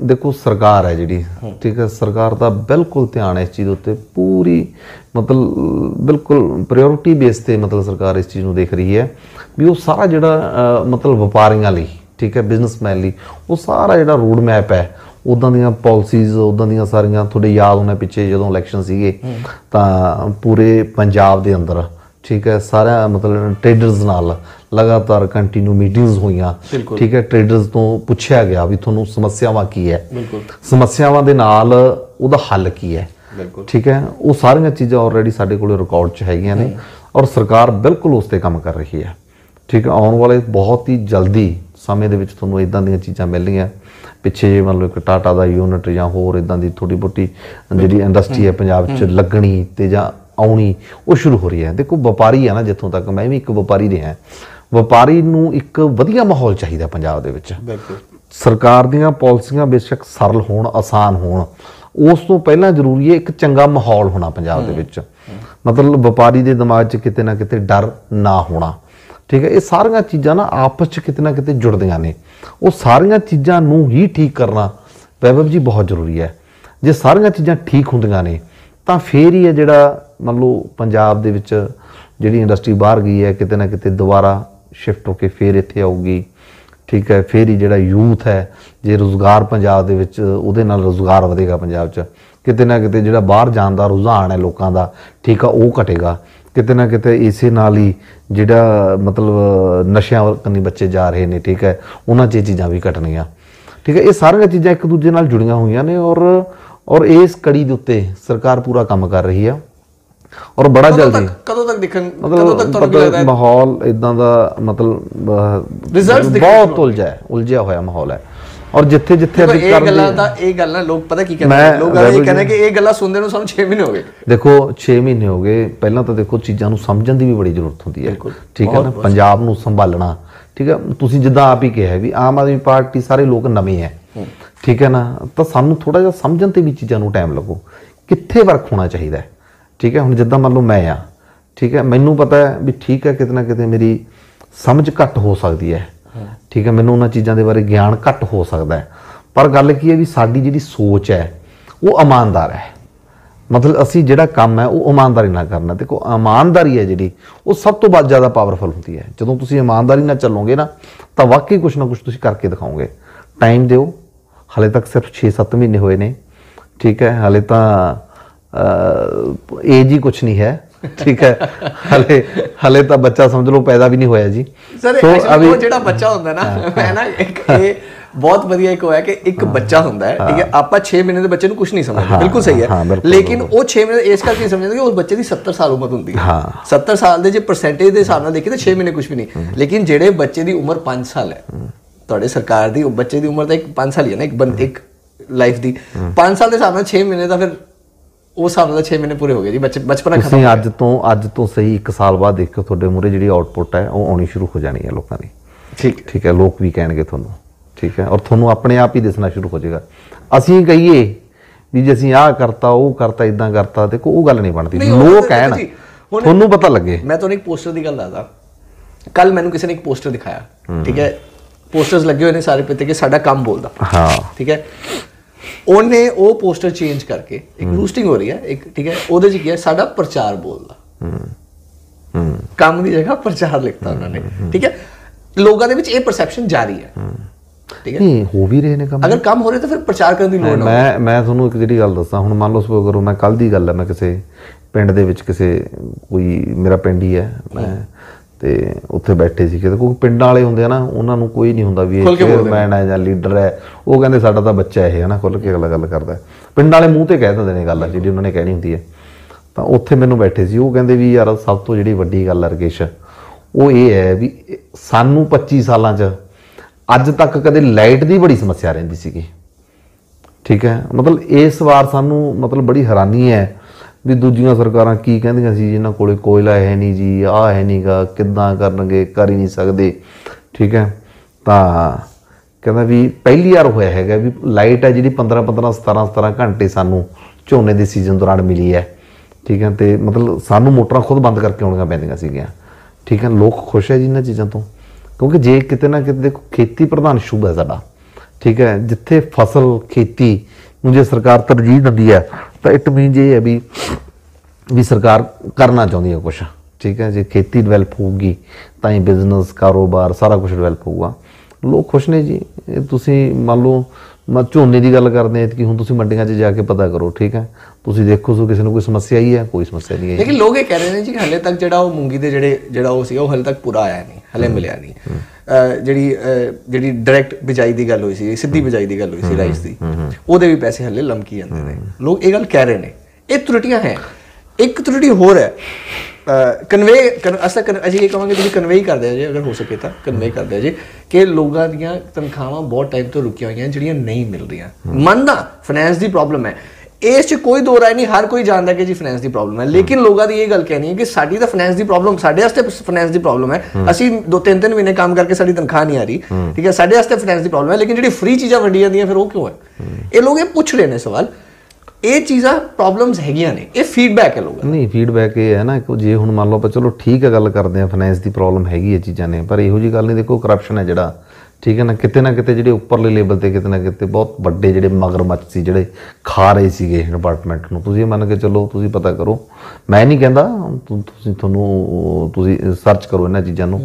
ਦੇਖੋ ਸਰਕਾਰ ਹੈ ਜਿਹੜੀ ਠੀਕ ਹੈ ਸਰਕਾਰ ਦਾ ਬਿਲਕੁਲ ਧਿਆਨ ਇਸ ਚੀਜ਼ ਉੱਤੇ ਪੂਰੀ ਮਤਲਬ ਬਿਲਕੁਲ ਪ੍ਰਾਇੋਰਟੀ ਬੇਸ ਤੇ ਮਤਲਬ ਸਰਕਾਰ ਇਸ ਚੀਜ਼ ਨੂੰ ਦੇਖ ਰਹੀ ਹੈ। ਵੀ ਉਹ ਸਾਰਾ ਜਿਹੜਾ ਮਤਲਬ ਵਪਾਰੀਆਂ ਲਈ ਠੀਕ ਹੈ ਬਿਜ਼ਨਸਮੈਨ ਲਈ ਉਹ ਸਾਰਾ ਜਿਹੜਾ ਰੋਡ ਮੈਪ ਹੈ ਉਦਾਂ ਦੀਆਂ ਪਾਲਿਸੀਜ਼ ਉਦਾਂ ਦੀਆਂ ਸਾਰੀਆਂ ਤੁਹਾਡੇ ਯਾਦ ਹੋਣੇ ਪਿੱਛੇ ਜਦੋਂ ਇਲੈਕਸ਼ਨ ਸੀਗੇ ਤਾਂ ਪੂਰੇ ਪੰਜਾਬ ਦੇ ਅੰਦਰ ਠੀਕ ਹੈ ਸਾਰਾ ਮਤਲਬ ਟ੍ਰੇਡਰਸ ਨਾਲ ਲਗਾਤਾਰ ਕੰਟੀਨਿਊ ਮੀਟਿੰਗਸ ਹੋਈਆਂ। ਠੀਕ ਹੈ ਟ੍ਰੇਡਰਸ ਤੋਂ ਪੁੱਛਿਆ ਗਿਆ ਵੀ ਤੁਹਾਨੂੰ ਸਮੱਸਿਆਵਾਂ ਕੀ ਹੈ। ਬਿਲਕੁਲ। ਸਮੱਸਿਆਵਾਂ ਦੇ ਨਾਲ ਉਹਦਾ ਹੱਲ ਕੀ ਹੈ। ਬਿਲਕੁਲ। ਠੀਕ ਹੈ ਉਹ ਸਾਰੀਆਂ ਚੀਜ਼ਾਂ ਆਲਰੇਡੀ ਸਾਡੇ ਕੋਲੇ ਰਿਕਾਰਡ 'ਚ ਹੈਗੀਆਂ ਨੇ ਔਰ ਸਰਕਾਰ ਬਿਲਕੁਲ ਉਸ ਤੇ ਕੰਮ ਕਰ ਰਹੀ ਹੈ। ਠੀਕ ਹੈ ਆਉਣ ਵਾਲੇ ਬਹੁਤ ਹੀ ਜਲਦੀ ਸਮੇਂ ਦੇ ਵਿੱਚ ਤੁਹਾਨੂੰ ਇਦਾਂ ਦੀਆਂ ਚੀਜ਼ਾਂ ਮਿਲਣਗੀਆਂ। ਪਿੱਛੇ ਜੇ ਮੰਨ ਲਓ ਇੱਕ ਟਾਟਾ ਦਾ ਯੂਨਿਟ ਜਾਂ ਹੋਰ ਇਦਾਂ ਦੀ ਥੋੜੀ ਬੋਟੀ ਜਿਹੜੀ ਇੰਡਸਟਰੀ ਹੈ ਪੰਜਾਬ 'ਚ ਲੱਗਣੀ ਤੇ ਜਾਂ ਆਉਣੀ ਉਹ ਸ਼ੁਰੂ ਹੋ ਰਹੀ ਹੈ। ਦੇਖੋ ਵਪਾਰੀ ਆ ਨਾ ਜਿੱਥੋਂ ਤੱਕ ਮੈਂ ਵੀ ਇੱਕ ਵਪਾਰੀ ਰਿਹਾ ਵਪਾਰੀ ਨੂੰ ਇੱਕ ਵਧੀਆ ਮਾਹੌਲ ਚਾਹੀਦਾ ਪੰਜਾਬ ਦੇ ਵਿੱਚ। ਬਿਲਕੁਲ। ਸਰਕਾਰ ਦੀਆਂ ਪਾਲਿਸੀਆਂ ਬੇਸ਼ੱਕ ਸਰਲ ਹੋਣ ਆਸਾਨ ਹੋਣ ਉਸ ਤੋਂ ਪਹਿਲਾਂ ਜ਼ਰੂਰੀ ਹੈ ਇੱਕ ਚੰਗਾ ਮਾਹੌਲ ਹੋਣਾ ਪੰਜਾਬ ਦੇ ਵਿੱਚ। ਮਤਲਬ ਵਪਾਰੀ ਦੇ ਦਿਮਾਗ 'ਚ ਕਿਤੇ ਨਾ ਕਿਤੇ ਡਰ ਨਾ ਹੋਣਾ। ਠੀਕ ਹੈ ਇਹ ਸਾਰੀਆਂ ਚੀਜ਼ਾਂ ਨਾ ਆਪਸ 'ਚ ਕਿਤੇ ਨਾ ਕਿਤੇ ਜੁੜਦੀਆਂ ਨੇ। ਉਹ ਸਾਰੀਆਂ ਚੀਜ਼ਾਂ ਨੂੰ ਹੀ ਠੀਕ ਕਰਨਾ ਵੈਭਵ ਜੀ ਬਹੁਤ ਜ਼ਰੂਰੀ ਹੈ। ਜੇ ਸਾਰੀਆਂ ਚੀਜ਼ਾਂ ਠੀਕ ਹੁੰਦੀਆਂ ਨੇ ਤਾਂ ਫੇਰ ਹੀ ਹੈ ਜਿਹੜਾ ਮੰਨ ਲਓ ਪੰਜਾਬ ਦੇ ਵਿੱਚ ਜਿਹੜੀ ਇੰਡਸਟਰੀ ਬਾਹਰ ਗਈ ਹੈ, ਕਿਤੇ ਨਾ ਕਿਤੇ ਦੁਬਾਰਾ ਸ਼ਿਫਟ ਹੋ ਕੇ ਫੇਰ ਇੱਥੇ ਆਊਗੀ। ਠੀਕ ਹੈ, ਫੇਰ ਹੀ ਜਿਹੜਾ ਯੂਥ ਹੈ, ਜੇ ਰੋਜ਼ਗਾਰ ਪੰਜਾਬ ਦੇ ਵਿੱਚ, ਉਹਦੇ ਨਾਲ ਰੋਜ਼ਗਾਰ ਵਧੇਗਾ ਪੰਜਾਬ 'ਚ। ਕਿਤੇ ਨਾ ਕਿਤੇ ਜਿਹੜਾ ਬਾਹਰ ਜਾਣ ਦਾ ਰੁਝਾਨ ਹੈ ਲੋਕਾਂ ਦਾ, ਠੀਕ ਆ, ਉਹ ਘਟੇਗਾ। ਕਿਤੇ ਨਾ ਕਿਤੇ ਇਸੇ ਨਾਲ ਹੀ ਜਿਹੜਾ ਮਤਲਬ ਨਸ਼ਿਆਂ ਵੱਲ ਕੰਨੀ ਬੱਚੇ ਜਾ ਰਹੇ ਨੇ, ਠੀਕ ਹੈ, ਉਹਨਾਂ 'ਚ ਇਹ ਚੀਜ਼ਾਂ ਵੀ ਘਟਣੀਆਂ। ਠੀਕ ਹੈ, ਇਹ ਸਾਰੀਆਂ ਚੀਜ਼ਾਂ ਇੱਕ ਦੂਜੇ ਨਾਲ ਜੁੜੀਆਂ ਹੋਈਆਂ ਨੇ ਔਰ ਔਰ ਇਸ ਕੜੀ ਦੇ ਉੱਤੇ ਸਰਕਾਰ ਪੂਰਾ ਕੰਮ ਕਰ ਰਹੀ ਆ। ਔਰ ਬੜਾ ਜਲਦੀ। ਕਦੋਂ ਤੱਕ ਦਿਖਣ ਕਦੋਂ ਤੱਕ ਤੁਹਾਨੂੰ ਲੱਗਦਾ ਹੈ? ਮਾਹੌਲ ਇਦਾਂ ਦਾ ਮਤਲਬ ਦਿਖਣ ਬਹੁਤ ਉਲਝਿਆ ਹੈ ਉਲਝਿਆ ਹੋਇਆ ਮਾਹੌਲ ਹੈ। ਔਰ ਜਿੱਥੇ ਜਿੱਥੇ ਦੇਖੋ ਅਸੀਂ ਇਹ ਗੱਲਾਂ ਦਾ ਇਹ ਗੱਲਾਂ ਲੋਕ ਪਤਾ ਕੀ ਕਹਿੰਦੇ ਲੋਕ ਇਹ ਕਹਿੰਦੇ ਕਿ ਇਹ ਗੱਲਾਂ ਸੁਣਦੇ ਨੂੰ ਸਾਨੂੰ 6 ਮਹੀਨੇ ਹੋ ਗਏ। ਦੇਖੋ 6 ਮਹੀਨੇ ਹੋ ਗਏ। ਪਹਿਲਾਂ ਤਾਂ ਦੇਖੋ ਚੀਜ਼ਾਂ ਨੂੰ ਸਮਝਣ ਦੀ ਵੀ ਬੜੀ ਜ਼ਰੂਰਤ ਹੁੰਦੀ ਹੈ। ਠੀਕ ਹੈ ਨਾ? ਪੰਜਾਬ ਨੂੰ ਸੰਭਾਲਣਾ। ਠੀਕ ਹੈ? ਤੁਸੀਂ ਜਿੱਦਾਂ ਆਪ ਹੀ ਕਿਹਾ ਵੀ ਆਮ ਆਦਮੀ ਪਾਰਟੀ ਸਾਰੇ ਲੋਕ ਨਵੇਂ ਹੈ। ਠੀਕ ਹੈ ਨਾ? ਤਾਂ ਸਾਨੂੰ ਥੋੜਾ ਜਿਹਾ ਸਮਝਣ ਤੇ ਵੀ ਚੀਜ਼ਾਂ ਨੂੰ ਟਾਈਮ ਲੱਗੋ। ਕਿੱਥੇ ਵਰਕ ਹੋਣਾ ਚਾਹੀਦਾ ਹੈ? ਠੀਕ ਹੈ? ਹੁਣ ਜਿੱਦਾਂ ਮੰਨ ਲਓ ਮੈਂ ਆ ਠੀਕ ਹੈ? ਮੈਨੂੰ ਪਤਾ ਹੈ ਵੀ ਠੀਕ ਹੈ ਕਿਤੇ ਨਾ ਕਿਤੇ ਮੇਰੀ ਸਮਝ ਘੱਟ ਹੋ ਸਕਦੀ ਹੈ। ਠੀਕ ਹੈ? ਮੈਨੂੰ ਉਹਨਾਂ ਚੀਜ਼ਾਂ ਦੇ ਬਾਰੇ ਗਿਆਨ ਘੱਟ ਹੋ ਸਕਦਾ ਹੈ। ਪਰ ਗੱਲ ਕੀ ਹੈ ਵੀ ਸਾਡੀ ਜਿਹੜੀ ਸੋਚ ਹੈ ਉਹ ਇਮਾਨਦਾਰ ਹੈ। ਮਤਲਬ ਅਸੀਂ ਜਿਹੜਾ ਕੰਮ ਹੈ ਉਹ ਇਮਾਨਦਾਰੀ ਨਾਲ ਕਰਨਾ। ਦੇਖੋ ਇਮਾਨਦਾਰੀ ਹੈ ਜਿਹੜੀ ਉਹ ਸਭ ਤੋਂ ਵੱਧ ਜ਼ਿਆਦਾ ਪਾਵਰਫੁਲ ਹੁੰਦੀ ਹੈ। ਜਦੋਂ ਤੁਸੀਂ ਇਮਾਨਦਾਰੀ ਨਾਲ ਚੱਲੋਗੇ ਨਾ ਤਾਂ ਵਾਕਈ ਕੁਝ ਨਾ ਕੁਝ ਤੁਸੀਂ ਕਰਕੇ ਦਿਖਾਓਗੇ। ਟਾਈਮ ਦਿਓ। ਹਲੇ ਤੱਕ ਸਿਰਫ 6-7 ਮਹੀਨੇ ਹੋਏ ਨੇ। ਠੀਕ ਹੈ? ਹਲੇ ਤਾਂ ਏਜ ਹੀ ਕੁਝ ਨਹੀਂ ਹੈ ਠੀਕ ਹੈ। ਹਲੇ ਹਲੇ ਤਾਂ ਬੱਚਾ ਸਮਝ ਲਓ ਪੈਦਾ ਵੀ ਨਹੀਂ ਹੋਇਆ ਜੀ। ਸਰ ਸੋ actually ਉਹ ਜਿਹੜਾ ਬੱਚਾ ਹੁੰਦਾ ਨਾ ਮੈਂ ਨਾ ਇੱਕ ਇਹ ਬਹੁਤ ਵਧੀਆ ਇੱਕ ਹੋਇਆ ਕਿ ਇੱਕ ਬੱਚਾ ਹੁੰਦਾ ਹੈ ਠੀਕ ਹੈ। ਆਪਾਂ 6 ਮਹੀਨੇ ਦੇ ਬੱਚੇ ਨੂੰ ਕੁਝ ਨਹੀਂ ਸਮਝਦੇ ਬਿਲਕੁਲ ਸਹੀ ਹਾਂ, ਲੇਕਿਨ ਉਹ 6 ਮਹੀਨੇ ਇਸ ਕਰਕੇ ਸਮਝਦੇ ਕਿ ਉਸ ਬੱਚੇ ਦੀ 70 ਸਾਲ ਉਮਰ ਹੁੰਦੀ ਹੈ। ਹਾਂ। 70 ਸਾਲ ਦੇ ਜੇ ਪਰਸੈਂਟੇਜ ਦੇ ਹਿਸਾਬ ਨਾਲ ਦੇਖੀਏ ਤਾਂ 6 ਮਹੀਨੇ ਕੁਝ ਵੀ ਨਹੀਂ। ਲੇਕਿਨ ਜਿਹੜੇ ਬੱਚੇ ਦੀ ਉਮਰ 5 ਸਾਲ ਹੈ ਤੁਹਾਡੇ ਸਰਕਾਰ ਦੀ ਉਹ ਬੱਚੇ ਦੀ ਉਮਰ ਤਾਂ ਇੱਕ 5 ਸਾਲ ਹੀ ਹੈ ਨਾ ਇੱਕ ਬੰਦ ਇੱਕ ਲਾਈਫ ਦੀ। 5 ਸਾਲ ਦੇ ਹਿਸਾਬ ਨਾਲ 6 ਮਹੀਨੇ ਦਾ ਫਿਰ ਉਹ ਹਿਸਾਬ ਨਾਲ 6 ਮਹੀਨੇ ਪੂਰੇ ਹੋ ਗਏ ਜੀ ਬੱਚੇ ਬਚਪਨਾ ਖਤਮ ਤੁਸੀਂ ਅੱਜ ਤੋਂ ਅੱਜ ਤੋਂ ਸਹੀ 1 ਸਾਲ ਬਾਅਦ ਦੇਖੋ ਤੁਹਾਡੇ ਮੂਰੇ ਜਿਹੜੀ ਆਉਟਪੁੱਟ ਹੈ ਉਹ ਆਉਣੀ ਸ਼ੁਰੂ ਹੋ ਜਾਣੀ ਹੈ ਲੋਕਾਂ ਦੀ। ਠੀਕ ਠੀਕ ਹੈ ਲੋਕ ਵੀ ਕਹਿਣਗੇ ਤੁਹਾਨੂੰ। ਠੀਕ ਹੈ ਔਰ ਤੁਹਾਨੂੰ ਆਪਣੇ ਆਪ ਹੀ ਦਿਸਣਾ ਸ਼ੁਰੂ ਹੋ ਜਾਏਗਾ। ਅਸੀਂ ਕਹੀਏ ਵੀ ਜੇ ਅਸੀਂ ਆਹ ਕਰਤਾ ਉਹ ਕਰਤਾ ਇਦਾਂ ਕਰਤਾ ਦੇਖੋ ਉਹ ਗੱਲ ਨਹੀਂ ਬਣਦੀ। ਲੋਕ ਕਹਿਣ ਤੁਹਾਨੂੰ ਪਤਾ ਲੱਗੇ। ਮੈਂ ਤੁਹਾਨੂੰ ਇੱਕ ਪੋਸਟਰ ਦੀ ਗੱਲ ਦੱਸਦਾ। ਕੱਲ ਮੈਨੂੰ ਕਿਸੇ ਨੇ ਇੱਕ ਪੋਸਟਰ ਦਿਖਾਇਆ। ਠੀਕ ਹੈ ਪੋਸਟਰਸ ਲੱਗੇ ਹੋਏ ਨੇ ਸਾਰੇ ਪਿੱਤੇ ਕਿ ਸਾਡਾ ਕੰਮ ਬੋਲਦਾ। ਹਾਂ। ਠੀਕ ਹੈ ਉਹਨੇ ਉਹ ਪੋਸਟਰ ਚੇਂਜ ਕਰਕੇ ਇੱਕ ਰੂਸਟਿੰਗ ਹੋ ਰਹੀ ਹੈ ਇੱਕ ਠੀਕ ਹੈ ਉਹਦੇ 'ਚ ਕੀ ਹੈ ਸਾਡਾ ਪ੍ਰਚਾਰ ਬੋਲਦਾ। ਹੂੰ ਕੰਮ ਦੀ ਜਗ੍ਹਾ ਪ੍ਰਚਾਰ ਲਿਖਤਾ ਉਹਨਾਂ ਨੇ ਠੀਕ ਹੈ? ਲੋਕਾਂ ਦੇ ਵਿੱਚ ਇਹ ਪਰਸੈਪਸ਼ਨ ਜਾਰੀ ਹੈ। ਠੀਕ ਹੈ? ਨਹੀਂ ਹੋ ਵੀ ਰਹੇ ਨੇ ਕੰਮ। ਅਗਰ ਕੰਮ ਹੋ ਰਿਹਾ ਤਾਂ ਫਿਰ ਪ੍ਰਚਾਰ ਕਰਨ ਦੀ ਲੋੜ ਨਾ ਮੈਂ ਮੈਂ ਤੁਹਾਨੂੰ ਇੱਕ ਜਿਹੜੀ ਗੱਲ ਦੱਸਾਂ ਹੁਣ ਮੰਨ ਲਓ ਸਪੋਜ਼ ਕਰੋ ਮੈਂ ਕੱਲ ਦੀ ਗੱਲ ਹੈ ਮੈਂ ਕਿਸੇ ਪਿੰਡ ਦੇ ਵਿੱਚ ਕਿਸੇ ਕੋਈ ਮੇਰਾ ਪਿੰਡ ਹੀ ਹੈ ਮੈਂ ਤੇ ਉੱਥੇ ਬੈਠੇ ਸੀ ਕਿਤੇ ਕੋਈ ਪਿੰਡਾਂ ਵਾਲੇ ਹੁੰਦੇ ਆ ਨਾ ਉਹਨਾਂ ਨੂੰ ਕੋਈ ਨਹੀਂ ਹੁੰਦਾ ਵੀ ਇਹ। ਚੇਅਰਮੈਨ ਹੈ ਜਾਂ ਲੀਡਰ ਹੈ ਉਹ ਕਹਿੰਦੇ ਸਾਡਾ ਤਾਂ ਬੱਚਾ ਇਹ ਹੈ ਨਾ ਖੁੱਲ ਕੇ ਅਗਲਾ ਗੱਲ ਕਰਦਾ। ਪਿੰਡਾਂ ਵਾਲੇ ਮੂੰਹ ਤੇ ਕਹਿ ਦਿੰਦੇ ਨੇ ਗੱਲ ਜਿਹੜੀ ਉਹਨਾਂ ਨੇ ਕਹਿਣੀ ਹੁੰਦੀ ਹੈ ਤਾਂ ਉੱਥੇ ਮੈਨੂੰ ਬੈਠੇ ਸੀ ਉਹ ਕਹਿੰਦੇ ਵੀ ਯਾਰ ਸਭ ਤੋਂ ਜਿਹੜੀ ਵੱਡੀ ਗੱਲ ਹੈ ਰਕੇਸ਼ ਉਹ ਇਹ ਹੈ ਵੀ ਸਾਨੂੰ 25 ਸਾਲਾਂ 'ਚ ਅੱਜ ਤੱਕ ਕਦੇ ਲਾਈਟ ਦੀ ਬੜੀ ਸਮੱਸਿਆ ਰਹਿੰਦੀ ਸੀਗੀ ਠੀਕ ਹੈ ਮਤਲਬ ਇਸ ਵਾਰ ਸਾਨੂੰ ਮਤਲਬ ਬੜੀ ਹੈਰਾਨੀ ਹੈ ਵੀ ਦੂਜੀਆਂ ਸਰਕਾਰਾਂ ਕੀ ਕਹਿੰਦੀਆਂ ਸੀ, ਜਿਨ੍ਹਾਂ ਕੋਲੇ ਕੋਇਲਾ ਹੈ ਨਹੀਂ ਜੀ, ਆਹ ਹੈ ਨਹੀਂਗਾ ਕਿੱਦਾਂ ਕਰਨਗੇ, ਕਰ ਹੀ ਨਹੀਂ ਸਕਦੇ। ਠੀਕ ਹੈ? ਤਾਂ ਕਹਿੰਦਾ ਵੀ ਪਹਿਲੀ ਵਾਰ ਹੋਇਆ ਹੈਗਾ ਵੀ ਲਾਈਟ ਹੈ ਜਿਹੜੀ 15 15 17 17 ਘੰਟੇ ਸਾਨੂੰ ਝੋਨੇ ਦੇ ਸੀਜ਼ਨ ਦੌਰਾਨ ਮਿਲੀ ਹੈ। ਠੀਕ ਹੈ? ਤੇ ਮਤਲਬ ਸਾਨੂੰ ਮੋਟਰਾਂ ਖੁਦ ਬੰਦ ਕਰਕੇ ਆਉਣੀਆਂ ਪੈਂਦੀਆਂ ਸੀਗੀਆਂ। ਠੀਕ ਹੈ? ਲੋਕ ਖੁਸ਼ ਹੈ ਜੀ ਇਹਨਾਂ ਚੀਜ਼ਾਂ ਤੋਂ। ਕਿਉਂਕਿ ਜੇ ਕਿਤੇ ਨਾ ਕਿਤੇ ਦੇਖੋ, ਖੇਤੀ ਪ੍ਰਧਾਨ ਸੂਬਾ ਹੈ ਸਾਡਾ। ਠੀਕ ਹੈ? ਜਿੱਥੇ ਫਸਲ, ਖੇਤੀ ਨੂੰ ਜੇ ਸਰਕਾਰ ਤਰਜੀਹ ਦਿੰਦੀ ਹੈ ਤਾਂ ਇਟ ਮੀਨਸ ਇਹ ਹੈ ਵੀ ਵੀ ਸਰਕਾਰ ਕਰਨਾ ਚਾਹੁੰਦੀ ਹੈ ਕੁਝ ਠੀਕ ਹੈ ਜੇ ਖੇਤੀ ਡਿਵੈਲਪ ਹੋਊਗੀ ਤਾਂ ਹੀ ਬਿਜ਼ਨਸ ਕਾਰੋਬਾਰ ਸਾਰਾ ਕੁਝ ਡਿਵੈਲਪ ਹੋਊਗਾ। ਲੋਕ ਖੁਸ਼ ਨੇ ਜੀ। ਤੁਸੀਂ ਮੰਨ ਲਓ ਮੈਂ ਝੋਨੇ ਦੀ ਗੱਲ ਕਰਦੇ ਹਾਂ ਕਿ ਹੁਣ ਤੁਸੀਂ ਮੰਡੀਆਂ 'ਚ ਜਾ ਕੇ ਪਤਾ ਕਰੋ ਠੀਕ ਹੈ। ਤੁਸੀਂ ਦੇਖੋ ਸੋ ਕਿਸੇ ਨੂੰ ਕੋਈ ਸਮੱਸਿਆ ਆਈ ਹੈ ਕੋਈ ਸਮੱਸਿਆ ਨਹੀਂ ਆਈ। ਲੇਕਿਨ ਲੋਕ ਇਹ ਕਹਿ ਰਹੇ ਨੇ ਜੀ ਹਲੇ ਤੱਕ ਜਿਹੜਾ ਉਹ ਮੂੰਗੀ ਦੇ ਜਿਹੜੇ ਜਿਹੜਾ ਉਹ ਸੀ ਉਹ ਹਲੇ ਤੱਕ ਪੂਰਾ ਆਇਆ ਨਹੀਂ ਹਲੇ ਮਿਲਿਆ ਨਹੀਂ। ਜਿਹੜੀ ਜਿਹੜੀ ਡਾਇਰੈਕਟ ਬਿਜਾਈ ਦੀ ਗੱਲ ਹੋਈ ਸੀ ਸਿੱਧੀ ਬਿਜਾਈ ਦੀ ਗੱਲ ਹੋਈ ਸੀ ਰਾਈਸ ਦੀ। ਉਹਦੇ ਵੀ ਪੈਸੇ ਹਲੇ ਲਮਕੀ ਜਾਂਦੇ ਨੇ। ਲੋਕ ਇਹ ਗੱਲ ਕਹਿ ਰਹੇ ਨੇ। ਇਹ ਤਰੁੱਟੀਆਂ ਹੈ। ਇੱਕ ਤਰੁੱਟੀ ਹੋਰ ਹੈ। ਕਨਵੇ ਅਸਾਂ ਅਸੀਂ ਇਹ ਕਹਾਂਗੇ ਤੁਸੀਂ ਕਨਵੇ ਹੀ ਕਰਦੇ ਜੇ ਅਗਰ ਹੋ ਸਕੇ ਤਾਂ ਕਨਵੇ ਕਰਦੇ ਜੇ ਕਿ ਲੋਕਾਂ ਦੀਆਂ ਤਨਖਾਹਾਂ ਬਹੁਤ ਟਾਈਮ ਤੋਂ ਰੁਕੀਆਂ ਹੋਈਆਂ ਜਿਹੜੀਆਂ ਨਹੀਂ ਮਿਲ ਰਹੀਆਂ ਮੰਨਦਾ ਫਾਈਨੈਂਸ ਦੀ ਪ੍ਰੋਬਲਮ ਹੈ। ਇਸ 'ਚ ਕੋਈ ਦੋ ਰਾਏ ਨਹੀਂ ਹਰ ਕੋਈ ਜਾਣਦਾ ਕਿ ਜੀ ਫਾਈਨੈਂਸ ਦੀ ਪ੍ਰੋਬਲਮ ਹੈ। ਲੇਕਿਨ ਲੋਕਾਂ ਦੀ ਇਹ ਗੱਲ ਕਹਿਣੀ ਹੈ ਕਿ ਸਾਡੀ ਤਾਂ ਫਾਈਨੈਂਸ ਦੀ ਪ੍ਰੋਬਲਮ ਸਾਡੇ ਵਾਸਤੇ ਫਾਈਨੈਂਸ ਦੀ ਪ੍ਰੋਬਲਮ ਹੈ। ਅਸੀਂ ਦੋ ਤਿੰਨ ਤਿੰਨ ਮਹੀਨੇ ਕੰਮ ਕਰਕੇ ਸਾਡੀ ਤਨਖਾਹ ਨਹੀਂ ਆ ਰਹੀ। ਠੀਕ ਹੈ ਸਾਡੇ ਵਾਸਤੇ ਫਾਈਨੈਂਸ ਦੀ ਪ੍ਰੋਬਲਮ ਹੈ ਲੇਕਿਨ ਜਿਹੜੀ ਫ੍ਰੀ ਚੀਜ਼ਾਂ ਵੰਡੀ ਜਾਂਦੀਆਂ ਫਿਰ ਉਹ ਕਿਉਂ ਹੈ? ਇਹ ਲੋਕ ਇਹ ਪੁੱਛ ਰਹੇ ਨੇ ਸਵਾਲ। ਇਹ ਚੀਜ਼ਾਂ ਪ੍ਰੋਬਲਮਸ ਹੈਗੀਆਂ ਨੇ। ਇਹ ਫੀਡਬੈਕ ਹੈ ਲੋਕਾਂ ਨਹੀਂ ਫੀਡਬੈਕ ਇਹ ਹੈ ਨਾ ਕਿ ਜੇ ਹੁਣ ਮੰਨ ਲਓ ਆਪਾਂ ਚਲੋ ਠੀਕ ਹੈ ਗੱਲ ਕਰਦੇ ਆ ਫਾਈਨੈਂਸ ਦੀ ਪ੍ਰੋਬਲਮ ਹੈਗੀ ਹੈ ਚੀਜ਼ਾਂ ਨੇ ਪਰ ਇਹੋ ਜੀ ਗੱਲ ਨਹੀਂ ਦੇਖੋ ਕਰਪਸ਼ਨ ਹੈ ਜਿਹੜਾ। ਠੀਕ ਹੈ ਨਾ ਕਿਤੇ ਨਾ ਕਿਤੇ ਜਿਹੜੇ ਉੱਪਰਲੇ ਲੈਵਲ ਤੇ ਕਿਤੇ ਨਾ ਕਿਤੇ ਬਹੁਤ ਵੱਡੇ ਜਿਹੜੇ ਮਗਰਮੱਛ ਸੀ ਜਿਹੜੇ ਖਾ ਰਹੇ ਸੀਗੇ ਡਿਪਾਰਟਮੈਂਟ ਨੂੰ। ਤੁਸੀਂ ਮੰਨ ਕੇ ਚੱਲੋ ਤੁਸੀਂ ਪਤਾ ਕਰੋ। ਮੈਂ ਨਹੀਂ ਕਹਿੰਦਾ ਤੁਸੀਂ ਤੁਹਾਨੂੰ ਤੁਸੀਂ ਸਰਚ ਕਰੋ ਇਹਨਾਂ ਚੀਜ਼ਾਂ ਨੂੰ।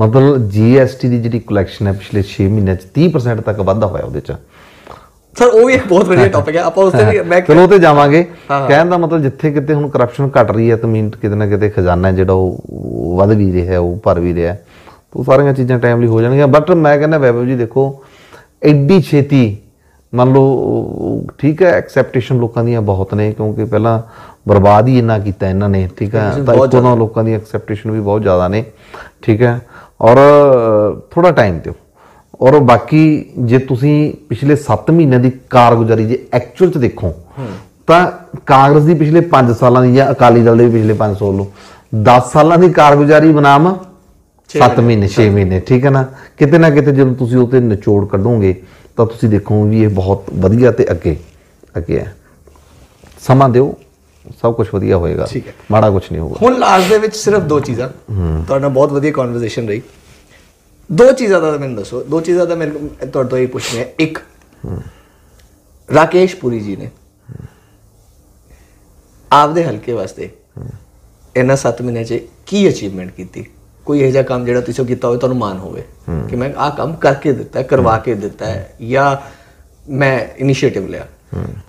ਮਤਲਬ ਜੀਐਸਟੀ ਦੀ ਜਿਹੜੀ ਕਲੈਕਸ਼ਨ ਹੈ ਪਿਛਲੇ 6 ਮਹੀਨਿਆਂ ਚ 30% ਤੱਕ ਵਾਧਾ ਹੋਇਆ ਉਹਦੇ ਚ। ਸਰ ਉਹ ਵੀ ਇੱਕ ਬਹੁਤ ਵਧੀਆ ਟੌਪਿਕ ਹੈ। ਆਪਾਂ ਉਸ ਤੇ ਵੀ ਮੈਂ ਚਲੋ ਤੇ ਜਾਵਾਂਗੇ। ਕਹਿਣ ਦਾ ਮਤਲਬ ਜਿੱਥੇ ਕਿਤੇ ਹੁਣ ਕਰਪਸ਼ਨ ਘਟ ਰਹੀ ਹੈ ਤਾਂ ਮੀਨ ਕਿਤੇ ਨਾ ਕਿਤੇ ਖਜ਼ਾਨਾ ਜਿਹੜਾ ਉਹ ਵੱਧ ਵੀ ਰਿਹਾ ਉਹ ਭਰ ਵੀ ਰਿਹਾ। ਉਹ ਸਾਰੀਆਂ ਚੀਜ਼ਾਂ ਟਾਈਮਲੀ ਹੋ ਜਾਣਗੀਆਂ। ਬਟ ਮੈਂ ਕਹਿੰਦਾ ਵੈਭਵ ਜੀ ਦੇਖੋ ਐਡੀ ਛੇਤੀ ਮੰਨ ਲਓ ਠੀਕ ਹੈ ਐਕਸੈਪਟੇਸ਼ਨ ਲੋਕਾਂ ਦੀਆਂ ਬਹੁਤ ਨੇ ਕਿਉਂਕਿ ਪਹਿਲਾਂ ਬਰਬਾਦ ਹੀ ਇੰਨਾ ਕੀਤਾ ਇਹਨਾਂ ਨੇ ਠੀਕ ਹੈ ਤਾਂ ਨਾਲ ਲੋਕਾਂ ਦੀ ਐਕਸੈਪਟੇਸ਼ਨ ਵੀ ਬਹੁਤ ਜ਼ਿਆਦਾ ਨੇ ਠੀਕ ਹੈ। ਔਰ ਥੋੜਾ ਟਾਈਮ ਦਿਓ। ਔਰ ਬਾਕੀ ਜੇ ਤੁਸੀਂ ਪਿਛਲੇ 7 ਮਹੀਨਿਆਂ ਦੀ ਕਾਰਗੁਜ਼ਾਰੀ ਜੇ ਐਕਚੁਅਲ ਚ ਦੇਖੋ ਤਾਂ ਕਾਂਗਰਸ ਦੀ ਪਿਛਲੇ 5 ਸਾਲਾਂ ਦੀ ਜਾਂ ਅਕਾਲੀ ਦਲ ਦੇ ਪਿਛਲੇ 5 ਸਾਲ ਲਓ 10 ਸਾਲਾਂ ਦੀ ਕਾਰਗੁਜ਼ਾਰੀ ਬਨਾਮ 7 ਮਹੀਨੇ 6 ਮਹੀਨੇ ਠੀਕ ਹੈ ਨਾ? ਕਿਤੇ ਨਾ ਕਿਤੇ ਜਦੋਂ ਤੁਸੀਂ ਉਹ ਤੇ ਨਿਚੋੜ ਕੱਢੋਗੇ ਤਾਂ ਤੁਸੀਂ ਦੇਖੋਗੇ ਵੀ ਇਹ ਬਹੁਤ ਵਧੀਆ ਤੇ ਅੱਗੇ ਅੱਗੇ ਹੈ। ਸਮਾਂ ਦਿਓ ਸਭ ਕੁਝ ਵਧੀਆ ਹੋਏਗਾ। ਮਾੜਾ ਕੁਝ ਨਹੀਂ ਹੋਊਗਾ। ਹੁਣ ਲਾਸਟ ਦੇ ਵਿੱਚ ਸਿਰਫ ਦੋ ਚੀਜ਼ਾਂ। ਤੁਹਾਡਾ ਬਹੁਤ ਵਧੀਆ ਕਨਵਰਸੇਸ਼ਨ ਰਹੀ। ਦੋ ਚੀਜ਼ਾਂ ਦਾ ਮੈਨੂੰ ਦੱਸੋ। ਦੋ ਚੀਜ਼ਾਂ ਦਾ ਮੈਨੂੰ ਤੁਹਾਡੇ ਤੋਂ ਇਹ ਪੁੱਛਣਾ ਹੈ। ਇੱਕ ਰਾਕੇਸ਼ ਪੁਰੀ ਜੀ ਨੇ ਆਪਦੇ ਹਲਕੇ ਵਾਸਤੇ ਇਹਨਾਂ 7 ਮਹੀਨਿਆਂ 'ਚ ਕੀ ਅਚੀਵਮੈਂਟ ਕੀਤੀ? ਕੋਈ ਇਹੋ ਜਿਹਾ ਕੰਮ ਜਿਹੜਾ ਤੁਸੀਂ ਕੀਤਾ ਹੋਵੇ ਤੁਹਾਨੂੰ ਮਾਣ ਹੋਵੇ। ਕਿ ਮੈਂ ਆਹ ਕੰਮ ਕਰਕੇ ਦਿੱਤਾ ਕਰਵਾ ਕੇ ਦਿੱਤਾ ਹੈ ਜਾਂ ਮੈਂ ਇਨੀਸ਼ੀਏਟਿਵ ਲਿਆ।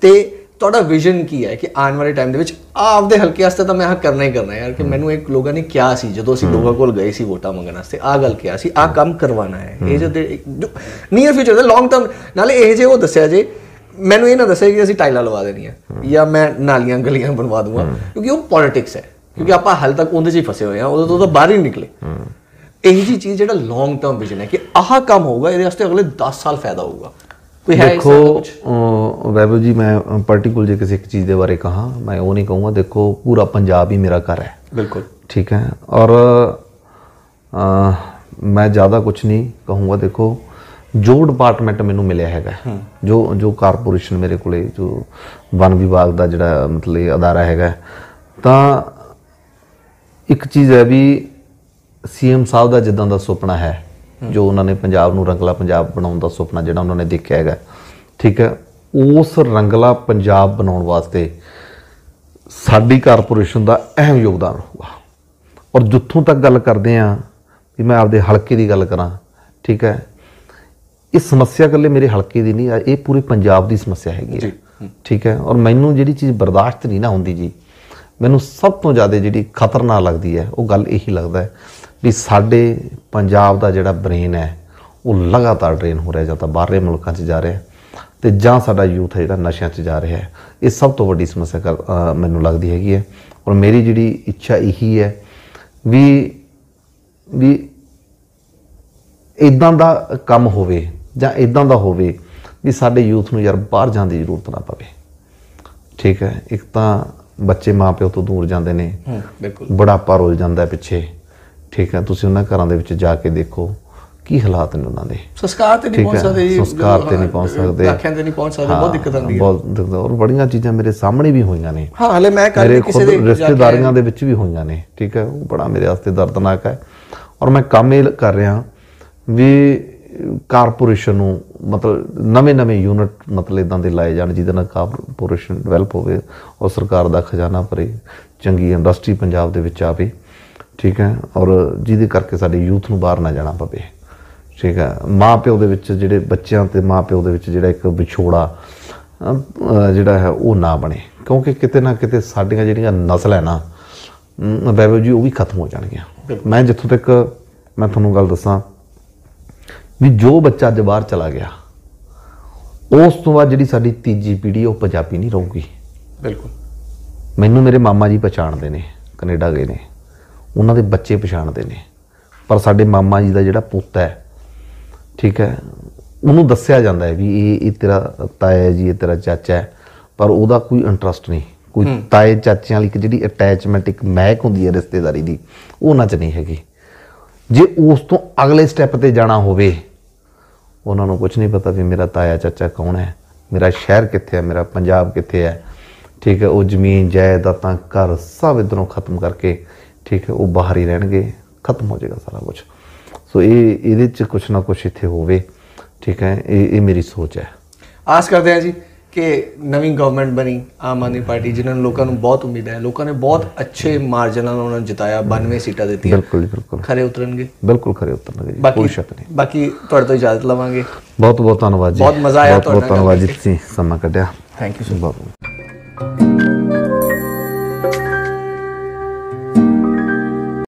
ਤੇ ਤੁਹਾਡਾ ਵਿਜ਼ਨ ਕੀ ਹੈ ਕਿ ਆਉਣ ਵਾਲੇ ਟਾਈਮ ਦੇ ਵਿੱਚ ਆਪਦੇ ਹਲਕੇ ਵਾਸਤੇ ਤਾਂ ਮੈਂ ਆਹ ਕਰਨਾ ਹੀ ਕਰਨਾ ਯਾਰ ਕਿ ਮੈਨੂੰ ਇੱਕ ਲੋਕਾਂ ਨੇ ਕਿਹਾ ਸੀ ਜਦੋਂ ਅਸੀਂ ਲੋਕਾਂ ਕੋਲ ਗਏ ਸੀ ਵੋਟਾਂ ਮੰਗਣ ਵਾਸਤੇ ਆਹ ਗੱਲ ਕਿਹਾ ਸੀ ਆਹ ਕੰਮ ਕਰਵਾਉਣਾ ਹੈ। ਇਹ ਜੋ ਨੀਅਰ ਫਿਊਚਰ ਦੇ ਲੌਂਗ ਟਰਮ ਨਾਲੇ ਇਹ ਜੇ ਉਹ ਦੱਸਿਆ ਜੇ ਮੈਨੂੰ ਇਹ ਨਾ ਦੱਸਿਆ ਕਿ ਅਸੀਂ ਟਾਈਲਾਂ ਲਵਾ ਦੇਣੀਆਂ ਜਾਂ ਮੈਂ ਨਾਲੀਆਂ ਗਲੀਆਂ ਬਣਵਾ ਦੂੰਗਾ ਕਿਉਂਕਿ ਉਹ ਪੋਲਿਟਿਕਸ ਹੈ। ਕਿਉਂਕਿ ਆਪਾਂ ਹਾਲ ਤੱਕ ਉਹਦੇ 'ਚ ਹੀ ਫਸੇ ਹੋਏ ਆ ਉਦੋਂ ਤੋਂ ਤਾਂ ਬਾਹਰ ਹੀ ਨਿਕਲੇ। ਇਹੀ ਜੀ ਚੀਜ਼ ਜਿਹੜਾ ਲੌਂਗ ਟਰਮ ਵਿਜ਼ਨ ਹੈ ਕਿ ਆਹ ਕੰਮ ਹੋਊਗਾ ਇਹਦੇ ਵਾਸਤੇ ਅਗਲੇ 10 ਸਾਲ ਫਾਇਦਾ ਹੋਊਗਾ। ਕੋਈ ਹੈ ਇਸ ਦੇਖੋ ਵੈਭਵ ਜੀ ਮੈਂ ਪਾਰਟਿਕੂਲਰ ਜੇ ਕਿਸੇ ਇੱਕ ਚੀਜ਼ ਦੇ ਬਾਰੇ ਕਹਾ ਮੈਂ ਉਹ ਨਹੀਂ ਕਹੂੰਗਾ ਦੇਖੋ ਪੂਰਾ ਪੰਜਾਬ ਹੀ ਮੇਰਾ ਘਰ ਹੈ। ਬਿਲਕੁਲ। ਠੀਕ ਹੈ? ਔਰ ਮੈਂ ਜ਼ਿਆਦਾ ਕੁਝ ਨਹੀਂ ਕਹੂੰਗਾ ਦੇਖੋ ਜੋ ਡਿਪਾਰਟਮੈਂਟ ਮੈਨੂੰ ਮਿਲਿਆ ਹੈਗਾ ਜੋ ਜੋ ਕਾਰਪੋਰੇਸ਼ਨ ਮੇਰੇ ਕੋਲੇ ਜੋ ਵਨ ਵਿਭਾਗ ਦਾ ਜਿਹੜਾ ਮਤਲਬ ਇਹ ਅਦਾਰਾ ਹੈਗਾ ਤਾਂ ਇੱਕ ਚੀਜ਼ ਹੈ ਵੀ ਸੀਐਮ ਸਾਹਿਬ ਦਾ ਜਿੱਦਾਂ ਦਾ ਸੁਪਨਾ ਹੈ ਜੋ ਉਹਨਾਂ ਨੇ ਪੰਜਾਬ ਨੂੰ ਰੰਗਲਾ ਪੰਜਾਬ ਬਣਾਉਣ ਦਾ ਸੁਪਨਾ ਜਿਹੜਾ ਉਹਨਾਂ ਨੇ ਦੇਖਿਆ ਹੈਗਾ ਠੀਕ ਹੈ ਉਸ ਰੰਗਲਾ ਪੰਜਾਬ ਬਣਾਉਣ ਵਾਸਤੇ ਸਾਡੀ ਕਾਰਪੋਰੇਸ਼ਨ ਦਾ ਅਹਿਮ ਯੋਗਦਾਨ ਹੋਊਗਾ। ਔਰ ਜਿੱਥੋਂ ਤੱਕ ਗੱਲ ਕਰਦੇ ਆ ਵੀ ਮੈਂ ਆਪਦੇ ਹਲਕੇ ਦੀ ਗੱਲ ਕਰਾਂ ਠੀਕ ਹੈ ਇਹ ਸਮੱਸਿਆ ਇਕੱਲੇ ਮੇਰੇ ਹਲਕੇ ਦੀ ਨਹੀਂ ਇਹ ਪੂਰੇ ਪੰਜਾਬ ਦੀ ਸਮੱਸਿਆ ਹੈਗੀ ਹੈ। ਠੀਕ ਹੈ ਔਰ ਮੈਨੂੰ ਜਿਹੜੀ ਚੀਜ਼ ਬਰਦਾਸ਼ਤ ਨਹੀਂ ਨਾ ਹੁੰਦੀ ਜੀ ਮੈਨੂੰ ਸਭ ਤੋਂ ਜ਼ਿਆਦਾ ਜਿਹੜੀ ਖਤਰਨਾਕ ਲੱਗਦੀ ਹੈ, ਉਹ ਗੱਲ ਇਹੀ ਲੱਗਦਾ ਹੈ ਵੀ ਸਾਡੇ ਪੰਜਾਬ ਦਾ ਜਿਹੜਾ ਬ੍ਰੇਨ ਹੈ, ਉਹ ਲਗਾਤਾਰ ਡਰੇਨ ਹੋ ਰਿਹਾ ਜਾਂ ਤਾਂ ਬਾਹਰਲੇ ਮੁਲਕਾਂ 'ਚ ਜਾ ਰਿਹਾ ਹੈ ਤੇ ਜਾਂ ਸਾਡਾ ਯੂਥ ਹੈ ਜਿਹੜਾ ਨਸ਼ਿਆਂ 'ਚ ਜਾ ਰਿਹਾ ਹੈ। ਇਹ ਸਭ ਤੋਂ ਵੱਡੀ ਸਮੱਸਿਆ ਮੈਨੂੰ ਲੱਗਦੀ ਹੈਗੀ ਹੈ। ਔਰ ਮੇਰੀ ਜਿਹੜੀ ਇੱਛਾ ਇਹੀ ਹੈ ਵੀ ਵੀ ਇਦਾਂ ਦਾ ਕੰਮ ਹੋਵੇ ਜਾਂ ਇਦਾਂ ਦਾ ਹੋਵੇ ਵੀ ਸਾਡੇ ਯੂਥ ਨੂੰ ਯਾਰ ਬਾਹਰ ਜਾਣ ਦੀ ਜ਼ਰੂਰਤ ਨਾ ਪਵੇ। ਠੀਕ ਹੈ? ਇੱਕ ਤਾਂ ਬੱਚੇ ਮਾਪਿਓ ਤੋਂ ਦੂਰ ਜਾਂਦੇ ਨੇ। ਬਿਲਕੁਲ। ਬੁਢਾਪਾ ਰੁਲ ਜਾਂਦਾ ਪਿੱਛੇ। ਠੀਕ ਹੈ ਤੁਸੀਂ ਉਹਨਾਂ ਘਰਾਂ ਦੇ ਵਿੱਚ ਜਾ ਕੇ ਦੇਖੋ ਕੀ ਹਾਲਾਤ ਨੇ ਉਹਨਾਂ ਦੇ। ਸੰਸਕਾਰ ਤੇ ਨਹੀਂ ਪਹੁੰਚ ਸਕਦੇ। ਜੀ ਸੰਸਕਾਰ ਤੇ ਨਹੀਂ ਪਹੁੰਚ ਸਕਦੇ। ਵਿਆਖਿਆਂ ਤੇ ਨਹੀਂ ਪਹੁੰਚ ਸਕਦੇ ਬਹੁਤ ਦਿੱਕਤ ਆਉਂਦੀ ਹੈ। ਬਹੁਤ ਦਿੱਕਤ ਔਰ ਬੜੀਆਂ ਚੀਜ਼ਾਂ ਮੇਰੇ ਸਾਹਮਣੇ ਵੀ ਹੋਈਆਂ ਨੇ। ਹਾਂ ਹਲੇ ਮੈਂ ਕੱਲ ਕਿਸੇ ਦੇ ਰਿਸ਼ਤੇਦਾਰੀਆਂ ਦੇ ਵਿੱਚ ਵੀ ਹੋਈਆਂ ਨੇ। ਠੀਕ ਹੈ ਉਹ ਬੜਾ ਮੇਰੇ ਵਾਸਤੇ ਦਰਦਨਾਕ ਹੈ। ਔਰ ਮੈਂ ਕੰਮ ਇਹ ਕਰ ਰਿਹਾ ਵੀ ਕਾਰਪੋਰੇਸ਼ਨ ਨੂੰ ਮਤਲਬ ਨਵੇਂ ਨਵੇਂ ਯੂਨਿਟ ਮਤਲਬ ਇਦਾਂ ਦੇ ਲਾਏ ਜਾਣ ਜਿਹਦੇ ਨਾਲ ਕਾਰਪੋਰੇਸ਼ਨ ਡਿਵੈਲਪ ਹੋਵੇ ਔਰ ਸਰਕਾਰ ਦਾ ਖਜ਼ਾਨਾ ਭਰੇ ਚੰਗੀ ਇੰਡਸਟਰੀ ਪੰਜਾਬ ਦੇ ਵਿੱਚ ਆਵੇ ਠੀਕ ਹੈ ਔਰ ਜਿਹਦੇ ਕਰਕੇ ਸਾਡੇ ਯੂਥ ਨੂੰ ਬਾਹਰ ਨਾ ਜਾਣਾ ਪਵੇ ਠੀਕ ਹੈ। ਮਾਂ ਪਿਓ ਦੇ ਵਿੱਚ ਜਿਹੜੇ ਬੱਚਿਆਂ ਤੇ ਮਾਂ ਪਿਓ ਦੇ ਵਿੱਚ ਜਿਹੜਾ ਇੱਕ ਵਿਛੋੜਾ ਜਿਹੜਾ ਹੈ ਉਹ ਨਾ ਬਣੇ ਕਿਉਂਕਿ ਕਿਤੇ ਨਾ ਕਿਤੇ ਸਾਡੀਆਂ ਜਿਹੜੀਆਂ ਨਸਲ ਹੈ ਨਾ ਵੈਭਵ ਜੀ ਉਹ ਵੀ ਖਤਮ ਹੋ ਜਾਣਗੀਆਂ। ਮੈਂ ਜਿੱਥੋਂ ਤੱਕ ਮੈਂ ਤੁਹਾਨੂੰ ਗੱਲ ਦੱਸਾਂ ਵੀ ਜੋ ਬੱਚਾ ਅੱਜ ਬਾਹਰ ਚਲਾ ਗਿਆ ਉਸ ਤੋਂ ਬਾਅਦ ਜਿਹੜੀ ਸਾਡੀ ਤੀਜੀ ਪੀੜ੍ਹੀ ਉਹ ਪੰਜਾਬੀ ਨਹੀਂ ਰਹੂਗੀ। ਬਿਲਕੁਲ। ਮੈਨੂੰ ਮੇਰੇ ਮਾਮਾ ਜੀ ਪਛਾਣਦੇ ਨੇ ਕੈਨੇਡਾ ਗਏ ਨੇ। ਉਹਨਾਂ ਦੇ ਬੱਚੇ ਪਛਾਣਦੇ ਨੇ। ਪਰ ਸਾਡੇ ਮਾਮਾ ਜੀ ਦਾ ਜਿਹੜਾ ਪੁੱਤ ਹੈ ਠੀਕ ਹੈ ਉਹਨੂੰ ਦੱਸਿਆ ਜਾਂਦਾ ਹੈ ਵੀ ਇਹ ਇਹ ਤੇਰਾ ਤਾਇਆ ਜੀ ਇਹ ਤੇਰਾ ਚਾਚਾ ਹੈ ਪਰ ਉਹਦਾ ਕੋਈ ਇੰਟਰਸਟ ਨਹੀਂ। ਕੋਈ ਤਾਏ ਚਾਚਿਆਂ ਵਾਲੀ ਇੱਕ ਜਿਹੜੀ ਅਟੈਚਮੈਂਟ ਇੱਕ ਮਹਿਕ ਹੁੰਦੀ ਹੈ ਰਿਸ਼ਤੇਦਾਰੀ ਦੀ ਉਹ ਉਹਨਾਂ 'ਚ ਨਹੀਂ ਹੈਗੀ। ਜੇ ਉਸ ਤੋਂ ਅਗਲੇ ਸਟੈਪ ਤੇ ਜਾਣਾ ਹੋਵੇ ਉਹਨਾਂ ਨੂੰ ਕੁਝ ਨਹੀਂ ਪਤਾ ਵੀ ਮੇਰਾ ਤਾਇਆ ਚਾਚਾ ਕੌਣ ਹੈ, ਮੇਰਾ ਸ਼ਹਿਰ ਕਿੱਥੇ ਹੈ, ਮੇਰਾ ਪੰਜਾਬ ਕਿੱਥੇ ਹੈ। ਠੀਕ ਹੈ, ਉਹ ਜ਼ਮੀਨ, ਜਾਇਦਾਦਾਂ, ਘਰ ਸਭ ਇਧਰੋਂ ਖਤਮ ਕਰਕੇ, ਠੀਕ ਹੈ, ਉਹ ਬਾਹਰ ਹੀ ਰਹਿਣਗੇ, ਖਤਮ ਹੋ ਜਾਏਗਾ ਸਾਰਾ ਕੁਝ ਸੋ ਇਹ, ਇਹਦੇ ਚ ਕੁਛ ਨਾ ਕੁਛ ਇੱਥੇ ਹੋਵੇ, ਠੀਕ ਹੈ, ਇਹ ਇਹ ਮੇਰੀ ਸੋਚ ਹੈ। ਆਸ ਕਰਦੇ ਹਾਂ ਜੀ। ਕਿ ਨਵੀਂ ਗਵਰਨਮੈਂਟ ਬਣੀ ਆਮ ਆਦਮੀ ਪਾਰਟੀ ਜਿਨ੍ਹਾਂ ਨੂੰ ਲੋਕਾਂ ਨੂੰ ਬਹੁਤ ਉਮੀਦ ਹੈ ਲੋਕਾਂ ਨੇ ਬਹੁਤ ਅੱਛੇ ਮਾਰਜਨ ਨਾਲ ਉਹਨਾਂ ਨੂੰ ਜਿਤਾਇਆ 92 ਸੀਟਾਂ ਦਿੱਤੀਆਂ। ਬਿਲਕੁਲ ਬਿਲਕੁਲ। ਖਰੇ ਉਤਰਨਗੇ? ਬਿਲਕੁਲ ਖਰੇ ਉਤਰਨਗੇ ਕੋਈ ਸ਼ੱਕ ਨਹੀਂ। ਬਾਕੀ ਤੁਹਾਡੇ ਤੋਂ ਇਜਾਜ਼ਤ ਲਵਾਂਗੇ। ਬਹੁਤ ਬਹੁਤ ਧੰਨਵਾਦ ਜੀ। ਬਹੁਤ ਮਜ਼ਾ ਆਇਆ ਬਹੁਤ ਬਹੁਤ ਤੁਹਾਡੇ ਨਾਲ ਧੰਨਵਾਦ ਜੀ ਤੁਸੀਂ ਸਮਾਂ ਕੱਢਿਆ। ਥੈਂਕ ਯੂ ਬਹੁਤ।